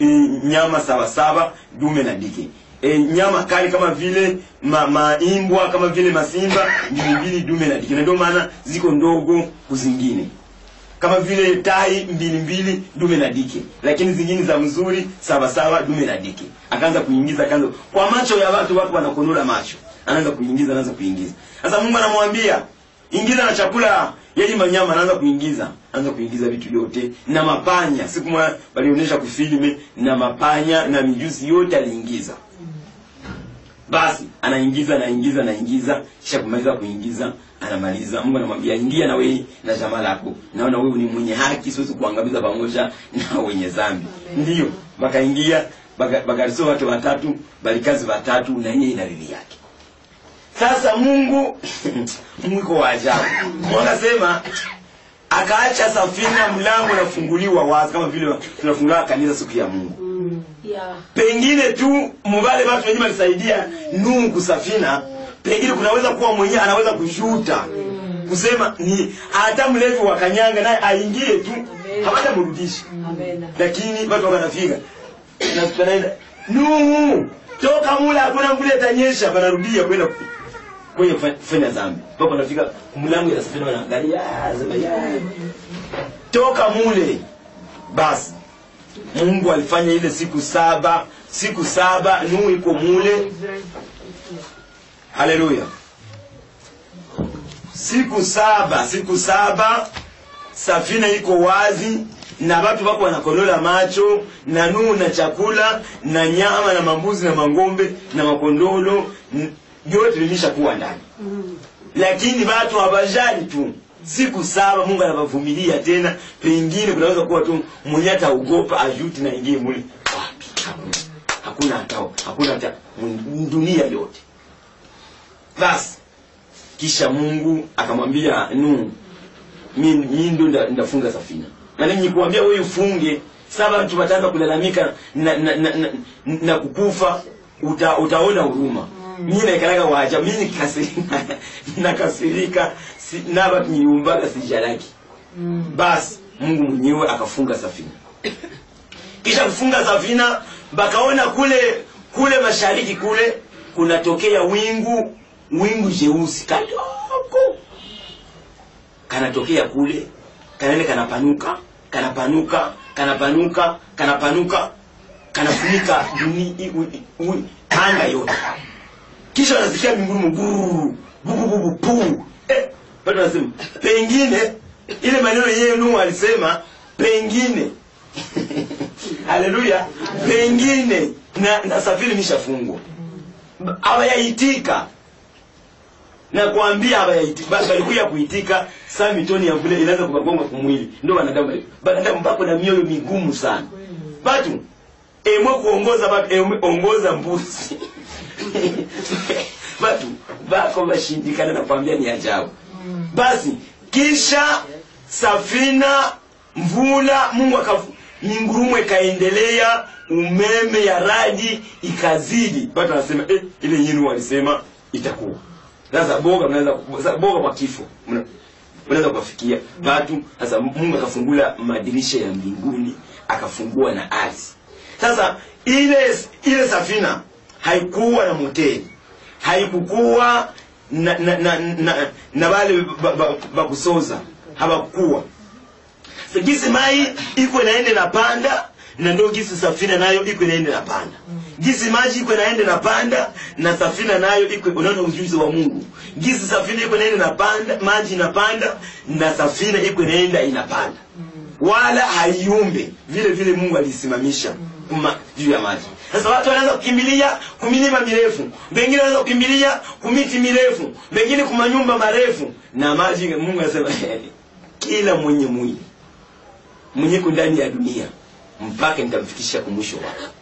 e, nyama sabasaba dume na dike e, nyama kali kama vile ma, maimbwa kama vile masimba ndio dume na dike na ndio maana ziko ndogo kuzingine kama vile tai mbili mbili dume na dike. Lakini zingine za mzuri sawa sawa dume na dike. Akaanza kuingiza akaanza kwa macho ya watu watu wanakonula macho. Anaanza kuingiza anaanza kuingiza. Sasa mungu anamwambia ingiza na chakula. Yeye manyama anaanza kuingiza. Anaanza kuingiza vitu vyote. Na mapanya. Siku moja walionyesha kufilme na mapanya na mijusi yote aliingiza. Basi anaingiza anaingiza anaingiza. Kisha kumaliza kuingiza anamaliza. Mungu anamwambia ingia na wewe na jamaa lako. Naona wewe ni mwenye haki siwezi kuangamiza pamoja [LAUGHS] na wenye dhambi. Ndiyo wakaingia bakariso watu watatu balikazi watatu na yeye ina bibi yake. Sasa mungu [LAUGHS] mungu iko wa ajabu. Mungu akasema akaacha safina mlango unafunguliwa wazi kama vile tunafungua kanisa siku ya mungu. Yeah. pengine tu mubale watu wenyewe walisaidia Nuhu kusafina, pengine kunaweza kuwa mwenyewe anaweza kushuta kusema ni hata mlevi wa kanyanga naye aingie tu hawatamrudisha, mrudishi, lakini watu wanafika. Na tunaenda Nuhu, toka mule, hakuna mvua itanyesha, wanarudia kwenda kwenye kufa- kufanya dhambi, mpaka wanafika mlango ya safina, wanaangalia "Ah, sema ya toka mule. Basi mungu alifanya ile siku saba siku saba nuhu iko mule haleluya. Siku saba siku saba safina iko wazi na watu wako wanakondola macho na nuu na chakula na nyama na mambuzi na mangombe na makondolo yote vyote vilishakuwa ndani. Lakini watu hawajali tu. Siku saba mungu anawavumilia tena. Pengine kunaweza kuwa tu mwenye ataogopa ajuti na ingie mule wapi? Hakuna. Hakuna hata hakuna hata dunia yote basi kisha mungu akamwambia nuhu mi mi ndo nda- ndafunga safina. Maana nikuambia wewe ufunge. Saba watu wataanza kulalamika na, na, na, na, na kukufa uta, utaona huruma. Mi naikalaga waja mi nikasirika [LAUGHS] nakasirika. Si, naba niumbaga sijalaki. Basi mungu mwenyewe akafunga safina. Kisha kufunga safina bakaona kule kule mashariki kule kunatokea wingu wingu jeusi kadogo kanatokea kule kanaende kanapanuka kanapanuka kanapanuka kanapanuka kanafunika duni- anga yote. Kisha wanasikia mbinguni gururu bubububu puu. Eh, bado nasema pengine ile maneno yeye yenu alisema pengine. [LAUGHS] Haleluya. Pengine na, na safiri mishafungwa hawayaitika na kuambia basi walikuja kuitika saa mitoni ya vile inaweza kubagonga kumwili ndio wanadamu wanadamu bako na mioyo migumu sana. Batu emwe kuongoza batu emwe ongoza mbuzi. [LAUGHS] Batu bako bashindikana na kuambia ni ajabu. Basi kisha safina mvula mungu akavu mingurumo ikaendelea umeme ya radi ikazidi. Batu anasema eh, ile yenu walisema itakuwa sasa boga mnaweza boga kwa kifo. Mna- mnaweza kuwafikia. Watu sasa mungu akafungula madirisha ya mbinguni akafungua na ardhi. Sasa ile ile safina haikuwa na moteli haikukua na na na, wale ba- ba- bakusoza hawakuwa. Gisi mai iko inaende na panda na ndio gisi safina nayo iko inaende na panda gisi maji iko naende na panda na safina nayo iko unaona ujuzi wa mungu. Gizi safina iko naende na panda maji inapanda na safina iko inaenda inapanda. Wala haiumbe vile vile mungu alisimamisha kuma juu ya maji. Sasa watu wanaanza kukimbilia kumilima mirefu wengine wanaanza kukimbilia kumiti mirefu wengine kumanyumba marefu na maji mungu anasema kila mwenye mwili mwenyeko ndani ya dunia mpaka nitamfikisha kumwisho wake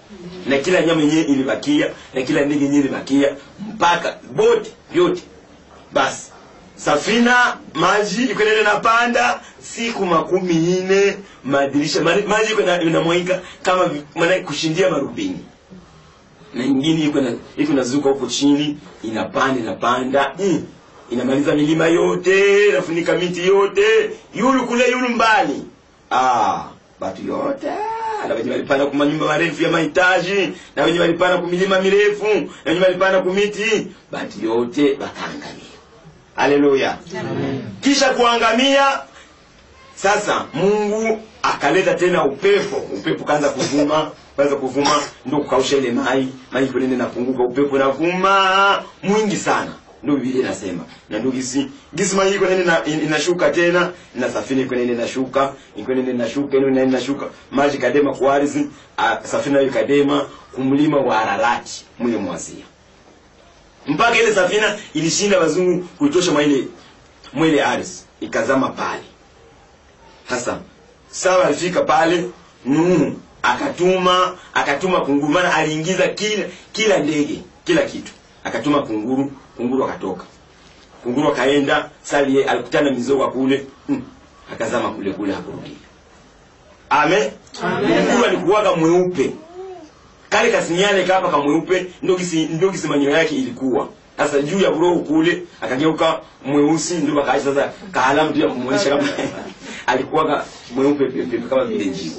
na kila nyama yenyewe ilibakia na kila ndege yenyewe ilibakia mpaka boti yote basi safina maji iko na napanda siku makumi nne madirisha maji iko na- inamwaika kama maana kushindia marubini. Na nyingine iko iko nazuka huko chini inapanda inapanda mm. inamaliza milima yote inafunika miti yote yulu kule yulu mbali. Ah batu yote na wenye walipanda kuma manyumba marefu ya mahitaji na wenye walipanda kumilima mirefu na wenye walipanda kumiti bati yote bakaangamia haleluya. Kisha kuangamia sasa mungu akaleta tena upepo. Upepo kaanza kuvuma kaanza kuvuma ndo kukausha ile mai. Mai kunene napunguka upepo navuma mwingi sana ndo biblia inasema. Na ndio gisi gisi mai iko nini inashuka tena na safina nene inashuka nini inashuka nini inashuka. Maji kadema kwa ardhi safina hiyo kadema kumlima wa Ararati mule mwasia mpaka ile safina ilishinda wazungu kuitosha mwele mwile ardhi ikazama pale. Hasa sawa alifika pale nuhu akatuma akatuma kunguru. Maana aliingiza kila kila ndege kila kitu. Akatuma kunguru kunguru akatoka. Kunguru akaenda sali alikutana mizoga kule. Mm, akazama kule kule hakurudi. amen? Kunguru alikuwaga mweupe. Kale kasinyane kapa kamweupe ndio kisi ndio kisimanyo yake ilikuwa. Sasa juu ya roho kule akageuka mweusi ndio bakaacha sasa kaalamu ndio ya kumuonyesha kama [LAUGHS] alikuwa mweupe pepe kama vile njiwa.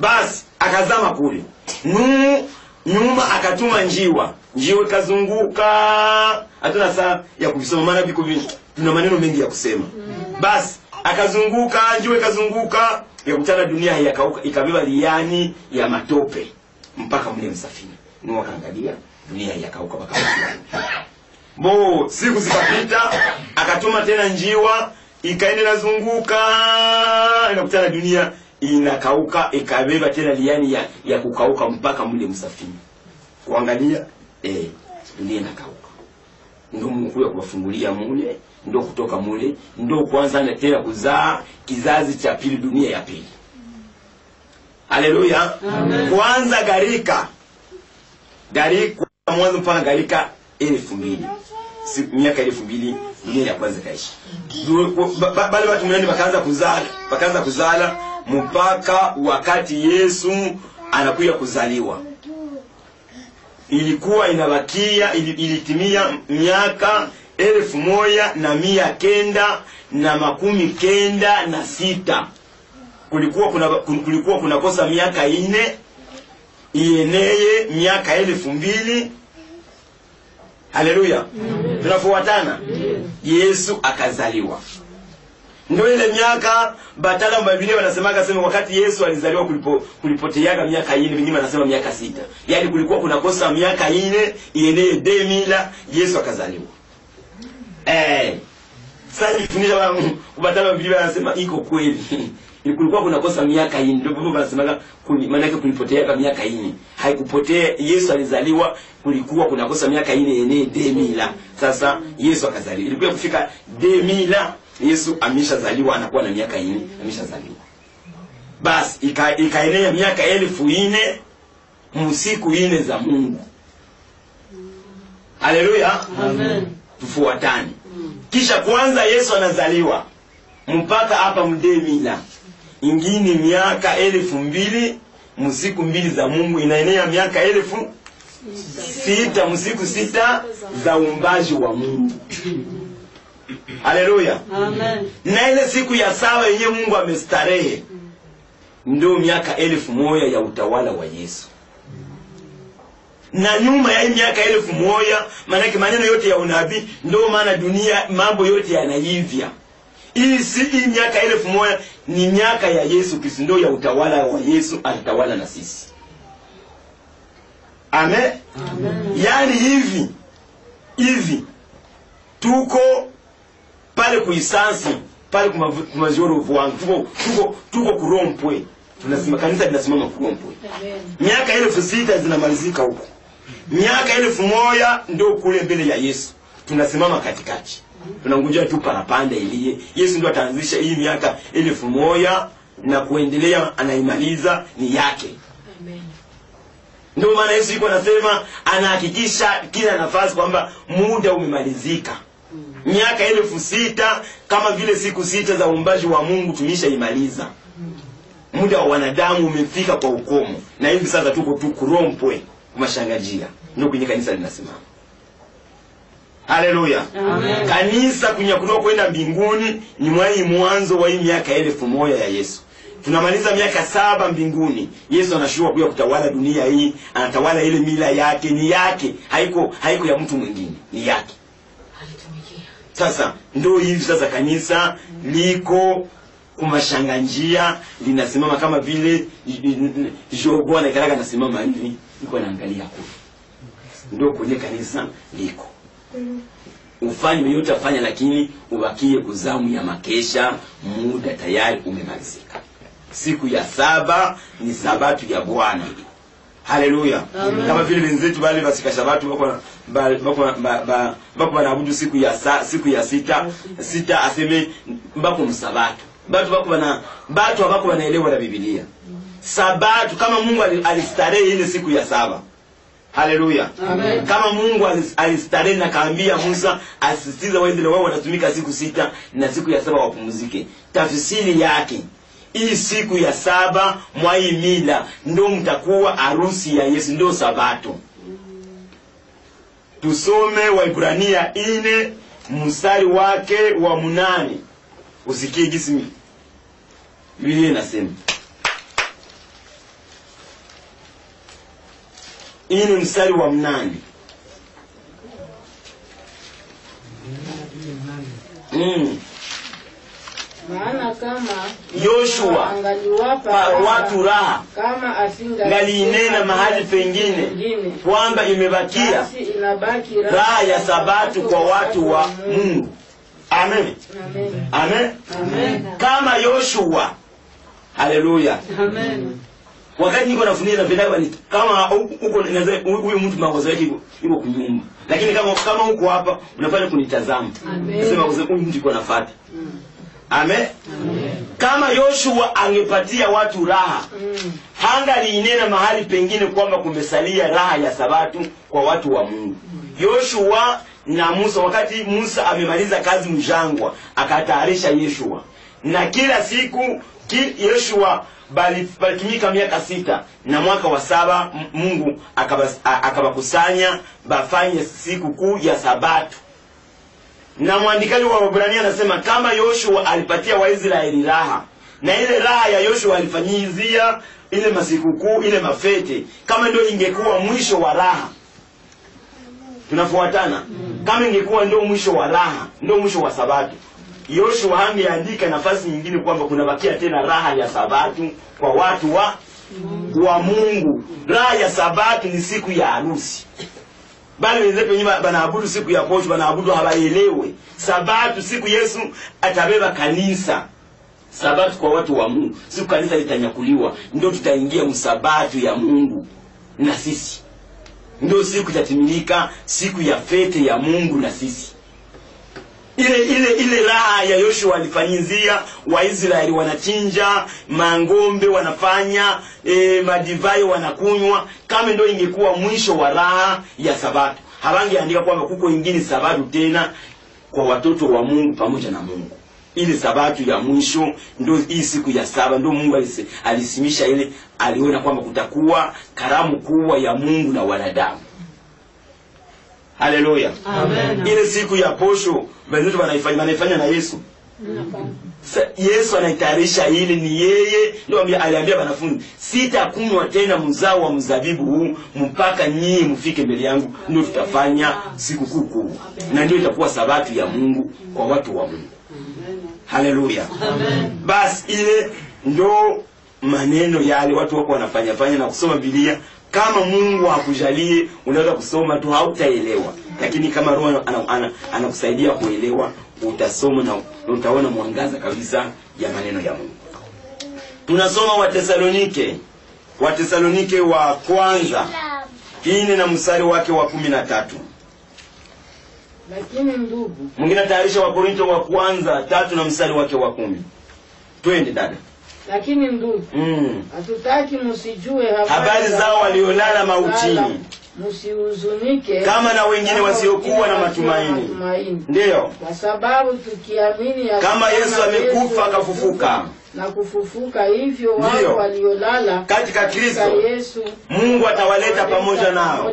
Basi akazama kule. Nuhu nyuma akatuma njiwa njiwa ikazunguka hatuna saa ya kuvisoma maana viko vingi, tuna maneno mengi ya kusema. Basi akazunguka njiwa ikazunguka yakutana dunia yakauka ikabeba liani ya matope. Mpaka mle msafini. Nuhu akaangalia dunia yakauka mpaka bo siku zikapita akatuma tena njiwa ikaenda inazunguka. Inakutana dunia inakauka ikabeba tena liani ya, ya kukauka mpaka mle msafini kuangalia eh, dunia inakauka. Mungu ya kuwafungulia mule ndo kutoka mule ndo kwanza na tena kuzaa kizazi cha pili dunia ya pili. Haleluya. Kwanza garika. Garika mwanzo mpaka garika elfu mbili. Miaka elfu mbili dunia ya kwanza ba- bale watu mnani wakaanza kuzala wakaanza kuzala mpaka wakati yesu anakuya kuzaliwa ilikuwa inabakia ilitimia miaka elfu moja na mia kenda na makumi kenda na sita. Kulikuwa kuna kulikuwa kunakosa miaka ine ieneye miaka elfu mbili. Haleluya. Tunafuatana. Yesu akazaliwa ndo ile miaka batala mabiblia wanasemaga sema wakati yesu alizaliwa kulipo, kulipoteaga miaka ine wengine wanasema miaka sita. Yaani kulikuwa kuna kosa miaka ine ieneye demila yesu akazaliwa. Eh, sasa nifundisha batala mabiblia wanasema iko kweli. [LAUGHS] Kulikuwa kunakosa miaka ine ndio hivyo wanasemaga maana yake kulipoteaga miaka ine. Haikupotea yesu alizaliwa kulikuwa kuna kosa miaka ine yenee demila. Sasa yesu akazaliwa. Ilikuwa kufika demila yesu ameshazaliwa anakuwa na miaka ine ameshazaliwa. Basi ika- ikaenea miaka elfu ine msiku ine za mungu. Haleluya. Tufuatane. Kisha kwanza yesu anazaliwa mpaka hapa mdemila ingini miaka elfu mbili msiku mbili za mungu. Inaenea miaka elfu sita msiku sita za umbaji wa mungu haleluya na ile siku ya saba yenye mungu amestarehe ndio miaka elfu moja ya utawala wa yesu. Na nyuma ya hii miaka elfu moja maanake maneno yote ya unabii ndio maana dunia mambo yote yanaivya. Hii si hii miaka elfu moja ni miaka ya yesu kristo ndio ya utawala wa yesu atatawala na sisi. Amen, amen, yaani hivi hivi tuko pale kuisansi pale kumazioro vangu tuko tuko tuko kurompwe. Tunasema kanisa linasimama kurompwe. Miaka elfu sita zinamalizika huko. Miaka elfu moja ndio kule mbele ya yesu. Tunasimama katikati. Tunangojea tu parapanda iliye. Yesu ndio ataanzisha hii miaka elfu moja na kuendelea anaimaliza ni yake. Ndio maana yesu yuko anasema anahakikisha kila nafasi kwamba muda umemalizika miaka elfu sita kama vile siku sita za uumbaji wa mungu tulishaimaliza muda wa wanadamu umefika kwa ukomo. Na hivi sasa tuko tu kurompwe kumashangajia. Ndio kwenye kanisa linasimama. Haleluya. Kanisa kunyakuliwa kwenda mbinguni ni mwai mwanzo wa hii miaka elfu moja ya yesu. Tunamaliza miaka saba mbinguni. Yesu anashuka kuja kutawala dunia hii anatawala ile mila yake ni yake. Haiko haiko ya mtu mwingine ni yake sasa ndo hivi sasa kanisa liko kumashanga njia linasimama kama vile jogo anaikaraga anasimama hivi iko naangalia kule. Ndo kwenye kanisa liko. Ufanye yote afanya lakini ubakie kuzamu ya makesha muda tayari umemalizika. Siku ya saba ni sabatu ya bwana. Haleluya. Kama vile wenzetu bali basika sabatu bako na- ba- bako na- ba- ba- bako wanaabudu siku ya sa, siku ya sita. Sita aseme mbako msabatu. Batu bako bana batu abako banaelewa na Biblia. Sabatu kama mungu ali- alistarehe ile siku ya saba. Haleluya kama mungu alis- alistarehe na kaambia musa asisitiza waisraeli wao wanatumika siku sita na siku ya saba wapumzike. Tafsiri yake hii siku ya saba mwaimila ndo mtakuwa harusi ya yesu ndo sabato tusome waibrania ine mstari wake wa munane. Usikie gisi biblia inasema. Ine mstari wa mnane. Mm. Maana kama Yoshua angaliwapa watu raha kama asinga ngaliinena mahali pengine kwamba imebakia raha ya sabatu kwa watu wa mungu. Amen. Amen. amen. Amen. kama yoshua. Haleluya Amen. wakati niko nafundisha napenda ni kama huko naweza huyu mtu mawazo yake iko iko kunyumba lakini kama kama huko hapa unafanya kunitazama. Nasema huyu mtu iko nafuata amen? Kama yoshua angepatia watu raha Mm. hangaliinena mahali pengine kwamba kumesalia raha ya sabatu kwa watu wa mungu. Yoshua na musa wakati musa amemaliza kazi mjangwa akatayarisha yeshua na kila siku ki, yeshua bali- balitumika miaka sita na mwaka wa saba mungu akabakusanya akaba bafanye siku kuu ya sabatu na mwandikaji wa Waebrania anasema kama yoshua alipatia waisraeli raha na ile raha ya yoshua alifanyizia ile masikukuu ile mafete kama ndio ingekuwa mwisho wa raha. Tunafuatana. Kama ingekuwa ndio mwisho wa raha ndio mwisho wa sabato. Yoshua hangeandika nafasi nyingine kwamba kunabakia tena raha ya Sabato kwa watu wa wa mungu. Raha ya Sabato ni siku ya harusi bali wenzetu wenyewe banaabudu siku ya posho banaabudu hawaelewe sabatu siku yesu atabeba kanisa. Sabatu kwa watu wa mungu. Siku kanisa litanyakuliwa ndio tutaingia msabatu ya mungu na sisi. Ndio siku itatimilika siku ya fete ya mungu na sisi ile ile ile raha ya yoshua alifanyizia waisraeli wanachinja mangombe wanafanya e, madivai wanakunywa kama ndio ingekuwa mwisho wa raha ya sabato. Hawangeandika kwamba kuko ingine sabato tena kwa watoto wa mungu pamoja na mungu. Ile sabato ya mwisho ndio hii siku ya saba ndio mungu alisi- alisimisha ile aliona kwamba kutakuwa karamu kubwa ya mungu na wanadamu haleluya Amen. ile siku ya posho wenzetu wanaifanya wanaifanya na yesu. Sa, yesu anaitayarisha ili ni yeye ndio aliambia wanafunzi sitakunywa tena mzao wa mzabibu huu mpaka nyie mfike mbele yangu ndio tutafanya siku kuu. Kuu na ndio itakuwa sabato ya mungu kwa watu wa mungu. Haleluya basi ile ndo maneno yale watu wako wanafanya fanya na kusoma bilia kama mungu hakujalie unaweza kusoma tu hautaelewa. Lakini kama roho anakusaidia ana- ana- kuelewa utasoma na utaona mwangaza kabisa ya maneno ya mungu. Tunasoma watesalonike watesalonike wa kwanza ine na mstari wake wa kumi na tatu. Lakini ndugu mwingine atayarisha wakorinto wa kwanza tatu na mstari wake wa kumi. Twende dada lakini ndugu mm. hatutaki msijue habari, Habari zao waliolala mautini. wala msihuzunike Kama na wengine wasiokuwa na matumaini. ndiyo kwa sababu tukiamini Kama Yesu amekufa, akafufuka. Na kufufuka hivyo wao waliolala Katika Kristo. Yesu mungu atawaleta pamoja nao.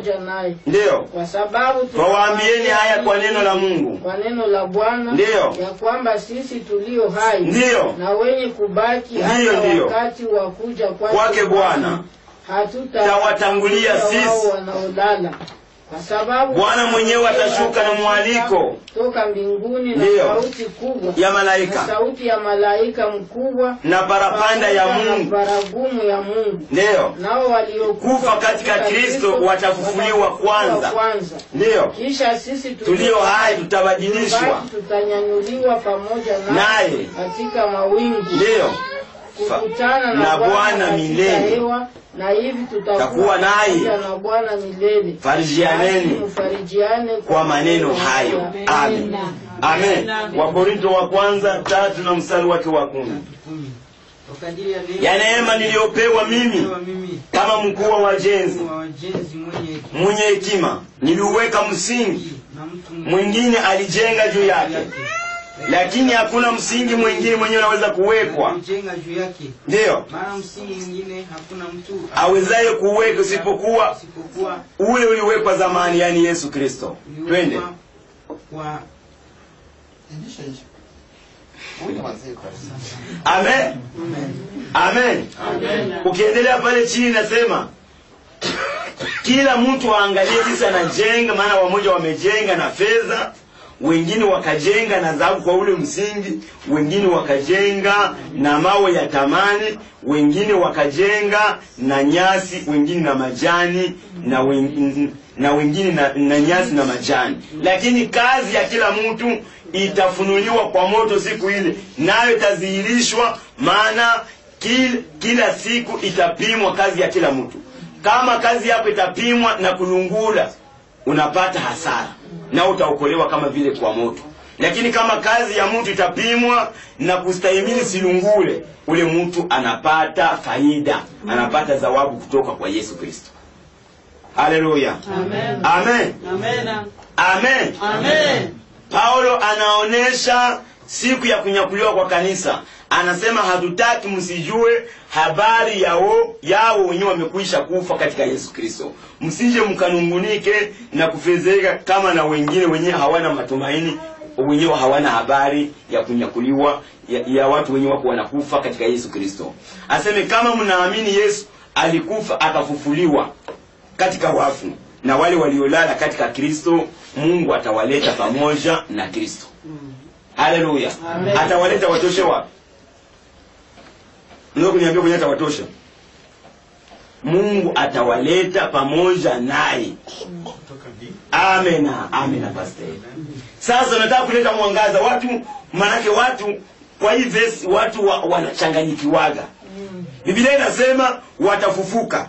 Ndio. Kwa sababu twawaambieni haya kwa neno la mungu. kwa neno la Bwana ndio. ya kwamba sisi tulio hai ndio. na wenye kubaki hata wakati wa kuja Kwake Bwana. hatutawatangulia sisi. wanaolala Bwana mwenyewe atashuka na mwaliko toka mbinguni na Leo. sauti kubwa ya malaika na sauti ya malaika mkubwa na parapanda ya mungu baragumu ya Mungu Ndio, nao waliokufa katika Kristo watafufuliwa kwanza. Ndio, kisha sisi tulio hai tutabadilishwa tutanyanyuliwa pamoja Naye. katika mawingu ndio kukutana na na Bwana Bwana milele. Na hivi Takuwa tutakuwa naye. na Bwana milele. Farijianeni mfarijiane kwa maneno hayo. amen. Amen. Wakorinto wa kwanza tatu na mstari wake wa kumi. Ya neema niliyopewa mimi kama mkuu wa wajenzi mwenye hekima niliuweka msingi. Mwingine alijenga juu yake lakini hakuna msingi mwingine mwenyewe unaweza kuwekwa. Ndiyo msingi mwingine hakuna mtu awezaye kuweka isipokuwa ule uliwekwa zamani yani yesu kristo. twende. amen. Amen. Ukiendelea pale chini nasema kila mtu aangalie jinsi anajenga maana wamoja wamejenga na fedha wengine wakajenga na dhahabu kwa ule msingi wengine wakajenga na mawe ya tamani wengine wakajenga na nyasi wengine na majani na wengine, na wengine na, na nyasi na majani. Lakini kazi ya kila mtu itafunuliwa kwa moto siku ile nayo itadhihirishwa maana kila, kila siku itapimwa kazi ya kila mtu. Kama kazi yako itapimwa na kulungula unapata hasara na utaokolewa kama vile kwa moto lakini kama kazi ya mtu itapimwa na kustahimili silungule ule mtu anapata faida anapata zawabu kutoka kwa yesu kristo haleluya Amen. amen Amen. amen Amen. paulo anaonesha siku ya kunyakuliwa kwa kanisa anasema hatutaki msijue habari yao yao wenyewe wamekwisha kufa katika yesu kristo. Msije mkanungunike na kufezeka kama na wengine wenyewe hawana matumaini wenyewe hawana habari ya kunyakuliwa ya, ya watu wenyewe wako wanakufa katika yesu kristo. Aseme kama mnaamini yesu alikufa akafufuliwa katika wafu na wale waliolala katika kristo mungu atawaleta pamoja na kristo. Haleluya. Atawaleta watoshe wapi ndio kuniambia kwenye atawatosha mungu atawaleta pamoja naye. Amena amena pastor. Sasa nataka kuleta mwangaza. Watu manake watu kwa hii vesi watu wa, wanachanganyikiwaga. Biblia inasema watafufuka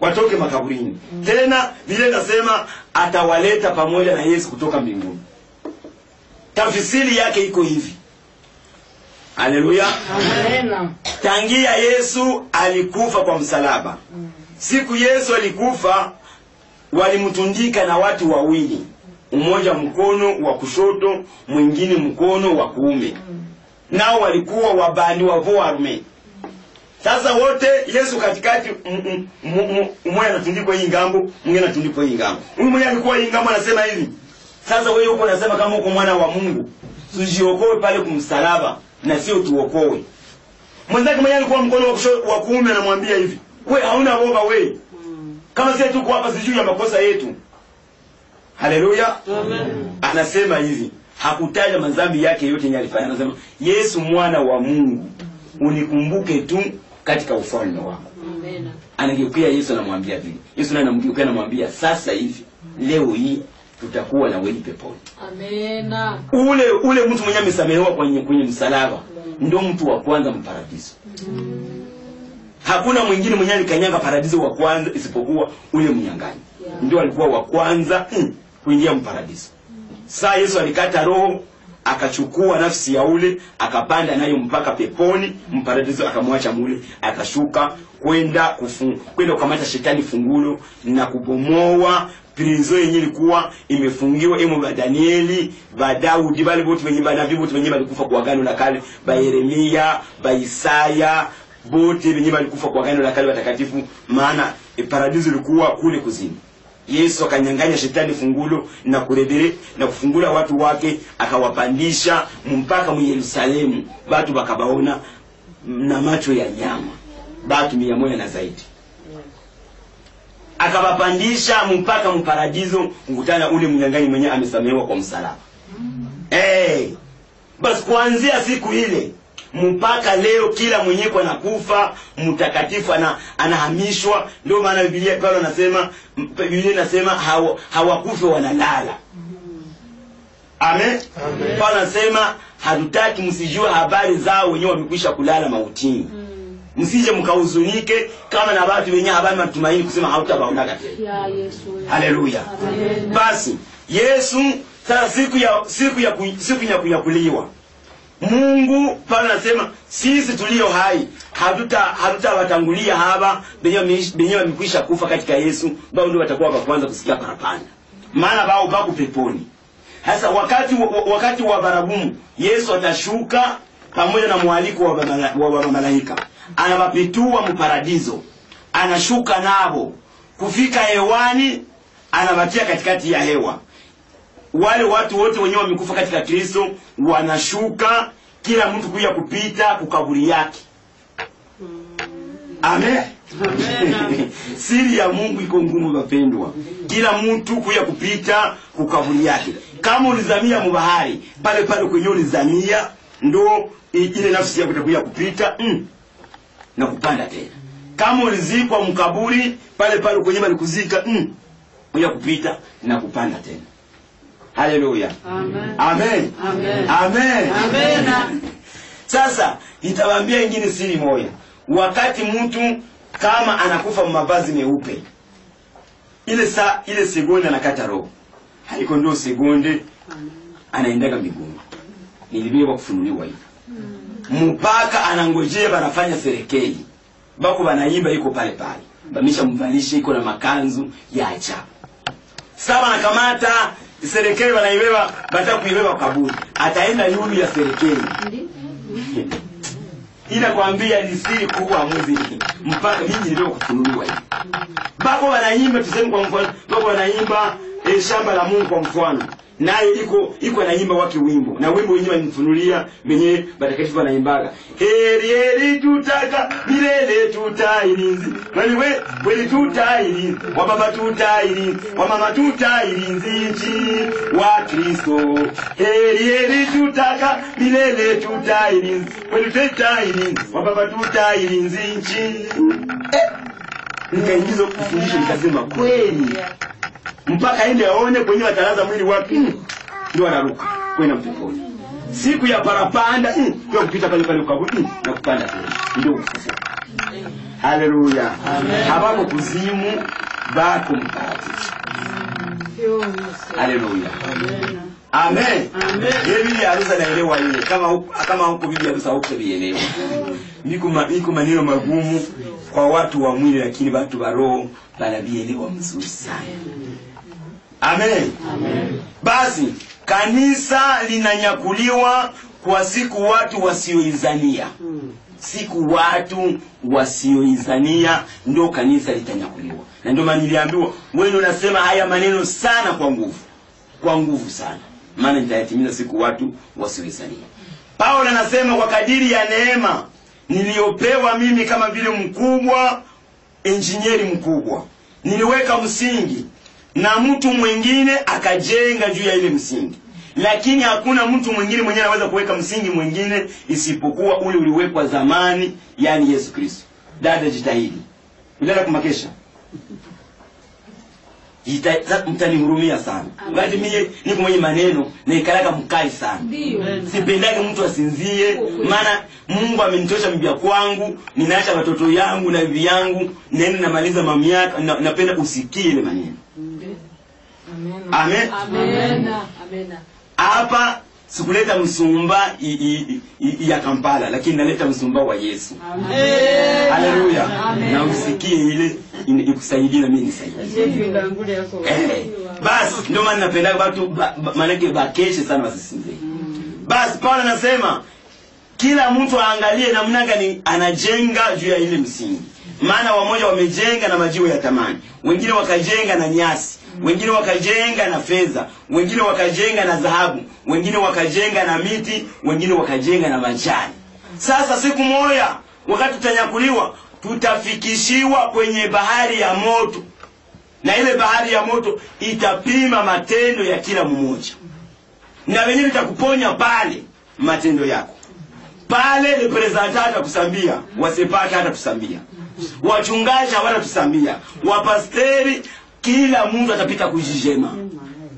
watoke makaburini. Tena biblia inasema atawaleta pamoja na yesu kutoka mbinguni. Tafsiri yake iko hivi haleluya tangia yesu alikufa kwa msalaba. Siku yesu alikufa walimtundika na watu wawili. Mmoja mkono wa kushoto mwingine mkono wa kuume. Nao walikuwa wabani wavoarume sasa wote yesu katikati mmoja anatundikwa hii ng'ambo mwingine anatundikwa hii ng'ambo. Huyu mmoja alikuwa hii ng'ambo anasema hivi. Sasa wewe uko unasema kama uko mwana wa mungu. Tujiokoe pale kumsalaba na sio tuokowe mwenzake mwenyewe alikuwa mkono wa kushoto wa kuume anamwambia hivi we hauna woga we? Kama sisi tuko hapa sijui ya makosa yetu. Haleluya. Amen. anasema hivi hakutaja madhambi yake yote yenye alifanya. Anasema yesu mwana wa mungu unikumbuke tu katika ufalme wako. Amen. anageukia yesu anamwambia vile. Yesu naye anamgeukia anamwambia sasa hivi leo hii tutakuwa na weni peponi Amena. ule ule mtu mwenye amesamehewa kwenye, kwenye msalaba ndio mtu wa kwanza mparadiso Mm. hakuna mwingine mwenye alikanyaga paradiso wa kwanza isipokuwa ule mnyang'anyi ndio alikuwa wa kwanza mm, kuingia mparadiso Mm. saa yesu alikata roho akachukua nafsi ya ule akapanda nayo mpaka peponi mparadiso akamwacha mule akashuka kwenda kufu- kwenda kukamata shetani fungulo na kubomoa prizo yenye ilikuwa imefungiwa imo ba danieli ba daudi bali bote wenye banabii bote wenye balikufa kwa agano la kale ba yeremia ba isaya bote wenye balikufa kwa agano la kale watakatifu. Maana e, paradiso ilikuwa kule kuzimu yesu akanyanganya shetani fungulo na kuredere na kufungula watu wake akawapandisha mpaka mu yerusalemu. Batu bakabaona na macho ya nyama batu mia moja na zaidi akawapandisha mpaka mparadizo kukutana ule mnyang'anyi mwenye amesamehewa kwa msalaba. Hey. basi kuanzia siku ile mpaka leo kila mwenye kwa nakufa mtakatifu ana, anahamishwa. Ndio maana biblia paulo anasema biblia inasema hawa- hawakufe wanalala. Amen, amen. paulo anasema hatutaki msijue habari zao wenyewe wamekwisha kulala mautini msije mkahuzunike kama na watu wenye habari matumaini kusema hautabaonaga tena. Haleluya. Basi yesu sasa siku ya siku ya siku ya kunyakuliwa mungu pale anasema sisi tulio hai hatuta hatutawatangulia haba benye wamekwisha kufa katika yesu bao ndio watakuwa wa kwanza kusikia parapanda. Maana bao bako peponi. Sasa wakati wa- wa- wakati wa baragumu yesu atashuka pamoja na mwaliko wa malaika anawapitua muparadizo anashuka nabo kufika hewani anawatia katikati ya hewa. Wale watu wote wenyewe wamekufa katika kristo wanashuka kila mtu kuya kupita kukaburi yake. Amen. [LAUGHS] Siri ya mungu iko ngumu vapendwa kila mtu kuya kupita kukaburi yake. Kama ulizamia mubahari pale pale kwenye ulizamia ndo ile nafsi yako itakuja kupita. Mm, na kupanda tena. Kama ulizikwa mkaburi pale pale kwenye balikuzika mm, uja kupita na kupanda tena. Haleluya. Amen. amen. Amen. amen. Amen. [LAUGHS] sasa nitawaambia ingine siri moja. Wakati mtu kama anakufa mavazi meupe ile saa ile sekunde anakata roho. Haiko ndio sekunde anaendaga mbinguni. Nilibeba kufunuliwa hivi mpaka anangojea banafanya serekeli bako banaimba iko pale pale. Bamisha mvalishe iko na makanzu ya ajabu. Saba nakamata serekeli wanaibeba bata kuibeba kaburi. Ataenda yulu ya serekeli ila kuambia ni siri kubwa hamuzi mpaka mimi ndio kufunuliwa hivi bako wanaimba tuseme kwa mfano bako wanaimba eh, shamba la Mungu kwa mfano naye iko iko anaimba wake wimbo. Na wimbo wenyewe anifunulia venye batakatifu anaimbaga. Heri heri tutaka milele tutailinzi. Wali we weli tutailinzi. Wa baba tutailinzi. Wa mama tutailinzi nchi wa Kristo. Heri heri tutaka milele tutailinzi. Weli tutailinzi. Wa baba tutailinzi nchi. Eh nikaingiza kufundisha nikasema kweli mpaka ende aone kwenye watalaza mwili wake mm, ndio anaruka kwenda mpeponi siku ya parapanda mm, ndio kupita pale pale ukaburi mm, na kupanda tena ndio kufufuka haleluya. Habako kuzimu bako mparadiso haleluya amen. Amen. bibi harusi anaelewa yeye. Kama kama huko bibi harusi bielewa. niko ma- niko maneno magumu kwa watu wa mwili lakini watu wa roho wanavielewa mzuri sana. Amen. Amen. basi kanisa linanyakuliwa kwa siku watu wasioizania. Siku watu wasioizania ndio kanisa litanyakuliwa. Na ndio maana niliambiwa wewe unasema haya maneno sana kwa nguvu. Kwa nguvu sana maana nitayatimiza siku watu wasiwezania. paulo anasema kwa kadiri ya neema niliyopewa mimi kama vile mkubwa injinieri mkubwa niliweka msingi na mtu mwingine akajenga juu ya ile msingi. Lakini hakuna mtu mwingine mwenyewe anaweza kuweka msingi mwingine isipokuwa ule uliwekwa zamani yani yesu kristo. Dada jitahidi. Ulienda kumakesha mtanihurumia sana. Wakati mie niko mwenye maneno naikalaka mkali sana. Sipendake mtu asinzie. Maana mungu amenitosha mbia kwangu ninaacha watoto yangu na vivi yangu nene namaliza mamiaka na, napenda usikie ile maneno. Amen. Hapa sikuleta msumba ya kampala lakini naleta msumba wa yesu. Haleluya na usikie ile ikusaidie na mimi nisaidie. Eh, basi ndio maana napenda watu ba- ba- maanake bakeshe sana wasisinzie basi paulo anasema kila mtu aangalie namna gani anajenga juu ya ile msingi. Maana wamoja wamejenga na majiwe ya tamani wengine wakajenga na nyasi wengine wakajenga na fedha wengine wakajenga na dhahabu wengine wakajenga na miti wengine wakajenga na majani. Sasa siku moja wakati tutanyakuliwa tutafikishiwa kwenye bahari ya moto. Na ile bahari ya moto itapima matendo ya kila mmoja. Na wenyewe itakuponya pale matendo yako. Pale representa atakusambia wasepake hatatusambia wachungaji hawatatusambia wapasteri kila mtu atapita kujijema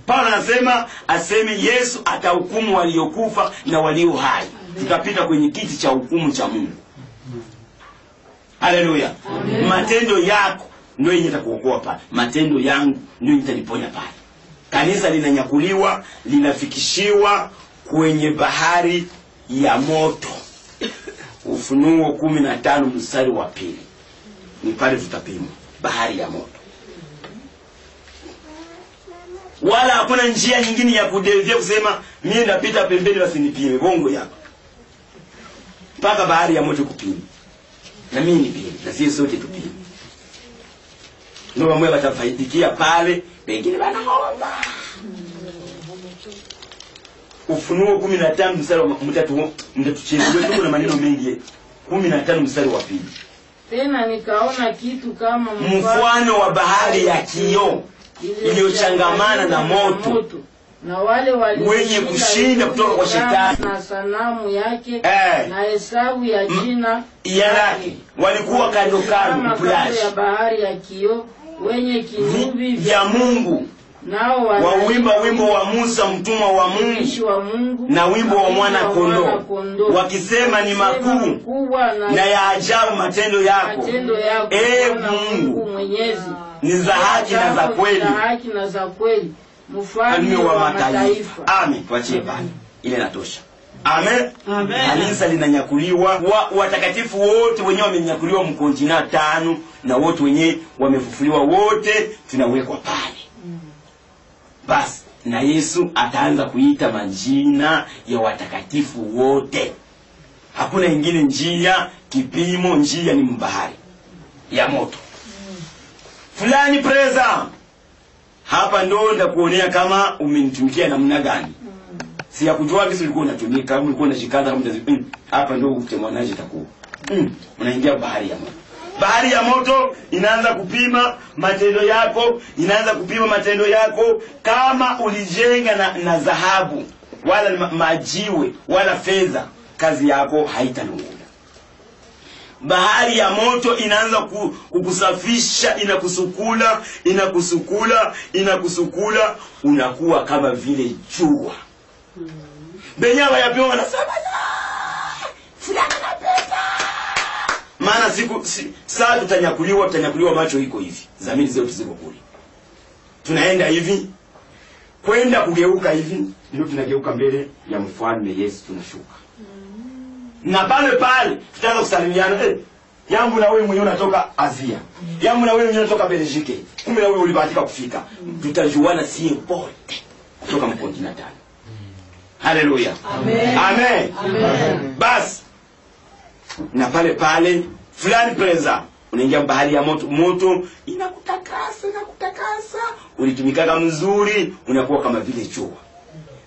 paulo anasema aseme yesu atahukumu waliokufa na walio hai. Tutapita kwenye kiti cha hukumu cha mungu. Haleluya. Matendo yako ndio yenye takuokoa pale. Matendo yangu ndio yenye taliponya pale. Kanisa linanyakuliwa linafikishiwa kwenye bahari ya moto. Ufunuo kumi na tano mstari wa pili. Ni pale tutapimwa. Bahari ya moto wala hakuna njia nyingine ya kudevia kusema mie napita pembeni wasinipime bongo yako. Mpaka bahari ya moto kupima na mimi nipime na sisi sote tupime ndio wamwe watafaidikia pale pengine wanaomba ufunuo kumi na tano mstari wa mtatu mtatuchelewe tuko na maneno mengi. Kumi na tano mstari wa pili. Tena nikaona kitu kama mfano wa bahari ya kioo iliyochangamana na moto na wale Wenye kushinda kutoka kwa shetani. na sanamu yake Eh. na hesabu ya jina yake walikuwa kando kando kama ya bahari ya kio wenye kinubi vya Mungu. Nao wauimba wimbo wa Musa mtumwa wa Mungu. Wa Mungu na wimbo wa mwana kondoo. wakisema ni makuu na ya ajabu matendo yako. matendo yako Bwana Mungu, mwenyezi ni za haki na za kweli. za haki na za kweli. Mfalme wa mataifa. amen. Tuachie pale ile natosha amen. Kanisa linanyakuliwa. Wa, watakatifu wote wenye wamenyakuliwa mkontina tano na wote wenye wamefufuliwa wote tunawekwa pale. Basi na yesu ataanza kuita majina ya watakatifu wote. Hakuna ingine njia kipimo njia ni mbahari. Ya moto fulani preza. Hapa ndo ndakuonea kama umenitumikia namna gani. Si ya kujua visi ulikuwa unatumika kama ulikuwa unashikaza kama mtazi mm, hapa ndo utemwanaji itakuwa mm, unaingia bahari ya moto. Bahari ya moto inaanza kupima matendo yako inaanza kupima matendo yako kama ulijenga na, na dhahabu wala ma, majiwe wala fedha kazi yako haitalungula bahari ya moto inaanza ku- kukusafisha inakusukula inakusukula inakusukula unakuwa kama vile jua. Benye abayapima wanasema "Ah, fulani napenda, maana siku si, saa tutanyakuliwa tutanyakuliwa macho iko hivi zamiri zetu ziko kule. Tunaenda hivi kwenda kugeuka hivi ndio tunageuka mbele ya mfalme yesu tunashuka na pale pale tutaanza kusalimiana eh, yangu na wewe mwenyewe unatoka Asia, yangu na wewe mwenyewe unatoka Belgique, kumbe na wewe ulibahatika kufika. Tutajuana sie wote kutoka mkontina tano. Haleluya, amen, amen. Basi na pale pale fulani preza unaingia bahari ya moto, moto inakutakasa inakutakasa, ulitumikaga mzuri, unakuwa kama vile jua.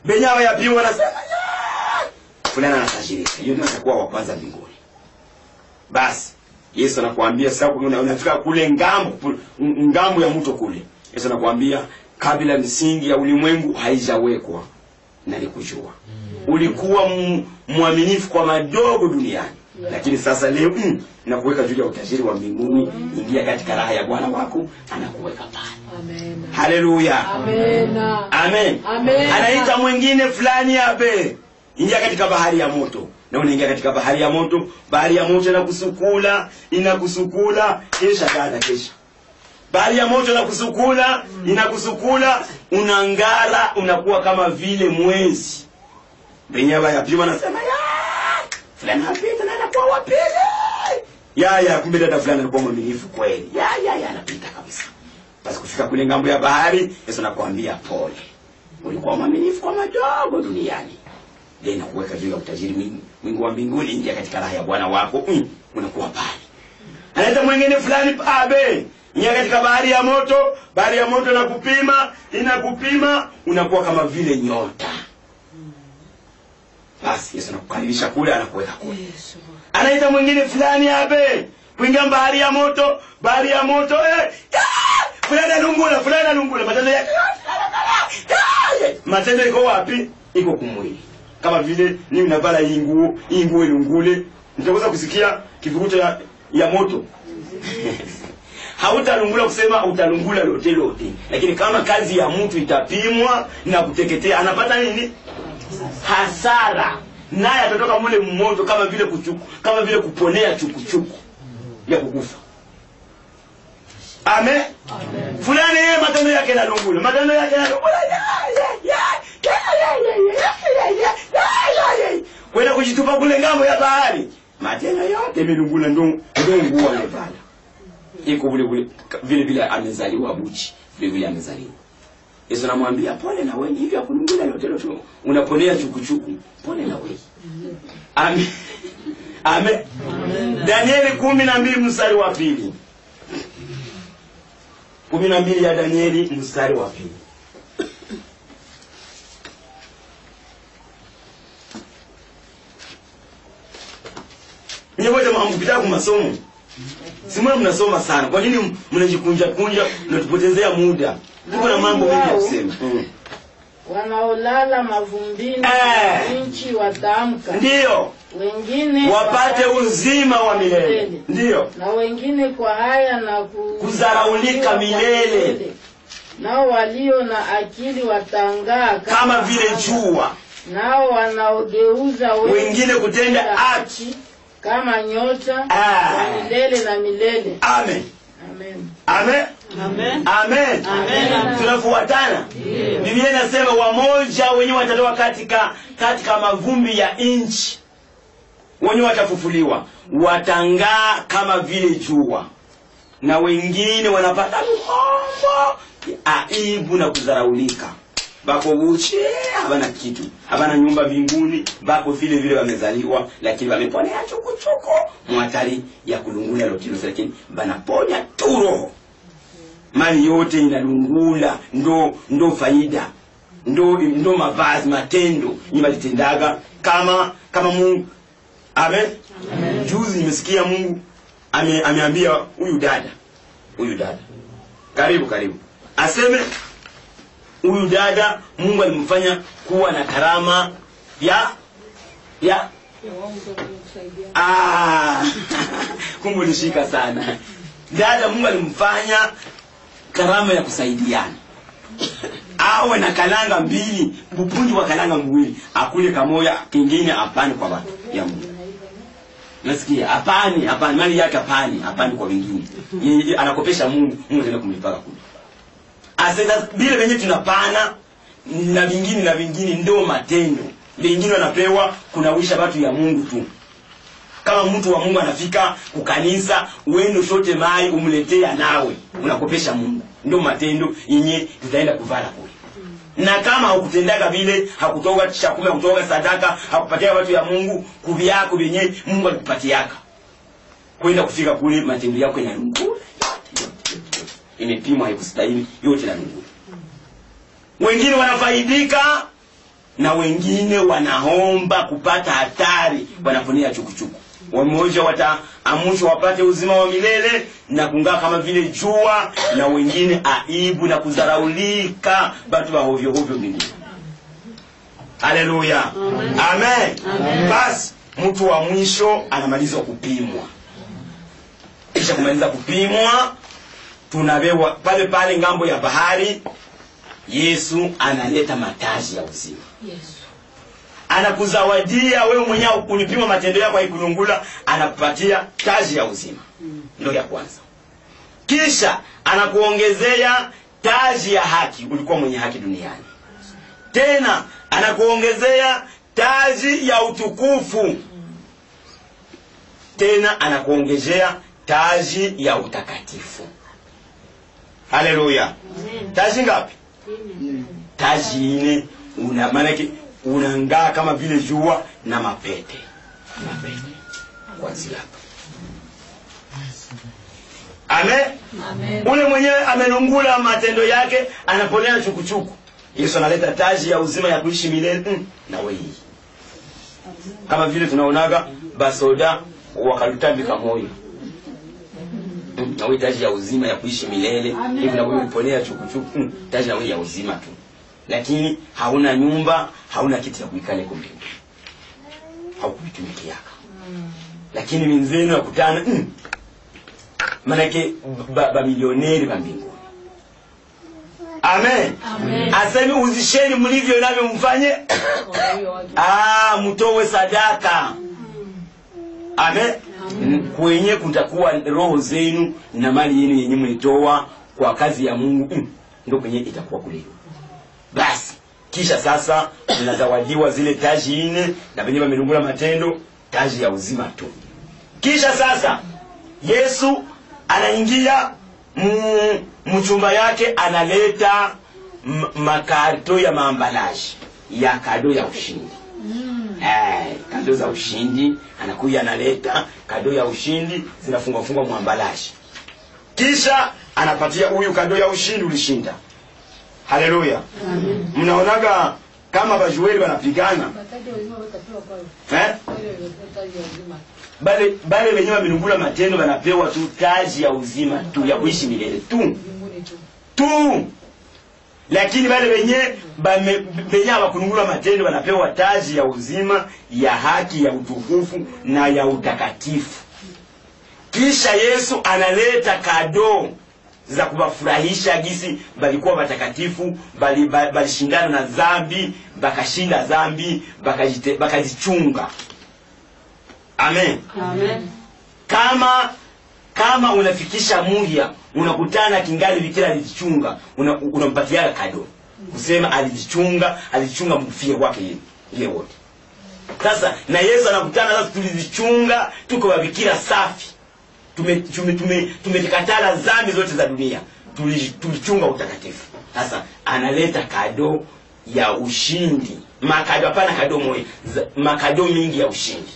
Benyawa ya biwa wanasema "Yeah!" Fulani anatajirika, hiyo ndio atakuwa wa kwanza mbinguni. Basi Yesu anakuambia sasa, una- unafika kule ng'ambo ng'ambo ya mto kule, Yesu anakuambia kabla misingi ya ulimwengu haijawekwa nalikujua. Ulikuwa m- mwaminifu kwa madogo duniani, yeah. lakini sasa leo mm, nakuweka juu ya utajiri wa mbinguni. Ingia katika raha ya Bwana wako, anakuweka pale. Amen, Haleluya, amen. amen. Anaita mwingine fulani abe, ingia katika bahari ya moto na unaingia katika bahari ya moto. Bahari ya moto inakusukula, inakusukula, kesha dada, kesha bahari ya moto inakusukula, inakusukula, unangara, unakuwa kama vile mwezi. Benyewe yapima nasema ya fulani anapita na anakuwa wa. Ya ya, kumbe dada fulani alikuwa mwaminifu kweli. Ya ya ya, anapita kabisa. Basi kufika kule ng'ambo ya bahari, Yesu anakuambia pole, ulikuwa mwaminifu kwa madogo duniani, ndio inakuweka juu ya utajiri mwingi wa mbinguni. Ingia katika raha ya Bwana wako, mm, unakuwa pale. Anaita mwingine fulani pabe ingia katika bahari ya moto. Bahari ya moto inakupima, inakupima, unakuwa kama vile nyota. Basi Yesu anakukaribisha kule, anakuweka kule. Anaita mwingine fulani abe, kuingia bahari ya moto, bahari ya moto eh, fulani alungula, fulani alungula, matendo yake ya! matendo iko wapi? Iko kumwili, kama vile mimi navala hii nguo, hii nguo ilungule, nitaweza kusikia kivuruto ya, ya moto hautalungula kusema utalungula lote lote, lakini kama kazi ya mtu itapimwa na kuteketea, anapata nini? Hasara, naye atatoka mule mmoto kama vile kuchuku, kama vile kuponea chukuchuku ya kukufa. Amen. Fulani yeye matendo yake yanalungula, matendo yake yanalungula, ya, ya, ya, ya, ya, ya, ya, ya, ya, ya, ya, ya. Kwenda kujitupa kule ng'ambo ya bahari, matendo yote milungula nguo amevala iko vile vile vile vile amezaliwa buchi vile vile amezaliwa. Yesu anamwambia pole na wewe hivi akunungula yote lote unaponea chukuchuku. Pole na wewe. Amen Amen Danieli kumi na mbili mstari wa pili. Kumi na mbili ya Danieli mstari wa pili Nyie wote mwampita kwa masomo Simwe mnasoma sana. Kwa nini mnajikunja kunja mnatupotezea muda? Tuko na mambo mengi ya kusema. Mm. wanaolala mavumbini Eh. nchi wataamka, ndiyo wengine wapate uzima wa milele Ndio. na wengine kwa haya na ku- Kudharaulika milele. Nao walio na akili watangaa kama vile anga. jua nao wanaogeuza wengine kutenda haki kama nyota Ah. milele na milele. amen Amen. amen Amen. amen, Amen. tunafuatana biblia inasema wamoja wenyewe watatoka katika katika mavumbi ya nchi wenyewe watafufuliwa watangaa kama vile jua na wengine wanapata mhombo aibu na kudharaulika bako uchi habana kitu. Habana nyumba mbinguni bako vile vile wamezaliwa lakini wameponea chukuchuku. Mwatari ya kulungula lotilo, lakini banaponya tu roho. Mali yote inalungula ndo ndo faida. Ndo ndo mavazi matendo ni malitendaga kama kama mungu. Amen, juzi nimesikia mungu ame, ameambia huyu dada. Huyu dada. Karibu karibu. Aseme huyu dada mungu alimfanya kuwa na karama ya ya. Ah, [LAUGHS] kumbe ulishika sana. Dada mungu alimfanya karama ya kusaidiana. Awe na kalanga mbili bupunji wa kalanga mwili, akule kamoya kingine apani kwa watu ya mungu. Nasikia apani apani, mali yake apani apani kwa wengine. Anakopesha mungu mungu anaenda kumlipaka kule asema vile venye tunapana na vingine na vingine ndo matendo. Vingine wanapewa kunawisha watu ya mungu tu. Kama mtu wa mungu anafika kukanisa uende ushote mai umletea nawe unakopesha mungu. Ndo matendo yenye tutaenda kuvala kule. Na kama hakutendaga vile hakutoka chakula hakutoka sadaka hakupatia watu ya mungu kuvyako vyenye mungu alikupatiaka kwenda kufika kule matendo yako yanalungula imepimwa haikustahili yote na mbinguni. wengine wanafaidika na wengine wanaomba kupata hatari wanaponea chukuchuku. Wamoja wataamushwa wapate uzima wa milele na kungaa kama vile jua na wengine aibu na kudharaulika batu hovyo mbinguni. Haleluya. Amen, amen. basi mtu wa mwisho anamaliza kupimwa. Kisha kumaliza kupimwa tunabewa pale pale ng'ambo ya bahari. Yesu analeta mataji ya uzima. Yesu. Anakuzawadia wewe mwenyewe ulipima matendo yako haikulungula anakupatia taji ya uzima. Mm. Ndio ya kwanza. Kisha anakuongezea taji ya haki. Ulikuwa mwenye haki duniani. Tena anakuongezea taji ya utukufu. Tena anakuongezea taji ya utakatifu haleluya Tazi ngapi? Tazi ine una maanake unangaa kama vile jua na mapete. Mapete. Kwanzia hapa. Amen? Ule mwenyewe amenungula matendo yake anaponea chukuchuku. Yesu analeta taji ya uzima ya kuishi milele mm, na wewe. kama vile tunaonaga basoda wakalutambika moyo mm, na wewe taji ya uzima ya kuishi milele. Hivi na wewe uponea chukuchuku mm, taji na wewe ya uzima tu. Lakini hauna nyumba hauna kitu ya kuikale kumbe, haukuitumikia mm. lakini minzenu akutana mm, manake ba, ba, ba mbinguni. Amen, amen. asemi uzisheni mlivyo navyo mfanye. [COUGHS] Ah, mtowe sadaka. Amen, amen. Kwenye kutakuwa roho zenu na mali yenu yenye mlitoa kwa kazi ya mungu mm, ndo kwenye itakuwa kule basi kisha sasa mnazawadiwa zile taji nne na venye vamelungula matendo taji ya uzima tu kisha sasa yesu anaingia mchumba yake analeta makarto ya maambalaji ya kado ya ushindi. Eh, kado za ushindi anakuja analeta kado ya ushindi zinafungwa fungwa mwambalashi, kisha anapatia huyu kado ya ushindi ulishinda. Haleluya. Mnaonaga kama bajueli wanapigana? Eh? bale bale wenyewe wamenungula matendo wanapewa tu taji ya uzima tu ya kuishi milele tu. Tu lakini wale wenye wenye benye abakunungula matendo wanapewa taji ya uzima ya haki ya utukufu na ya utakatifu. Kisha yesu analeta kado za kuwafurahisha gisi balikuwa watakatifu bali- ba- balishindana na zambi bakashinda zambi bakajichunga. Amen. Amen. kama kama unafikisha muhya unakutana kingali bikira alijichunga una- unampatiaga kado. Kusema alijichunga alijichunga mfie wake ye- ye wote. Sasa na yesu anakutana sasa tulijichunga tuko wabikira safi. Tumetikatala tume, tume, tume zambi zote za dunia. Tulichunga utakatifu. Sasa analeta kado ya ushindi. Makado hapana kado moja makado mingi ya ushindi.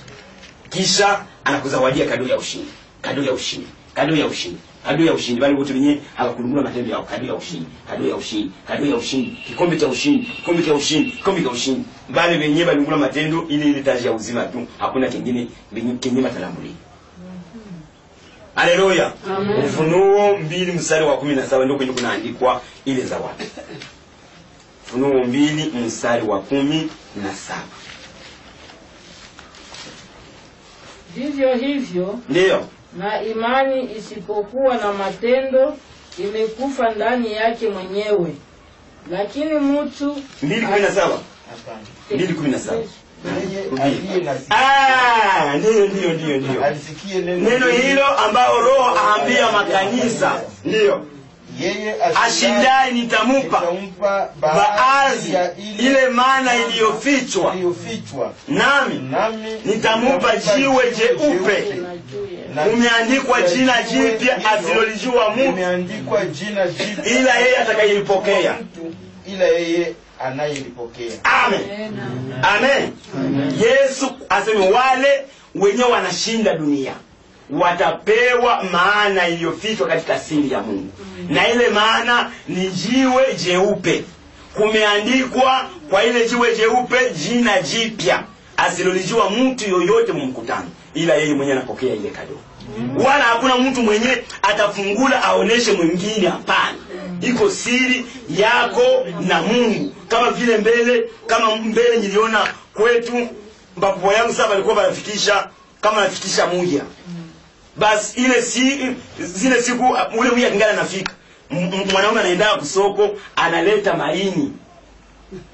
Kisha anakuzawadia kado ya ushindi kado ya ushindi. Kadu ya ushindi. Kadu ya ushindi. Bali wote wenyewe hawakulungula matendo yao. Kadu ya ushindi. Kadu ya ushindi. Kadu ya ushindi. Kikombe cha ushindi. Kikombe cha ushindi. Kikombe cha ushindi. Bali wenyewe balungula matendo ile ile taji ya uzima tu. Hakuna kingine kingine kenye matalambulia haleluya ufunuo mbili mstari wa kumi na saba ndio kwenye kunaandikwa ile zawadi. Ufunuo mbili mstari wa kumi na saba. Vivyo hivyo ndiyo na imani isipokuwa na matendo imekufa ndani yake mwenyewe. Lakini mtu mbili kumi na saba. Hapana. mbili kumi na saba. Yeye aliye na Ah, ndiyo ndiyo ndiyo ndiyo neno neno hilo. ambao roho aambia makanisa. Ndiyo ashindaye nitamupa nitampa baadhi ile mana iliyofichwa. nami nami nitamupa jiwe jeupe. Umeandikwa jina jipya asilolijua mtu. Imeandikwa jina jipya ila yeye atakayelipokea. mtu ila yeye anayelipokea. Amen. Amen. Yesu aseme wale wenye wanashinda dunia watapewa maana iliyofichwa katika siri ya mungu. Na ile maana ni jiwe jeupe. Kumeandikwa kwa ile jiwe jeupe jina jipya. Asilolijua mtu yoyote mumkutano ila yeye mwenyewe anapokea ile kado. Wala hakuna mtu mwenye atafungula aoneshe mwingine hapana. Iko siri yako na mungu. Kama vile mbele kama mbele niliona kwetu mbapo yangu saba alikuwa wanafikisha kama nafikisha muja basi ile si zile siku ule muja akingana nafika M- m- mwanaume anaenda kusoko analeta maini.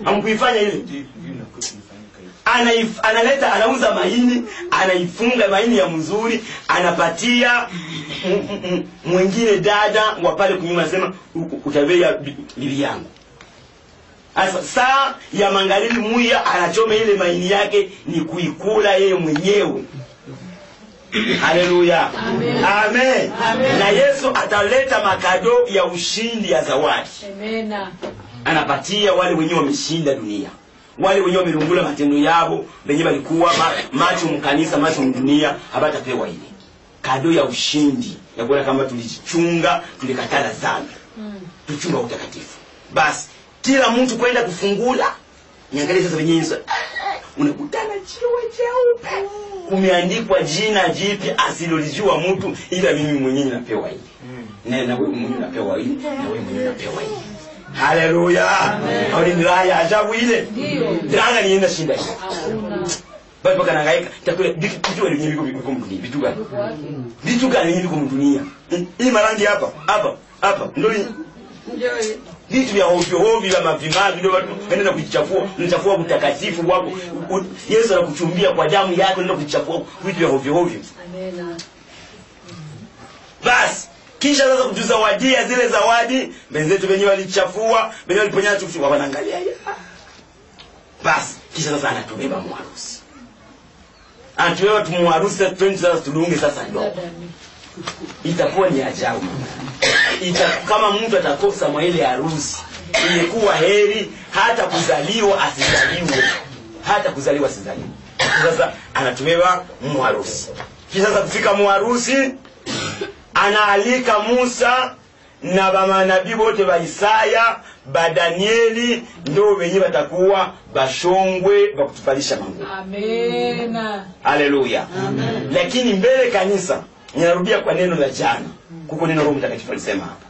Amkuifanya ile? Anaif, analeta anauza maini anaifunga maini ya mzuri anapatia mwingine dada wa pale kunyuma sema "U- utavea bi- bibi yangu. Sasa saa ya mangalili muya anachoma ile maini yake ni kuikula yeye mwenyewe haleluya amen. na yesu ataleta makado ya ushindi ya zawadi. Anapatia wale wenye wameshinda dunia. Wale wenye wamelungula matendo yao wenye walikuwa ma, macho mkanisa macho mdunia habatapewa ile. Kado ya ushindi ya kuona kama tulichunga tulikatala dhambi. Tuchunga utakatifu. Basi kila mtu kwenda kufungula niangalie sasa wenyewe ah, unakutana jiwe jeupe kumeandikwa jina jipya asilolijua mtu ila mimi mwenyewe napewa hili na na wewe mwenyewe napewa hili na wewe mwenyewe napewa hili haleluya. Auli ya ajabu ile? Dranga nienda shinda hiyo bado paka nangaika takule vitu wenye viko viko mdunia? Vitu gani? Vitu gani viko kwa dunia hii marangi hapa hapa hapa. Ndio hii vitu vya ovyo ovyo vya mavimavi ndio watu wanaenda kujichafua. Unachafua utakatifu wako. Yesu anakuchumbia kwa damu yake unaenda kujichafua vitu vya ovyo ovyo. Amena. basi kisha sasa kutuzawadia zile zawadi wenzetu wenyewe walichafua wenyewe waliponya chufu wanaangalia ya. basi kisha sasa anatubeba mwarusi. Anatubeba tumwarusi twende sasa tudunge sasa ndoa. Itakuwa ni ajabu Ita, kama mtu atakosa mwa ile harusi ingekuwa heri hata kuzaliwa asizaliwe. Hata kuzaliwa asizaliwe. Sasa anatumewa mwarusi kisha sasa kufika mwarusi anaalika musa na bamanabii bote ba isaya ba danieli ndo wenye watakuwa bashongwe bakutupalisha mangu. Amena. haleluya lakini mbele kanisa ninarudia kwa neno la jana kuko neno roho mtakatifu alisema hapa.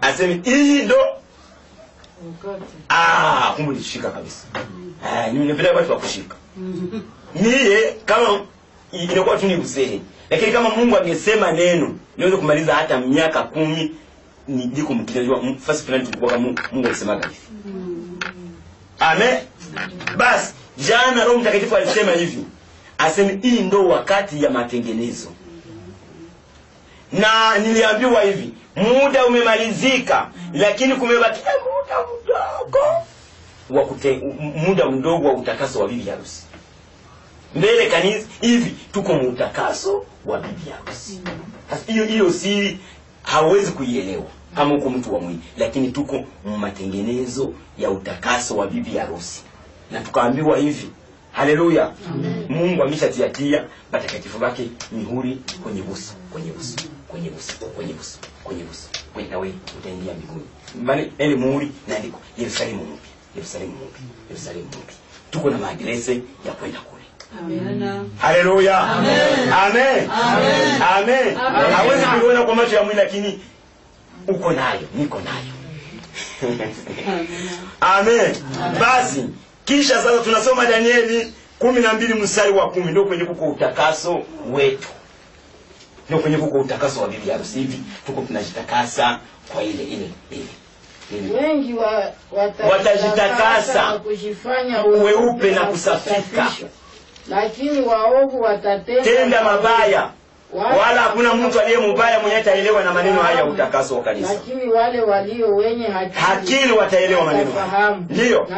Aseme hii ndo ah kumbe nishika kabisa. Ah nimependa watu wakushika niye kama inakuwa tu ni uzehe. Lakini kama mungu angesema neno niweze kumaliza hata miaka kumi ni jiko mkinajua fasi fulani tulikuwa kama mungu alisemaga hivi. Amen. Basi jana roho mtakatifu alisema hivi aseme hii ndo wakati ya matengenezo na niliambiwa hivi muda umemalizika lakini kumebakia muda mdogo wa kute, muda mdogo wa utakaso wa bibi harusi. Mbele kanisa hivi tuko muutakaso wa bibi harusi. Hiyo hiyo siri hawezi kuielewa kama uko mtu wa mwili lakini tuko matengenezo ya utakaso wa bibi harusi. Na tukaambiwa hivi haleluya! Mungu ameshatiatia batakatifu wake mihuri kwenye uso kwenye buso kwenye buso kwenye buso kwenye buso kwenye wewe utaingia mbinguni. Bali ele muhuri. Naandiko yerusalemu mpya yerusalemu mpya yerusalemu mpya. Tuko na maadrese ya kwenda kule. Amen. haleluya. Amen. Amen. Hawezi kuiona kwa macho ya mwili lakini uko nayo niko nayo. Amen. Basi kisha sasa tunasoma danieli kumi na mbili mstari wa kumi. Ndio kwenye kuko utakaso wetu ndio kwenye kuko utakaso wa bibi harusi hivi tuko tunajitakasa kwa ile ile ile wengi wa, Watajitakasa na kujifanya weupe na kusafika. lakini waovu watatenda tenda mabaya wala hakuna mtu aliye mubaya mwenye ataelewa na maneno haya ya utakaso wa kanisa. Lakini wale walio wenye hakili, wataelewa maneno haya. Ndiyo.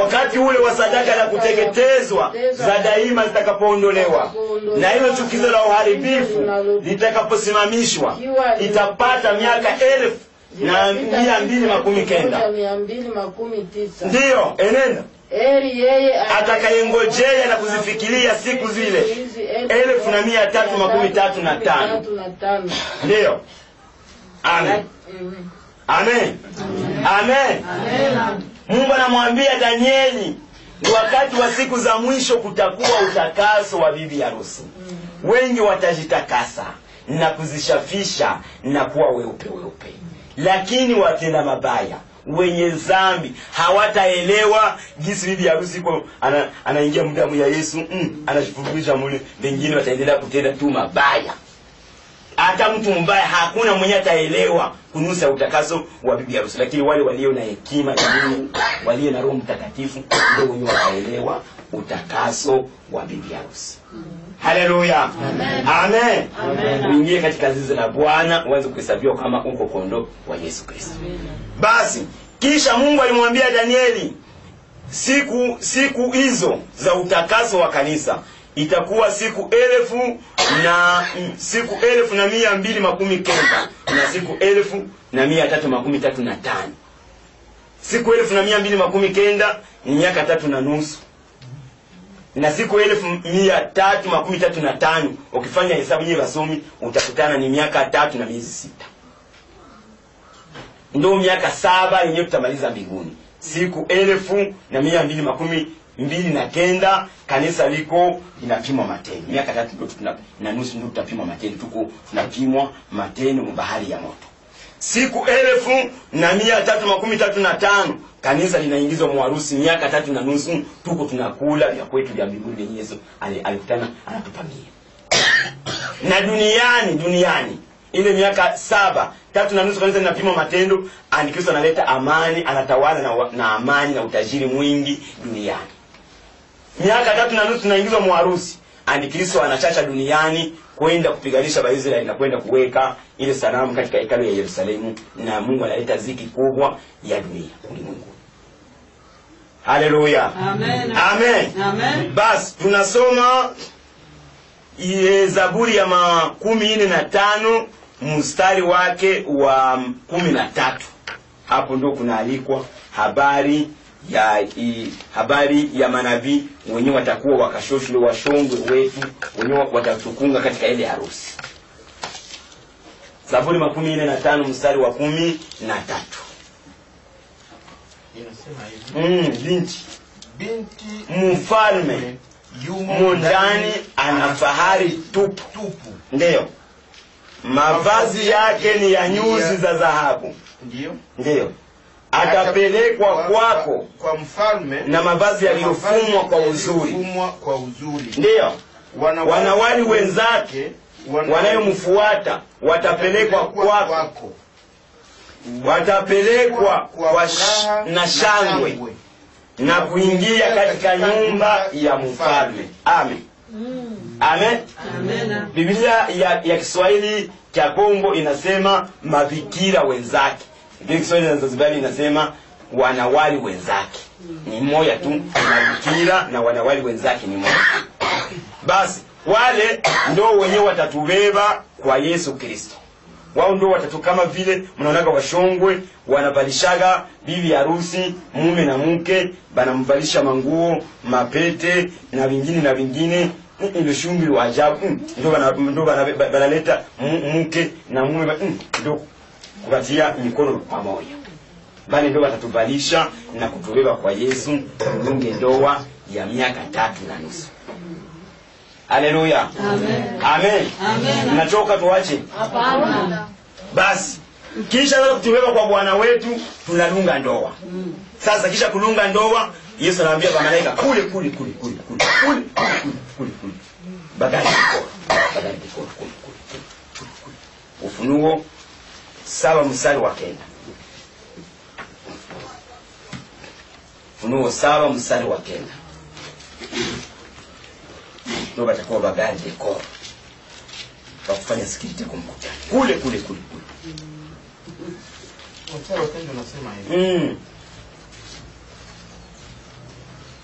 Wakati, ule wa sadaka la kuteketezwa za daima zitakapoondolewa. Na hilo chukizo la uharibifu litakaposimamishwa itapata miaka elfu na mia mbili makumi kenda. ndiyo enenda atakayengojea na kuzifikiria siku zile. Elfu na mia tatu makumi tatu na tano. Ndiyo amen. Amen. Amen. Mungu anamwambia danieli ni wakati wa siku za mwisho kutakuwa utakaso wa bibi harusi. Wengi watajitakasa na kuzishafisha na kuwa weupe weupe. Lakini watenda mabaya wenye zambi. Hawataelewa jinsi bibi harusi iko anaingia ana, mdamu ya yesu mm, anajifururisha mule wengine wataendelea kutenda tu mabaya. Hata mtu mbaya hakuna mwenye ataelewa kunusa utakaso wa bibi harusi. Lakini wale walio na hekima mungu walio na roho mtakatifu ndio wenye wataelewa utakaso wa bibi harusi haleluya. Amen. Uingie katika zizi la bwana uanze kuhesabiwa kama uko kondo wa yesu kristo. Basi kisha mungu alimwambia danieli siku siku hizo za utakaso wa kanisa itakuwa siku elfu na siku elfu na mia mbili makumi kenda na siku elfu na mia tatu makumi tatu na tano. Siku elfu na mia mbili makumi kenda ni miaka tatu na nusu na siku elfu mia tatu makumi tatu na tano ukifanya hesabu nyewe wasomi utakutana ni miaka tatu na miezi sita. Ndo miaka saba yenyewe tutamaliza mbinguni. Siku elfu na mia mbili makumi mbili na kenda kanisa liko linapimwa mateni. Miaka tatu ndo na nusu ndo tutapimwa mateni. Tuko tunapimwa mateni mubahari ya moto siku elfu na mia tatu makumi tatu na tano. Kanisa linaingizwa mwarusi miaka tatu na nusu. Tuko tunakula vya kwetu vya mbinguni vyenye yesu alikutana anatupamia [COUGHS] na duniani duniani ile miaka saba tatu na nusu kanisa linapima matendo andikristo analeta amani anatawala na, na amani na utajiri mwingi duniani. Miaka tatu na nusu tunaingizwa mwarusi antikristo anachacha duniani kwenda kupiganisha waisraeli na kwenda kuweka ile sanamu katika hekalu ya yerusalemu na mungu analeta ziki kubwa ya dunia ulimwengu haleluya Amen. amen Amen. basi tunasoma ile zaburi ya makumi nne na tano mstari wake wa kumi na tatu hapo ndio kunaalikwa habari ya i, habari ya manabii wenyewe watakuwa wakashoshwe washongwe wetu wenyewe watatukunga katika ile harusi. Zaburi makumi nne na tano mstari wa kumi na tatu. Mm, binti. Binti mfalme yumo mundani ana fahari tupu. tupu. Ndiyo mavazi yake ni ya nyuzi za dhahabu ndiyo ndiyo atapelekwa kwako kwa mfalme na mavazi yaliyofumwa kwa uzuri. ndiyo. Wanawali wanawali wenzake wana- wanayomfuata watapelekwa kwako. watapelekwa kwa sh- na shangwe na kuingia katika nyumba ya mfalme. Amen. Amen. Amena. biblia ya, ya kiswahili cha kongo inasema mavikira wenzake lakini kiswahili na zanzibari inasema wanawali wenzake. Ni mmoja tu anamkira na wanawali wenzake ni mmoja. basi wale ndo wenye watatubeba kwa yesu kristo. Wao ndo watatu kama vile mnaonaga washongwe wanavalishaga bibi harusi mume na mke banamvalisha manguo mapete na vingine na vingine. Mm, ndio shughuli wa ajabu. Ndio bana- ba- banaleta mke na mume ba- mm, ndo kupatia mikono pamoja bali ndio watatubalisha na kutubeba kwa yesu tunge ndoa ya miaka tatu na nusu haleluya amen amen. mnachoka tuache Hapana. basi kisha sasa kutubeba kwa bwana wetu tunalunga ndoa sasa kisha kulunga ndoa yesu anaambia malaika kule kule kule kule kule kule kule kule bagari bagari kule kule kule kule kule ufunuo saba mstari wa kenda. Funuo saba mstari wa kenda. Ndio batakuwa bagari dekoro. Wakufanya sikiriti kumkutana. Kule kule kule kule. Mm.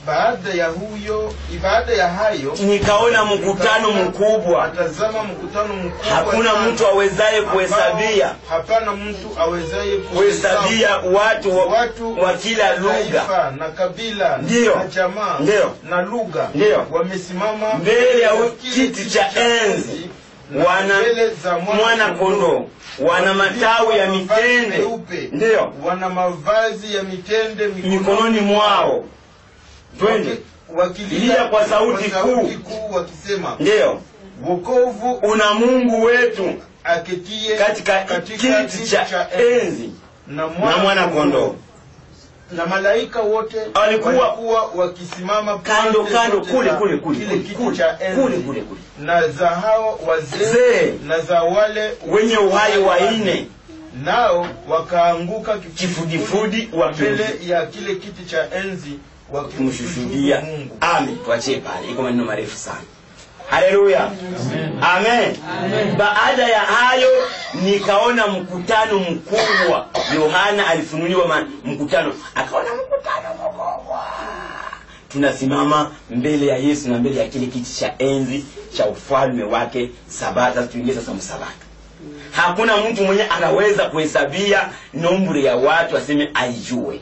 Baada ya huyo baada ya hayo nikaona mkutano mkubwa. atazama mkutano mkubwa hakuna mtu awezaye kuhesabia. hapana mtu awezaye kuhesabia watu wa, watu wa kila lugha. na kabila Ndiyo. na jamaa Ndiyo. na lugha ndio wamesimama mbele ya kiti cha enzi wana mwana kondo wana matawi ya mitende. ndio wana mavazi ya mitende mikononi mwao twende. Lia kwa sauti kuu. ndio wakisema ndio. Wokovu una mungu wetu aketie katika kiti cha enzi. na na mwana kondoo. na malaika wote Walikuwa- wakisimama kando kando kule kule kule kile kule kiti kule cha enzi. kule kule na za hao wazee na za wale wenye uhai wa nne. Nao wakaanguka kifudifudi mbele ya kile kiti cha enzi wakimshuhudia amen. Tuachie pale iko maneno marefu sana. Haleluya. Amen. Baada ya hayo nikaona mkutano mkubwa. Yohana alifunuliwa mkutano. Akaona mkutano mkubwa. Tunasimama mbele ya yesu na mbele ya kile kiti cha enzi cha ufalme wake Sabata, sasa tuingie sasa msabato hakuna mtu mwenye anaweza kuhesabia nombre ya watu aseme aijue.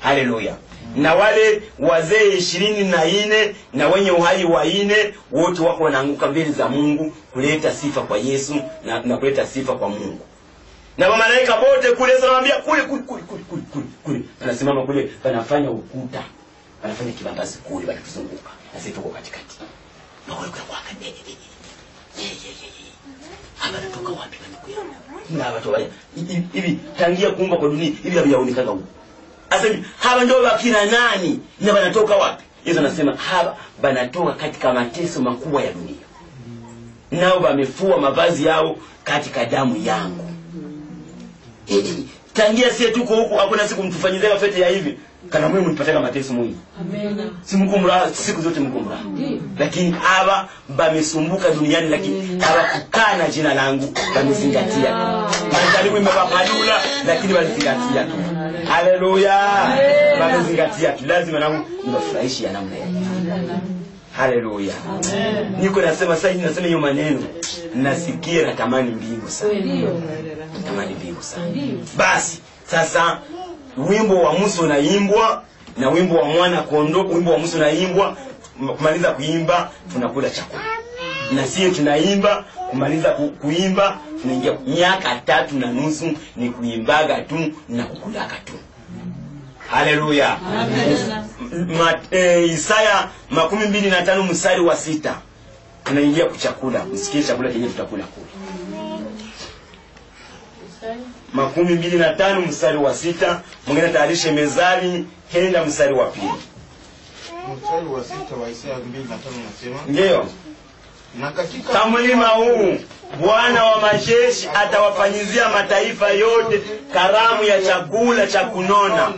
Haleluya na wale wazee ishirini na ine na wenye uhai wa ine wote wako wanaanguka mbele za mungu kuleta sifa kwa yesu na, na kuleta sifa kwa mungu. Na wamalaika bote kule Yesu kule kule kule kule kule kule kule. Anasimama kule panafanya ukuta panafanya kibambazi kule wanatuzunguka na sisi tuko katikati. Na kule kwa kwa ye ye ye ye hapa natoka wapi? Na watu hivi tangia kuumba kwa dunia hivi havijaonekana huko asemi hawa ndio wakina nani na wanatoka wapi? Yesu anasema hawa wanatoka katika mateso makubwa ya dunia. Nao wamefua mavazi yao katika damu yangu. Eh, eh, tangia sie tuko huku hakuna siku mtufanyizia fete ya hivi. Kana mwe mlipataka mateso mwingi si mko mraha siku zote mko mraha lakini hawa bamesumbuka duniani lakini hawakukaa na jina langu bamezingatia majaribu imewapalula lakini walizingatia. tu haleluya bamezingatia tu. Lazima nangu niwafurahishi ya namna hiyo. haleluya niko nasema sasa hivi nasema hiyo maneno. Nasikia natamani mbingu sana. Natamani mbingu sana. Basi sasa wimbo wa musa unaimbwa na wimbo wa mwana kondo wimbo wa musa unaimbwa kumaliza kuimba tunakula chakula. Na sisi tunaimba kumaliza ku, kuimba tunaingia miaka tatu na nusu ni kuimbaga tu na kukulaka tu. Haleluya. Eh, isaya makumi mbili na tano mstari wa sita. Tunaingia kuchakula msikie chakula kenye tutakula kule. Makumi mbili na tano mstari wa sita. Mwingine tayarishe mezali henda mstari wa pili. Mstari wa sita wa Isaya mbili na tano nasema ndiyo na katika kamlima huu bwana wa majeshi atawafanyizia mataifa yote karamu ya chakula cha kunona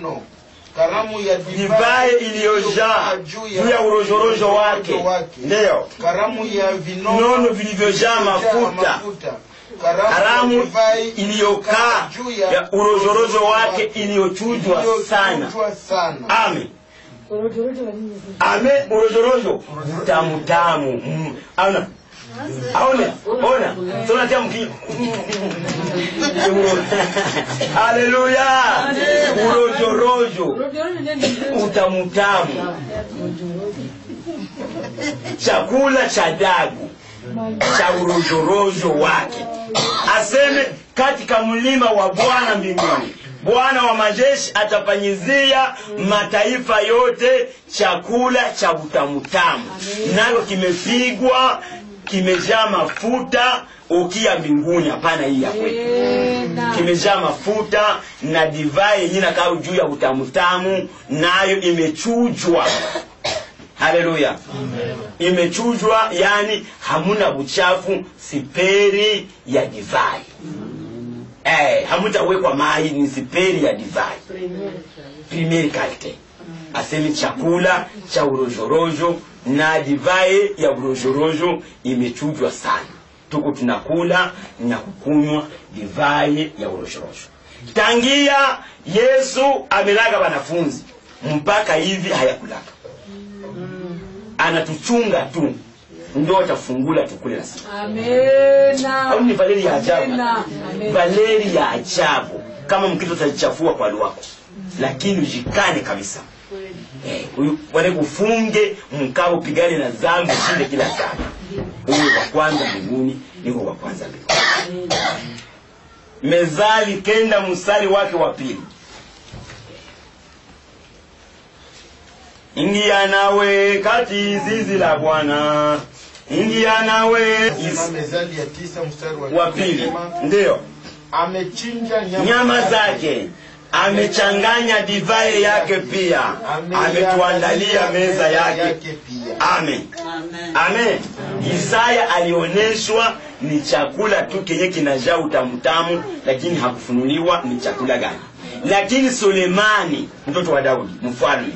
karamu ya divai iliyojaa juu ya urojorojo wake ndiyo karamu ya vinono vilivyojaa mafuta karamu iliyokaa ya urojorojo wake iliyochujwa sana Amen, amen. ame ame urojorojo tamu tamu mm. Aone ona tunatia mki haleluya. Urojorojo utamutamu. Chakula cha dagu cha urojorojo wake. Aseme katika mlima wa bwana mbinguni. Bwana wa majeshi atafanyizia mataifa yote chakula cha utamutamu. Nayo kimepigwa kimejaa mafuta ukia mbinguni hapana hii ya kwetu. Kimejaa mafuta na divai yenyewe nakaa juu ya utamutamu nayo imechujwa. Haleluya. Imechujwa yani hamuna buchafu, siperi ya divai. Eh, hamutawekwa mai ni siperi ya divai. Primeri kalte asemi chakula cha urojorojo na divai ya urojorojo imechujwa sana. Tuko tunakula na kukunywa divai ya urojorojo tangia yesu amelaga wanafunzi mpaka hivi hayakulaga anatuchunga tu ndio atafungula tukule na sisi. Au ni valeri ya ajabu? Valeri ya ajabu. Kama mkito utajichafua kwa lwako lakini ujikane kabisa wale kufunge mkao pigane na zambi shinde kila saa. Huyo wa kwanza mbinguni niko wa kwanza mbinguni. Mezali kenda msali wake wa pili. Ingia nawe kati zizi la bwana. Ingia nawe. Mezali ya tisa mstari wa pili. ndio. amechinja nyama, nyama zake amechanganya divai yake pia. Ametuandalia meza yake. Pia. Amen. Amen. amen. Isaya alioneshwa ni chakula tu kenye kinajaa utamutamu lakini hakufunuliwa ni chakula gani. Lakini sulemani mtoto wa daudi mfalme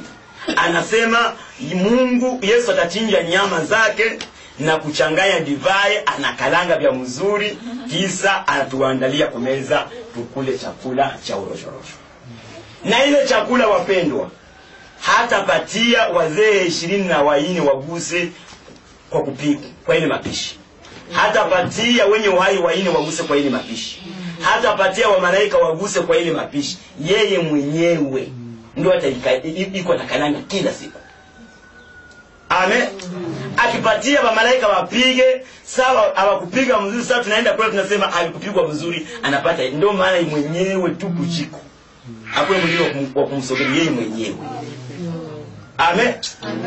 anasema mungu yesu atachinja nyama zake na kuchanganya divai anakalanga vya mzuri kisa anatuandalia kumeza tukule chakula cha urojorojo na ile chakula wapendwa hatapatia wazee ishirini na waine waguse kwa kupika kwa ile mapishi. Hatapatia wenye uhai waine waguse kwa ile mapishi. Hatapatia wamalaika waguse kwa ile mapishi. Yeye mwenyewe ndio iko atakalanga kila siku. Amen. Akipatia wamalaika wapige sawa awakupiga mzuri sawa tunaenda kule tunasema alikupigwa mzuri, anapata. Ndio maana mwenyewe tu kuchiko hakuna mwingine wa kumsogea yeye mwenyewe. Amen.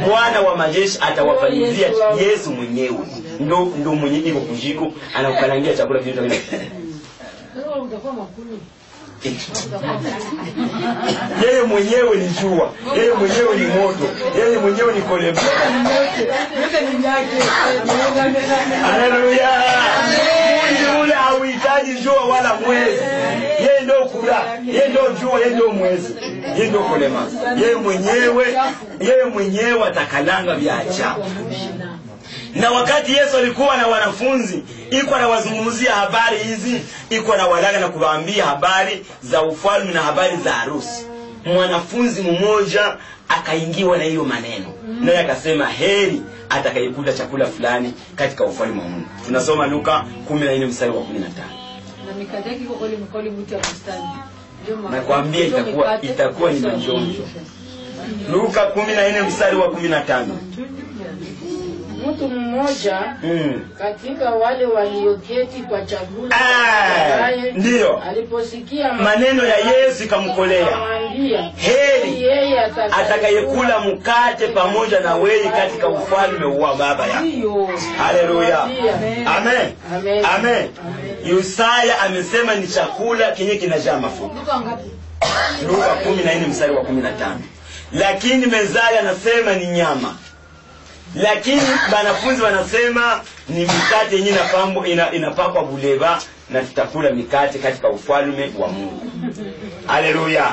Bwana wa majeshi atawafanyizia yesu mwenyewe. Ndo ndo mwenye iko kujiko anakukalangia chakula kile kile. yeye mwenyewe ni jua yeye mwenyewe ni moto yeye mwenyewe ni kolema haleluya mungu ule hauhitaji jua wala mwezi. Yeye ndio kula yeye ndio jua yeye ndio mwezi. Yeye ndio kulema, yeye mwenyewe yeye mwenyewe atakalanga vya ajabu. Na wakati yesu alikuwa na wanafunzi iko anawazungumzia habari hizi iko anawalaga na kuwaambia habari za ufalme na habari za harusi mwanafunzi mmoja akaingiwa na hiyo maneno. Mm. naye akasema heri atakayekula chakula fulani katika ufalme wa mungu. Tunasoma luka 14 mstari wa 15 na kweli mkoli mtu ya bustani. Nakwambia itakuwa itakuwa ni manjonjo luka 14 mstari wa 15 mtu mmoja mm. katika wale walioketi kwa chakula Ah, ambaye ndiyo. aliposikia maneno ya yesu ikamkolea. heri yeye atakayekula mkate pamoja na wewe katika ufalme wa baba yako. Haleluya. Amen. amen. Amen. amen. Yusaya amesema ni chakula kenye kinajaa mafuta. Luka kumi na nne mstari wa kumi na tano. Lakini mezaya anasema ni nyama lakini banafunzi wanasema ni mikate yenye inapambwa ina, inapakwa buleva na tutakula mikate katika ufalme wa mungu. Haleluya.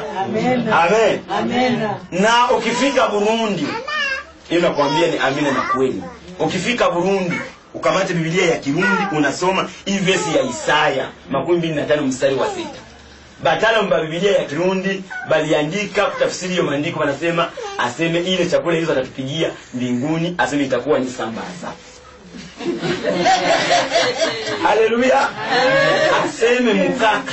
Amen. Na ukifika burundi hiyo nakwambia ni amina na kweli. Ukifika burundi ukamate Biblia ya kirundi unasoma hii vesi ya isaya makumi mbili na tano mstari wa sita bataalamu ba Biblia ya kirundi baliandika kutafsiri hiyo maandiko wanasema aseme ile chakula hizo atatupigia mbinguni aseme itakuwa ni sambaza. [LAUGHS] Haleluya aseme mkaka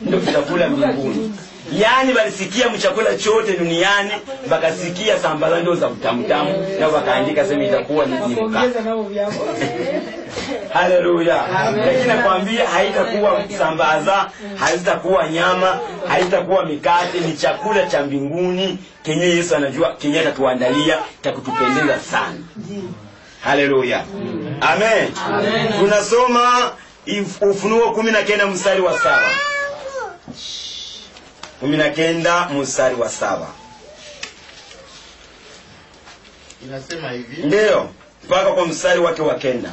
ndio tutakula mbinguni yaani walisikia mchakula chote duniani wakasikia sambala ndio za utamutamu na wakaandika sema itakuwa ni mkaka [LAUGHS] haleluya. Lakini nakwambia haitakuwa sambaza haitakuwa nyama haitakuwa mikate ni chakula cha mbinguni kenye yesu anajua kenye atatuandalia cha kutupendeza sana. Haleluya. Amen. Tunasoma ufunuo kumi na kenda mstari wa saba kumi na kenda mstari wa saba. Inasema hivi. Ndiyo mpaka kwa mstari wake wa kenda.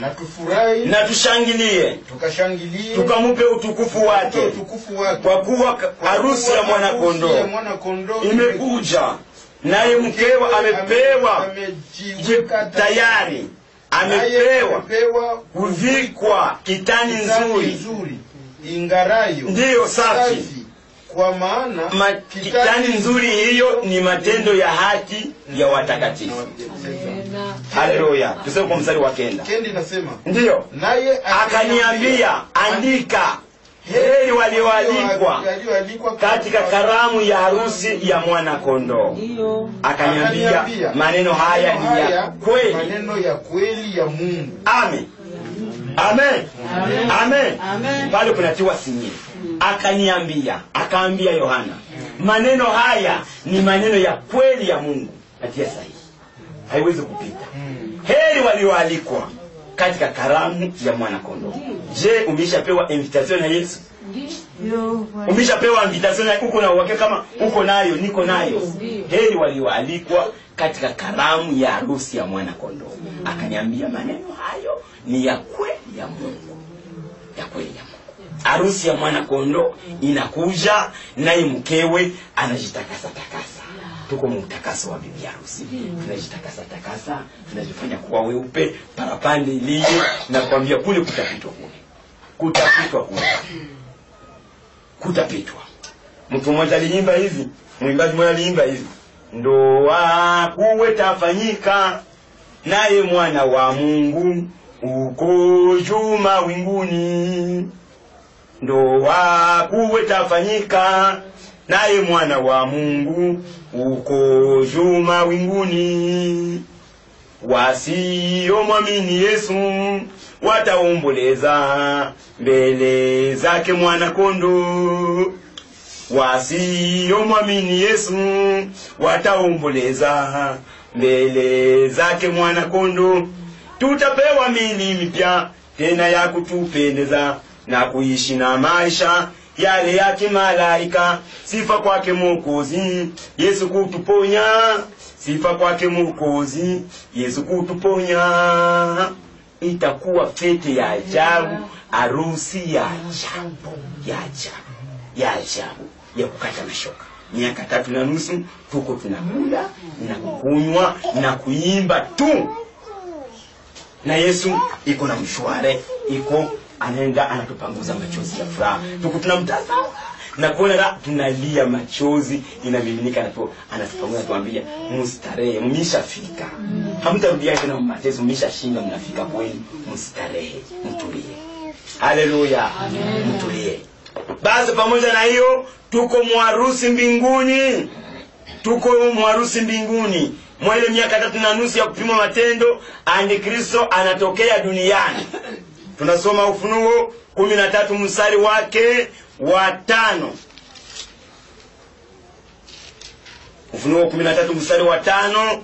Na tufurahi na tushangilie. Tukashangilie. Tukamupe utukufu wake. utukufu wake. Kwa kuwa harusi ya mwana Harusi ya kondoo mwana kondoo imekuja. Naye mkewa amepewa. Tayari. amepewa kuvikwa kitani kitani nzuri. nzuri ingarayo. Ndiyo safi. Kwa maana Ma, kitani nzuri hiyo ni matendo ya haki ya watakatifu. Haleluya. Tuseme kwa mstari wa kenda. Kendi nasema ndiyo. Naye akaniambia andika heri walioalikwa walioalikwa katika karamu ya harusi ya mwana kondoo akaniambia maneno haya ni ya kweli. maneno ya kweli ya Mungu. Amen amen. Amen. Amen. pale kunatiwa sinye. akaniambia akaambia yohana maneno haya ni maneno ya kweli ya mungu natia sahihi. Haiwezi kupita. Heri walioalikwa katika karamu ya mwana kondoo je umeshapewa invitation na yesu umeshapewa invitation na uko na uhakika kama uko nayo niko nayo. Heri walioalikwa katika karamu ya harusi ya mwana kondoo akaniambia maneno hayo ni ya kweli ya mungu. Ya kweli ya mungu. Harusi ya mwana kondoo inakuja naye mkewe anajitakasa takasa. Tuko muutakaso wa bibi harusi. Tunajitakasa takasa tunajifanya kuwa weupe parapande iliye na kuambia kule kutapitwa kule. Kutapitwa kule kutapitwa. Mtu mmoja aliimba hivi mwimbaji mmoja aliimba hivi. Ndoa kuwe tafanyika naye mwana wa mungu uko juu mawinguni ndoa kuwe tafanyika naye mwana wa mungu uko juu mawinguni wasiyomwamini yesu wataomboleza mbele zake mwana kondo wasiyomwamini yesu wataomboleza mbele zake mwana kondo tutapewa mili mipya tena ya kutupendeza na kuishi na maisha yale ya kimalaika. Sifa kwake mwokozi yesu kutuponya sifa kwake mwokozi yesu kutuponya. Itakuwa fete ya ajabu harusi ya ajabu ya ajabu ya ajabu ya kukata mashoka. Miaka tatu na nusu tuko tunakula na kunywa na kuimba tu. Na yesu iko na mshware iko anaenda anatupanguza machozi ya furaha. Tuko tunamtazama na kuona la tunalia machozi inamiminika na tu anatupanguza tuambia mustarehe mmeshafika. Hamtarudia tena mateso mmeshashinda mnafika kweli mstarehe mtulie. Haleluya mtulie. Basi pamoja na hiyo tuko mwarusi mbinguni. Tuko mwarusi mbinguni. Mwa ile miaka tatu na nusu ya kupima matendo antikristo anatokea duniani. Tunasoma ufunuo kumi na tatu mstari wake wa tano ufunuo kumi na tatu mstari wa tano.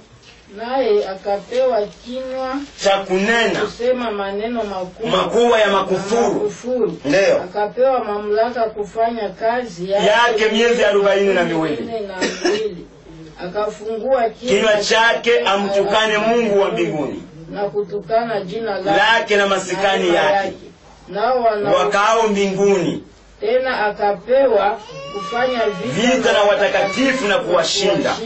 Naye akapewa kinywa cha kunena. kusema maneno makubwa makubwa ya makufuru. Makufuru. Ndio. Akapewa mamlaka kufanya kazi Yake miezi arobaini na miwili. akafungua kinywa chake amtukane mungu wa mbinguni. na kutukana jina lake lake na masikani na yake. nao wakao mbinguni tena akapewa kufanya vita na watakatifu na kuwashinda.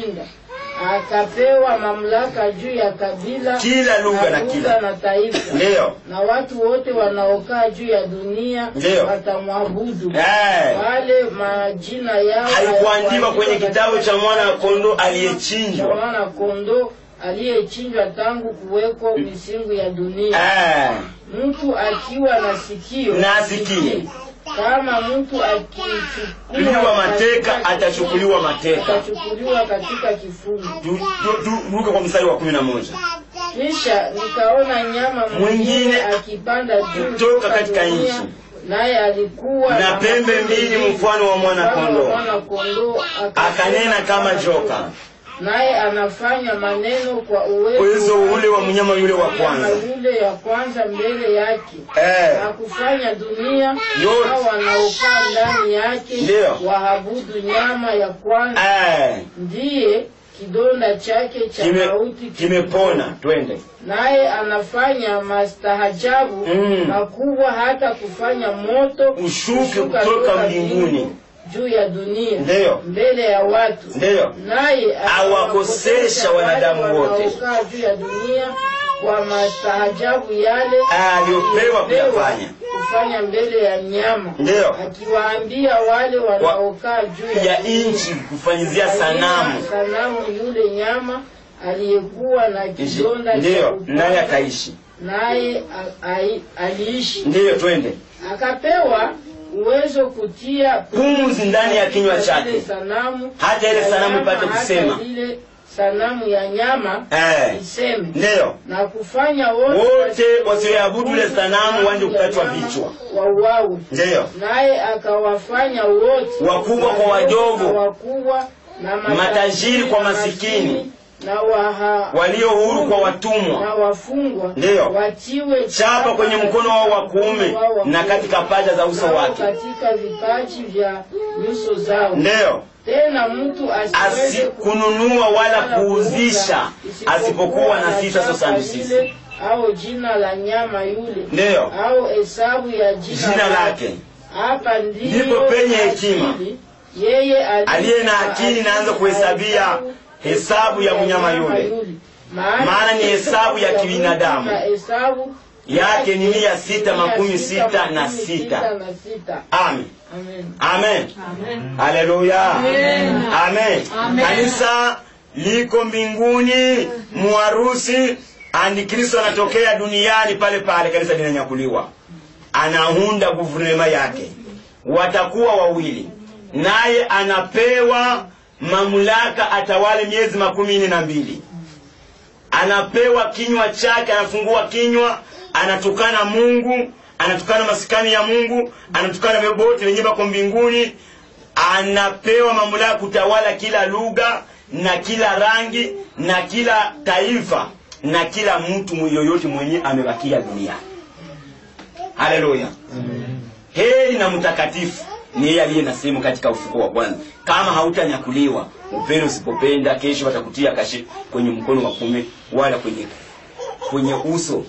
akapewa mamlaka juu ya kabila Kila lugha na kila- na taifa. Ndio. Na watu wote wanaokaa juu ya dunia watamwabudu. Eh. wale majina yao haikuandikwa kwenye kitabu cha mwana wa kondoo aliyechinjwa. Mwana kondoo aliyechinjwa tangu kuwekwa misingu ya dunia. Eh. mtu akiwa na sikio Na asikie. Kama mtu akichukuliwa mateka atachukuliwa mateka. Atachukuliwa katika kifungo ruka kwa mstari wa kumi na moja. Kisha nikaona nyama Mwingine akipanda juu kutoka katika nchi. naye alikuwa na pembe mbili mfano wa mwana kondoo akanena kama joka naye anafanya maneno kwa uwezo ule wa mnyama yule wa kwanza. yule ya kwanza mbele yake. Eh. na kufanya dunia na wanaokaa ndani yake waabudu nyama ya kwanza. Eh. ndiye kidonda chake cha mauti kimepona. Twende. Naye anafanya mastahajabu Mm. makubwa hata kufanya moto Ushuke kutoka toka mbinguni. Juu ya dunia Ndiyo. mbele ya watu. Ndiyo naye Awakosesha wanadamu wote. juu ya dunia kwa mastaajabu yale aliyopewa kuyafanya. kufanya mbele ya nyama Ndiyo. akiwaambia wale wanaokaa juu ya nchi kufanyizia sanamu. sanamu yule nyama aliyekuwa na kidonda cha ndiyo naye akaishi. Naye aliishi. Ndiyo twende. Akapewa uwezo kutia pumzi ndani ya kinywa chake. sanamu hata ile sanamu ipate kusema. ile sanamu ya nyama Eh. iseme. Ndio, na kufanya wote wote wasioabudu ile sanamu waende kukatwa vichwa. wauawe. Ndio, naye akawafanya wote Wakubwa kwa wadogo. wakubwa na Matajiri kwa masikini. Walio huru kwa watumwa. Ndiyo. chapa kwenye mkono wao wa kuume na katika paja za uso wake. katika vipaji vya nyuso zao. Ndiyo tena mtu asiweze asikununua wala kuuzisha asipokuwa na sita sosani sisi. au jina la nyama yule ndiyo au hesabu ya jina, jina lake. hapa Ndipo penye hekima. yeye aliye na akili naanza kuhesabia hesabu ya mnyama yule. Maana ni hesabu ya kibinadamu. yake ni mia sita makumi sita na sita. amen. Amen. amen. Haleluya amen. Kanisa liko mbinguni mwarusi andikristo anatokea duniani pale pale kanisa linanyakuliwa. Anaunda guvernema yake. Watakuwa wawili. Naye anapewa mamlaka atawale miezi makumi na mbili. Anapewa kinywa chake anafungua kinywa anatukana mungu anatukana masikani ya mungu anatukana vyoboti wenye bako mbinguni. Anapewa mamlaka kutawala kila lugha na kila rangi na kila taifa na kila mtu yoyote mwenye amebakia dunia. Haleluya. Heri na mtakatifu ni yeye aliye na sehemu katika ufuko wa kwanza kama hautanyakuliwa upele usipopenda kesho watakutia kashi kwenye mkono wa kume wala kwenye kwenye uso.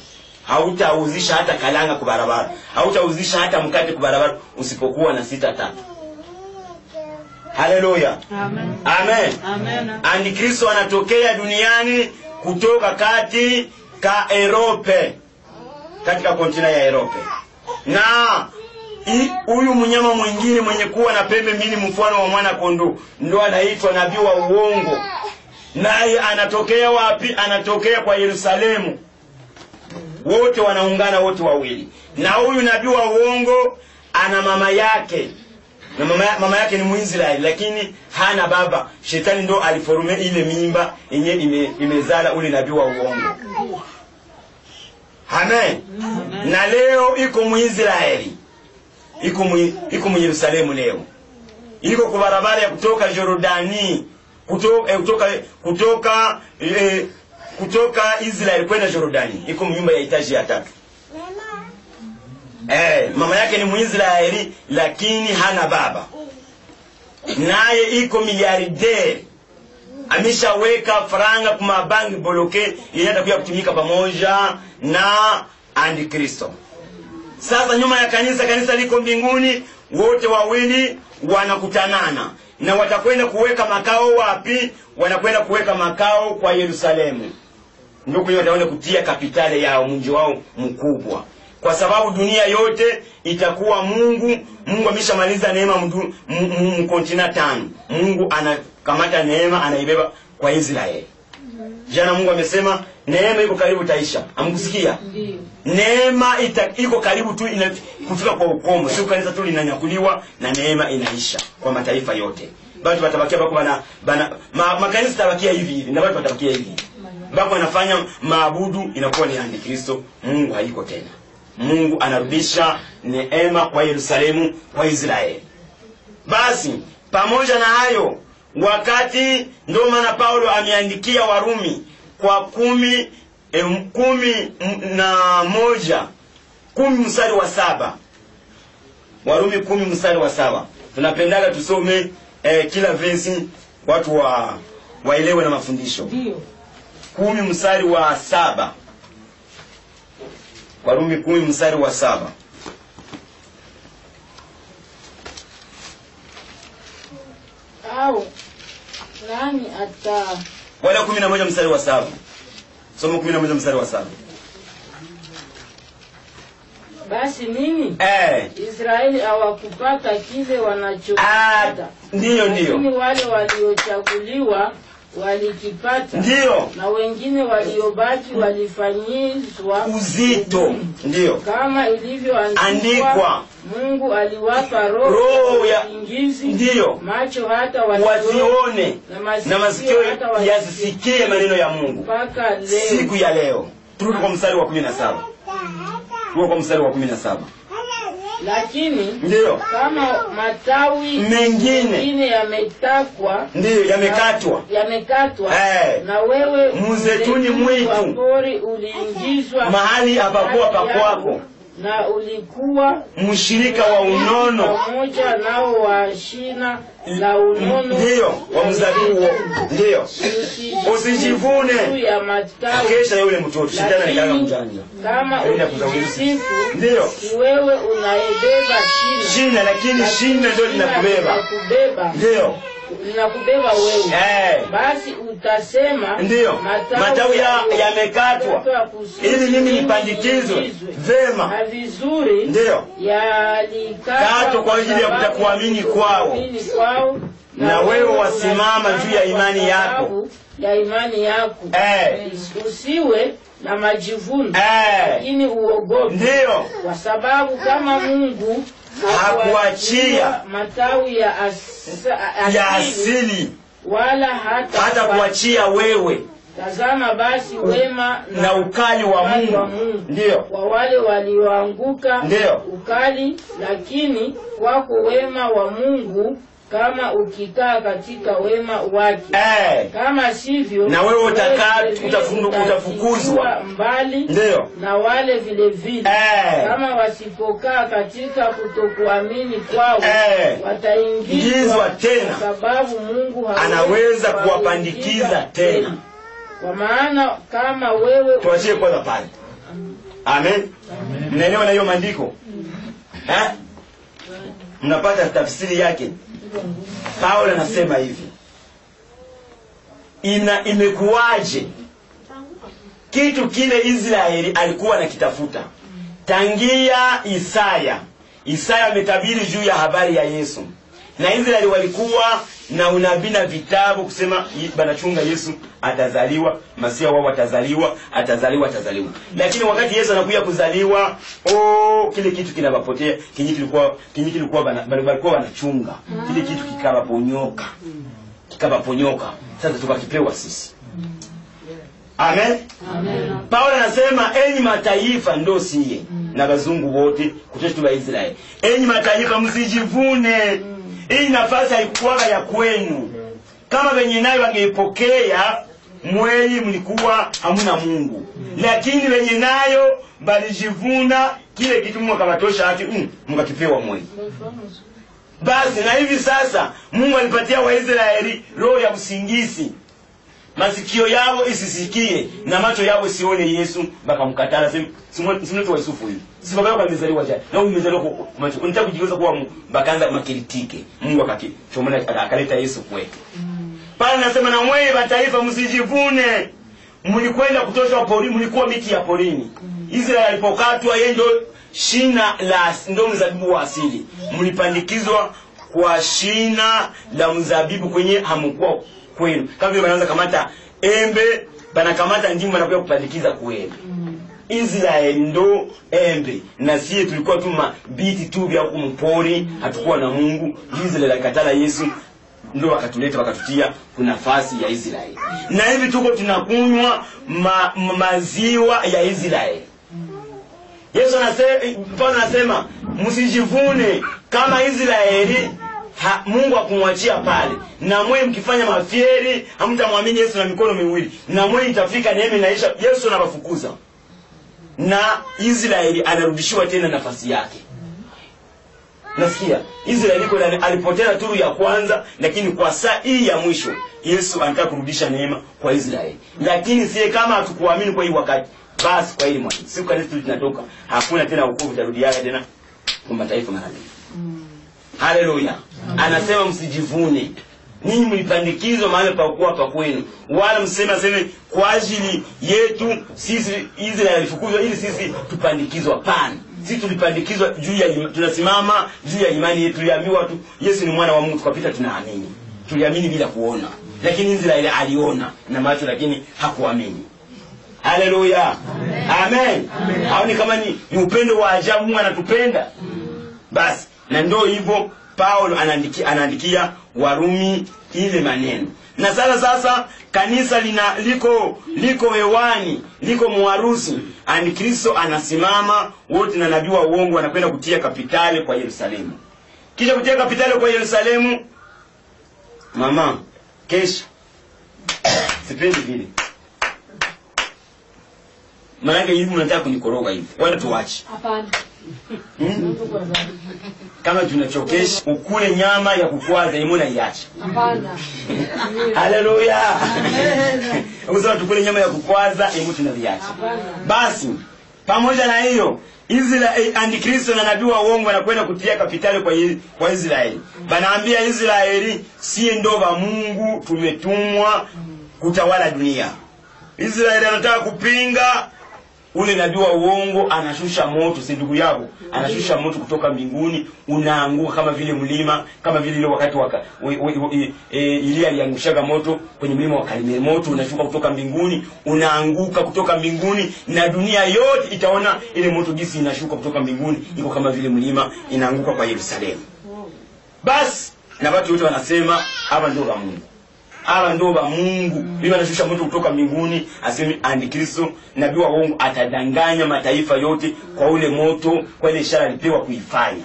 Hautauzisha hata kalanga kwa barabara hautauzisha hata mkate kwa barabara usipokuwa na sita tatu. Haleluya. Amen. amen. Amen. antikristo anatokea duniani kutoka kati ka erope katika kontina ya erope. Na huyu mnyama mwingine mwenye kuwa na pembe mbili mfano wa mwana kondoo. Ndo anaitwa nabii wa uongo. Naye anatokea wapi? Anatokea kwa yerusalemu. Wote wanaungana wote wawili. Na huyu nabii wa uongo ana mama yake. Na mama, mama yake ni mwisraeli lakini hana baba. Shetani ndo aliforume ile mimba yenye ime, imezala ule nabii wa uongo. Amen. Na leo iko mwisraeli iko mu Yerusalemu leo. Iko kwa barabara ya kutoka jorodani kutoka, eh, kutoka, kutoka eh, kutoka israeli kwenda jordani. Iko nyumba ya itaji ya tatu. Eh, mama yake ni mwisraeli lakini hana baba. Naye iko miliarderi ameshaweka faranga kumabangi boloke yenye atakuya kutumika pamoja na antikristo sasa nyuma ya kanisa kanisa liko mbinguni wote wawili wanakutanana. Na watakwenda kuweka makao wapi? Wanakwenda kuweka makao kwa yerusalemu. Ndio kwenye wataenda kutia kapitale yao mji wao mkubwa. Kwa sababu dunia yote itakuwa mungu. Mungu ameshamaliza neema mkontina tano mungu anakamata neema anaibeba kwa israeli jana mungu amesema neema iko karibu taisha amkusikia? Neema ita, iko karibu tu ina, kufika kwa ukomo. Sio kanisa tu linanyakuliwa na neema inaisha kwa mataifa yote. Batu watabakia bako bana, bana ma, makanisa tabakia hivi hivi na watu watabakia hivi. Bako wanafanya maabudu inakuwa ni antikristo mungu haiko tena. Mungu anarudisha neema kwa yerusalemu kwa israeli. Basi pamoja na hayo wakati ndio maana paulo ameandikia warumi kwa kumi e, kumi na moja kumi mstari wa saba. Warumi kumi mstari wa saba. Tunapendaga tusome eh, kila vesi watu wa waelewe na mafundisho. Kumi mstari wa saba. Warumi kumi mstari wa saba Au? Nani ata? Wala kumi na moja mstari wa saba. Somo kumi na moja mstari wa saba. Basi nini? eh, Israeli hawakupata kile ah, wanachokipata, ndiyo. Ndiyo wale waliochaguliwa walikipata, ndio, na wengine waliobaki walifanyizwa uzito. ndio. Kama ilivyoandikwa, Mungu aliwapa roho Roho ya- usingizi, ndio. macho hata wasione na masikio yasisikie maneno ya mungu. Mpaka leo. siku ya leo. Turudi kwa mstari wa kumi na saba. Tuko kwa mstari wa kumi na saba Lakini ndio kama matawi Mengine. mengine yametakwa ndio yamekatwa yamekatwa hey. na wewe Mzetuni mwitu. pori uliingizwa mahali hapakuwa pakwako na ulikuwa mshirika wa unono. pamoja nao wa shina la unono. ndiyo wa mzabibu ndiyo Usijivune. kesha yule mtoto. Shetani ni kama mjanja. kama ukijisifu ndiyo wewe unaebeba shina. Lakini shina ndio linakubeba. linakubeba. Ndiyo linakubeba wewe. Hey. basi utasema ndiyo matawi ya- yamekatwa. Ili mimi nipandikizwe. vema. Na vizuri ndiyo yalikatwa kwa ajili ya kutakuamini kwao. Na wewe wasimama juu ya imani yako. ya imani yako. Eh. usiwe na majivuno. Eh. lakini uogope. Ndiyo kwa sababu kama Mungu Hakuachia matawi ya, asa, ya asili wala hata, hata kuachia wewe. Tazama basi wema na ukali wa ukali wa mungu. Ndio. kwa wale walioanguka ndio. ukali, lakini wako wema wa Mungu kama ukikaa katika wema wake. eh. Kama sivyo, Na wewe utakaa- utafukuzwa. mbali ndiyo na wale vile vile eh. kama wasipokaa katika kutokuamini kwao Eh. wataingizwa tena. kwa sababu Mungu anaweza kuwapandikiza tena kwa maana kama wewe tuachie kwanza pale amen mnaelewa na hiyo maandiko eh? mnapata tafsiri yake paulo anasema hivi. Ina imekuwaje? Kitu kile israeli alikuwa anakitafuta. Tangia isaya. Isaya ametabiri juu ya habari ya yesu. Na israeli walikuwa na unabii na vitabu kusema "Yi- banachunga yesu atazaliwa masia wao atazaliwa atazaliwa atazaliwa. Lakini wakati yesu anakuja kuzaliwa oh, kile kitu kinawapotea kinyi kilikuwa kinyi kilikuwa walikuwa wanachunga. Kile kitu kikawaponyoka. Kikawaponyoka. Sasa tukakipewa sisi. Amen? Amen. paulo anasema enyi mataifa ndo siye na bazungu wote kutoka israeli. Enyi mataifa msijivune hii nafasi haikuwaga ya kwenu. Kama venye nayo wangeipokea mweli mlikuwa hamuna mungu. Lakini wenye nayo balijivuna kile kitu mungu akabatosha ati mm, mkakipewa mweli. Basi na hivi sasa mungu alipatia waisraeli roho ya usingizi. Masikio yao isisikie na macho yao sione yesu bakamkatala simu wa yusufu huyu sibaba yako amezaliwa jana na huyu amezaliwa kwa macho unataka kujigeuza kuwa Mungu bakaanza makiritike. Mungu akakichomona akaleta yesu kwetu. Pale nasema na mwewe mataifa msijivune. Mlikwenda kutoshwa porini mlikuwa miti ya porini. Israeli alipokatwa yeye ndio shina la ndio mzabibu wa asili. Mlipandikizwa kwa shina la mzabibu kwenye hamkuwa kwenu. Kama vile wanaanza kamata embe banakamata ndimu wanakuja kupandikiza kwenu israeli ndo embe. Na sie tulikuwa tu mabiti tu vya kumpori hatukuwa na mungu. Israeli alikatala yesu ndo wakatuleta wakatutia kunafasi ya israeli na hivi tuko tunakunywa ma, ma, maziwa ya israeli yesu paulo anasema msijivune kama israeli ha, mungu akumwachia pale. Na mwe mkifanya mafieri hamtamwamini yesu na mikono miwili. Na mwe itafika neema inaisha. Yesu anawafukuza na israeli anarudishiwa tena nafasi yake. Nasikia? Israeli iko ndani- alipoteza turu ya kwanza lakini kwa saa hii ya mwisho yesu anataka kurudisha neema kwa israeli lakini sie kama hatukuamini kwa hii wakati basi kwa hili mwalimu siku kanisa tu tunatoka hakuna tena wokovu yake tena kwa mataifa mara mbili. Haleluya. Anasema msijivune ninyi mlipandikizwa mahali pakuwa pa kwenu. Wala mseme aseme kwa ajili yetu sisi israeli alifukuzwa ili sisi tupandikizwa pana sisi tulipandikizwa juu ya tunasimama juu ya imani yetu. Tuliambiwa tu yesu ni mwana wa mungu tukapita tunaamini. Tuliamini bila kuona. Lakini israeli aliona na macho lakini hakuamini. Haleluya. Amen. Haoni kama ni, ni upendo wa ajabu mungu anatupenda? Basi na ndio hivyo paulo anaandikia, anaandikia warumi ile maneno. Na sasa sasa kanisa lina liko liko hewani liko mwarusi. Antikristo anasimama wote na nabii wa uongo wanakwenda kutia kapitali kwa yerusalemu. Kisha kutia kapitali kwa yerusalemu mama kesho. Sipendi vile. Maanake hivi mnataka kunikoroga hivi. Wala tuwache. Hapana. Hmm? kama tunachokesha ukule nyama ya kukwaza imuna iache. Haleluya. Usema tukule nyama ya kukwaza imu tunaviacha basi pamoja na hiyo Israeli antikristo na nabii wa uongo wanakwenda kutia kapitali kwa, kwa israeli banaambia israeli sie ndo wa mungu tumetumwa kutawala dunia. Israeli anataka kupinga ule najua wa uongo anashusha moto si ndugu yako? Anashusha moto kutoka mbinguni unaanguka kama vile mlima kama vile ile wakati waka, we, we, we, e, ili aliangushaga moto kwenye mlima wa Karmeli moto unashuka kutoka mbinguni unaanguka kutoka mbinguni na dunia yote itaona ile moto gisi inashuka kutoka mbinguni. Iko kama vile mlima inaanguka kwa yerusalemu. Basi na watu wote wanasema hapa ndio la mungu hawa ndo wa mungu. Ili anashusha moto kutoka mbinguni aseme antikristo nabii wa uongo atadanganya mataifa yote kwa ule moto kwa ile ishara alipewa kuifanya.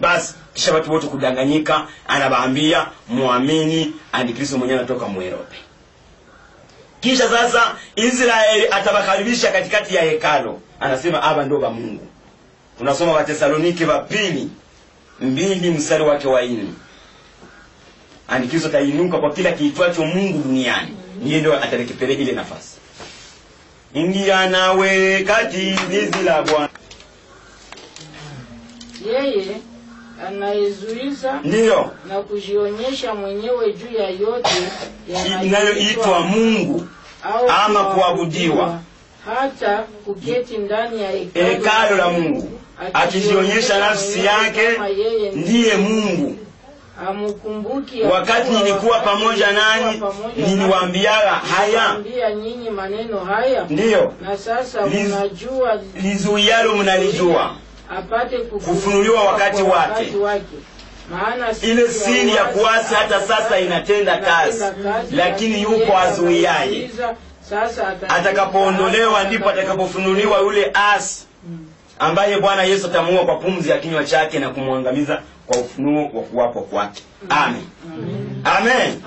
Basi kisha watu wote kudanganyika anabaambia muamini antikristo mwenyewe anatoka mwerope kisha sasa israeli atawakaribisha katikati ya hekalo anasema hapa ndo wa mungu. Tunasoma watesalonike wa pili mbili mstari wake wa nne andikizo tainuka kwa kila kiitwacho mungu duniani. Niye ndio atarekipere ile nafasi. Ingia nawe kati zizi la bwana. Yeye anaizuiza ndiyo. na kujionyesha mwenyewe juu ya yote inayoitwa mungu au ama kuabudiwa. hata kuketi ndani ya hekalo la mungu. akijionyesha nafsi yake ndiye mungu wakati nilikuwa pamoja nani nanyi niliwaambiaga haya. Ndiyo. Lizuialo mnalijua Kufunuliwa wakati wake. ile siri ya uasi kuasi hata sasa inatenda kazi. lakini yupo azuiaye. atakapoondolewa ndipo atakapofunuliwa yule asi ambaye bwana yesu atamuua kwa pumzi ya kinywa chake na kumwangamiza kwa ufunuo wa kuwapo kwake. Amen. Amen,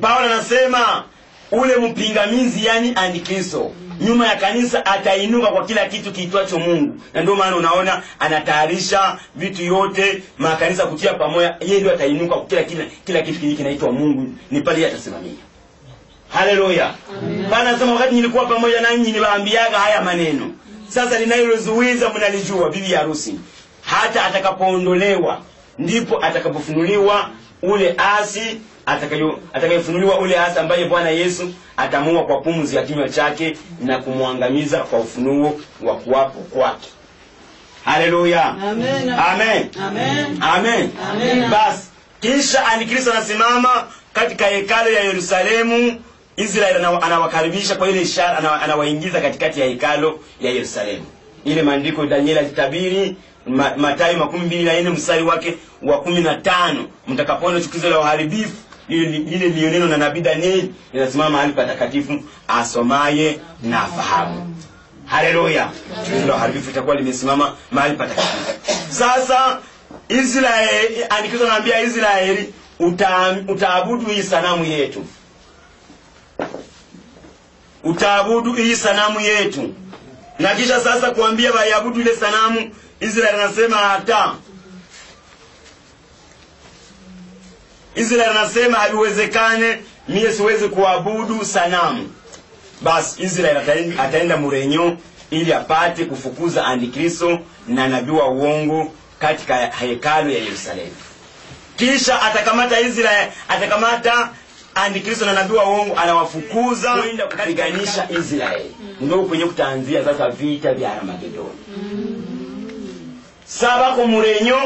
paulo anasema ule mpingamizi yani antikristo nyuma ya kanisa atainuka kwa kila kitu kiitwacho mungu. Na ndio maana unaona anatayarisha vitu yote makanisa kutia pamoja yeye ndio atainuka kwa kila, kila, kila kitu kile kinaitwa mungu. Ni pale yeye atasimamia. Haleluya. Anasema wakati nilikuwa pamoja nanyi niwaambiaga haya maneno. Sasa linalozuiza mnalijua bibi harusi hata atakapoondolewa ndipo atakapofunuliwa ule asi atakayefunuliwa ule asi ambaye bwana yesu atamua kwa pumzi ya kinywa chake na kumwangamiza kwa ufunuo wa kuwapo kwake haleluya Amen. amen Amen. amen Amen. basi kisha antikristo anasimama katika hekalo ya yerusalemu israeli anawakaribisha kwa ile ishara anawaingiza katikati ya hekalo ya yerusalemu ile maandiko danieli alitabiri matayo makumi mbili na nne mstari wake wa kumi na tano. Mtakapoona chukizo la uharibifu lile lilioneno na nabii danieli linasimama mahali patakatifu asomaye na afahamu. Haleluya! Chukizo la uharibifu litakuwa limesimama mahali patakatifu. Sasa israeli andikizo naambia israeli uta, utaabudu hii sanamu yetu. Utaabudu hii sanamu yetu. Na kisha sasa kuambia waiabudu ile sanamu israeli anasema hata israeli anasema haiwezekane mie siwezi kuabudu sanamu. Basi israeli ataenda, murenyo ili apate kufukuza antikristo na nabii wa uongo katika hekalu ya yerusalemu. Kisha atakamata israeli atakamata antikristo na nabii wa uongo anawafukuza kwenda kupiganisha israeli ndio kwenye kutaanzia sasa vita vya armagedoni Saba kumurenyo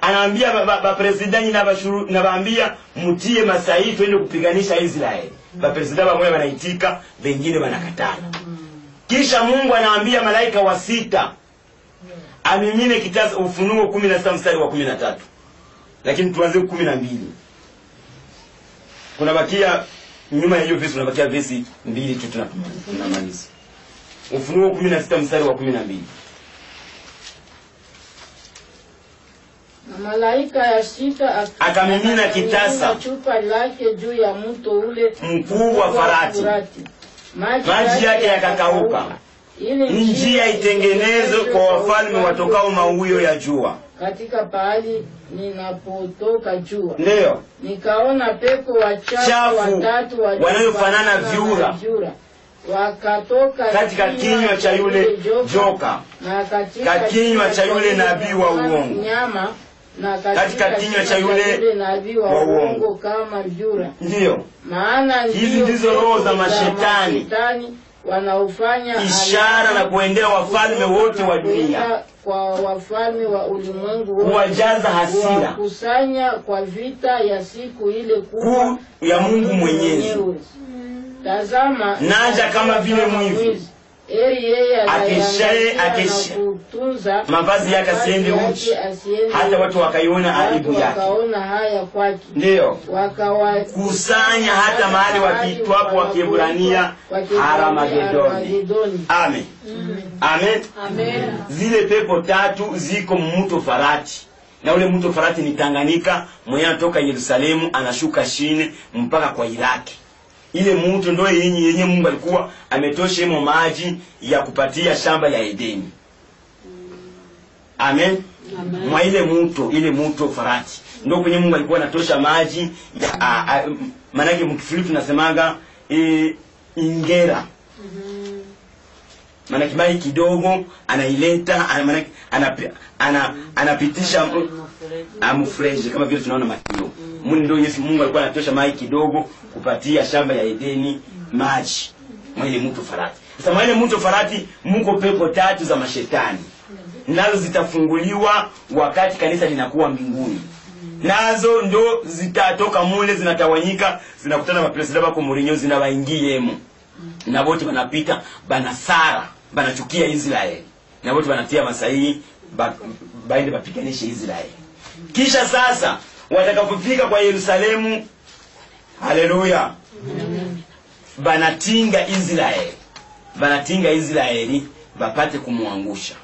anaambia bapresida ba, ba nyina bashuru nabaambia mtie masahii twende kupiganisha Israeli. Bapresida bamoja wanaitika, wengine wanakatana. Kisha Mungu anaambia malaika wa sita amimine kitasa, Ufunuo 16 mstari wa 13. Lakini tuanze 12. Kuna bakia nyuma ya hiyo vesi kunabakia vesi mbili tu tunamaliza. Ufunuo 16 mstari wa 12. Malaika ya sita Akamimina kitasa. chupa lake juu ya mto ule. Mkuu wa Farati. maji, yake yakakauka. ili njia itengenezwe kwa wafalme watokao mauyo ya jua. Katika pahali ninapotoka jua. Ndiyo nikaona pepo wachafu watatu wanayofanana na vyura. wakatoka Katika kinywa cha yule joka, na katika kinywa cha yule nabii wa uongo. nyama Katika kinywa cha yule wa uongo. kama jura. ndiyo maana Hizi ndizo roho za mashetani. wanaofanya ishara na kuendea wafalme wote wa dunia kwa wafalme wa ulimwengu wote, Kuwajaza hasira. kusanya kwa vita ya siku ile kuu ya mungu mwenyezi tazama Naja kama vile mwivi. Akeshaye- akesha- mavazi yake asiende uchi. hata watu wakaiona aibu yake. ndiyo kusanya hata mahali wakiitwapo wakiebrania Haramagedoni. Amen. Amen. Amen. zile pepo tatu ziko mto farati. Na ule mto farati ni tanganyika mwenye anatoka yerusalemu anashuka shine mpaka kwa iraki ile mtu ndo yenye yenye mungu alikuwa ametosha imo maji ya kupatia shamba ya edeni. Amen? Amen. mwa ile mto ile mto farati. Ndo kwenye mungu alikuwa anatosha maji ya a- a- manake mkifilipi tunasemaga e, ingera. Manake maji kidogo anaileta ana- manake anapi- ana, anapitisha amfresh kama vile tunaona makio muni ndio yesu mungu alikuwa anatosha maji kidogo kupatia shamba ya edeni maji. Mwele mto farati. Sasa mwele mto farati mko pepo tatu za mashetani. Nazo zitafunguliwa wakati kanisa linakuwa mbinguni. Nazo ndo zitatoka mule zinatawanyika zinakutana mapresida bako zinawaingia zinawaingiemo na wote wanapita banasara banachukia israeli. Na wote wanatia masahihi ba, baende bapiganishe israeli. Kisha sasa watakapofika kwa yerusalemu. Haleluya. Banatinga israeli. Banatinga israeli bapate kumwangusha.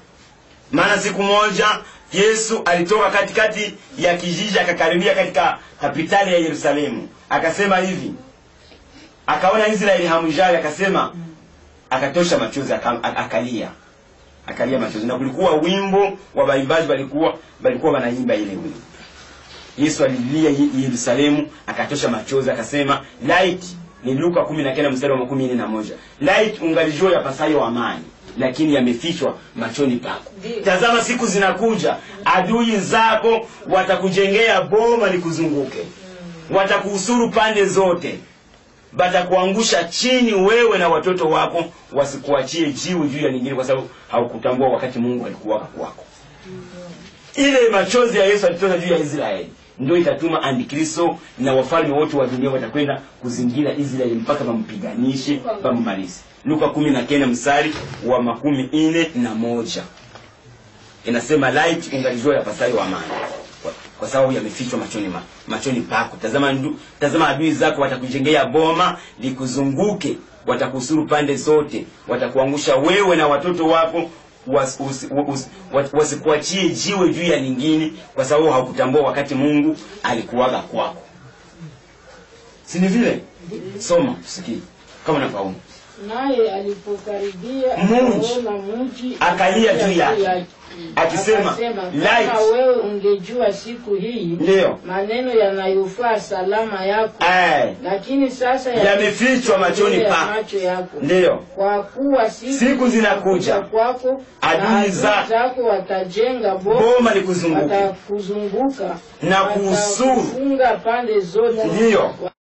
Maana siku moja yesu alitoka katikati ya kijiji akakaribia katika kapitali ya yerusalemu. Akasema hivi. Akaona israeli hamjali akasema akatosha machozi akalia. Akalia machozi. Na kulikuwa wimbo wa baimbaji walikuwa walikuwa wanaimba ile wimbo yesu alilia yerusalemu akatosha machozi akasema light ni luka kumi na kenda mstari wa makumi nne na moja. Light ungalijua yapasayo amani lakini yamefichwa machoni pako. Tazama siku zinakuja. Adui zako watakujengea boma likuzunguke. Watakuhusuru pande zote. Batakuangusha chini wewe na watoto wako wasikuachie jiwe juu ya lingine kwa sababu haukutambua wakati mungu alikuwaka kwako. Ile machozi ya yesu alitoza juu ya israeli ndio itatuma antikristo na wafalme wote wa dunia watakwenda kuzingira israeli mpaka bampiganishe bamumalize luka kumi na kenda msari wa makumi ine na moja. Inasema light ungalijua yapasayo amani kwa, kwa sababu yamefichwa machoni, ma, machoni pako. Tazama, ndu, tazama adui zako watakujengea boma likuzunguke watakusuru pande zote watakuangusha wewe na watoto wako wasikuachie jiwe juu ya lingine kwa sababu hakutambua wakati mungu alikuwaga kwako si ni vile soma tusikie kama unafahamu. naye alipokaribia Mungu. Akalia juu yake. Akisema akasema light. Kama wewe ungejua siku hii ndio maneno yanayofaa salama yako Aye. lakini sasa Yamefichwa machoni pa macho yako. Ndio kwa kuwa siku, Siku zinakuja. kwako Adui zako watajenga boma likuzunguka watakuzunguka Na watakufunga pande zote. Ndiyo.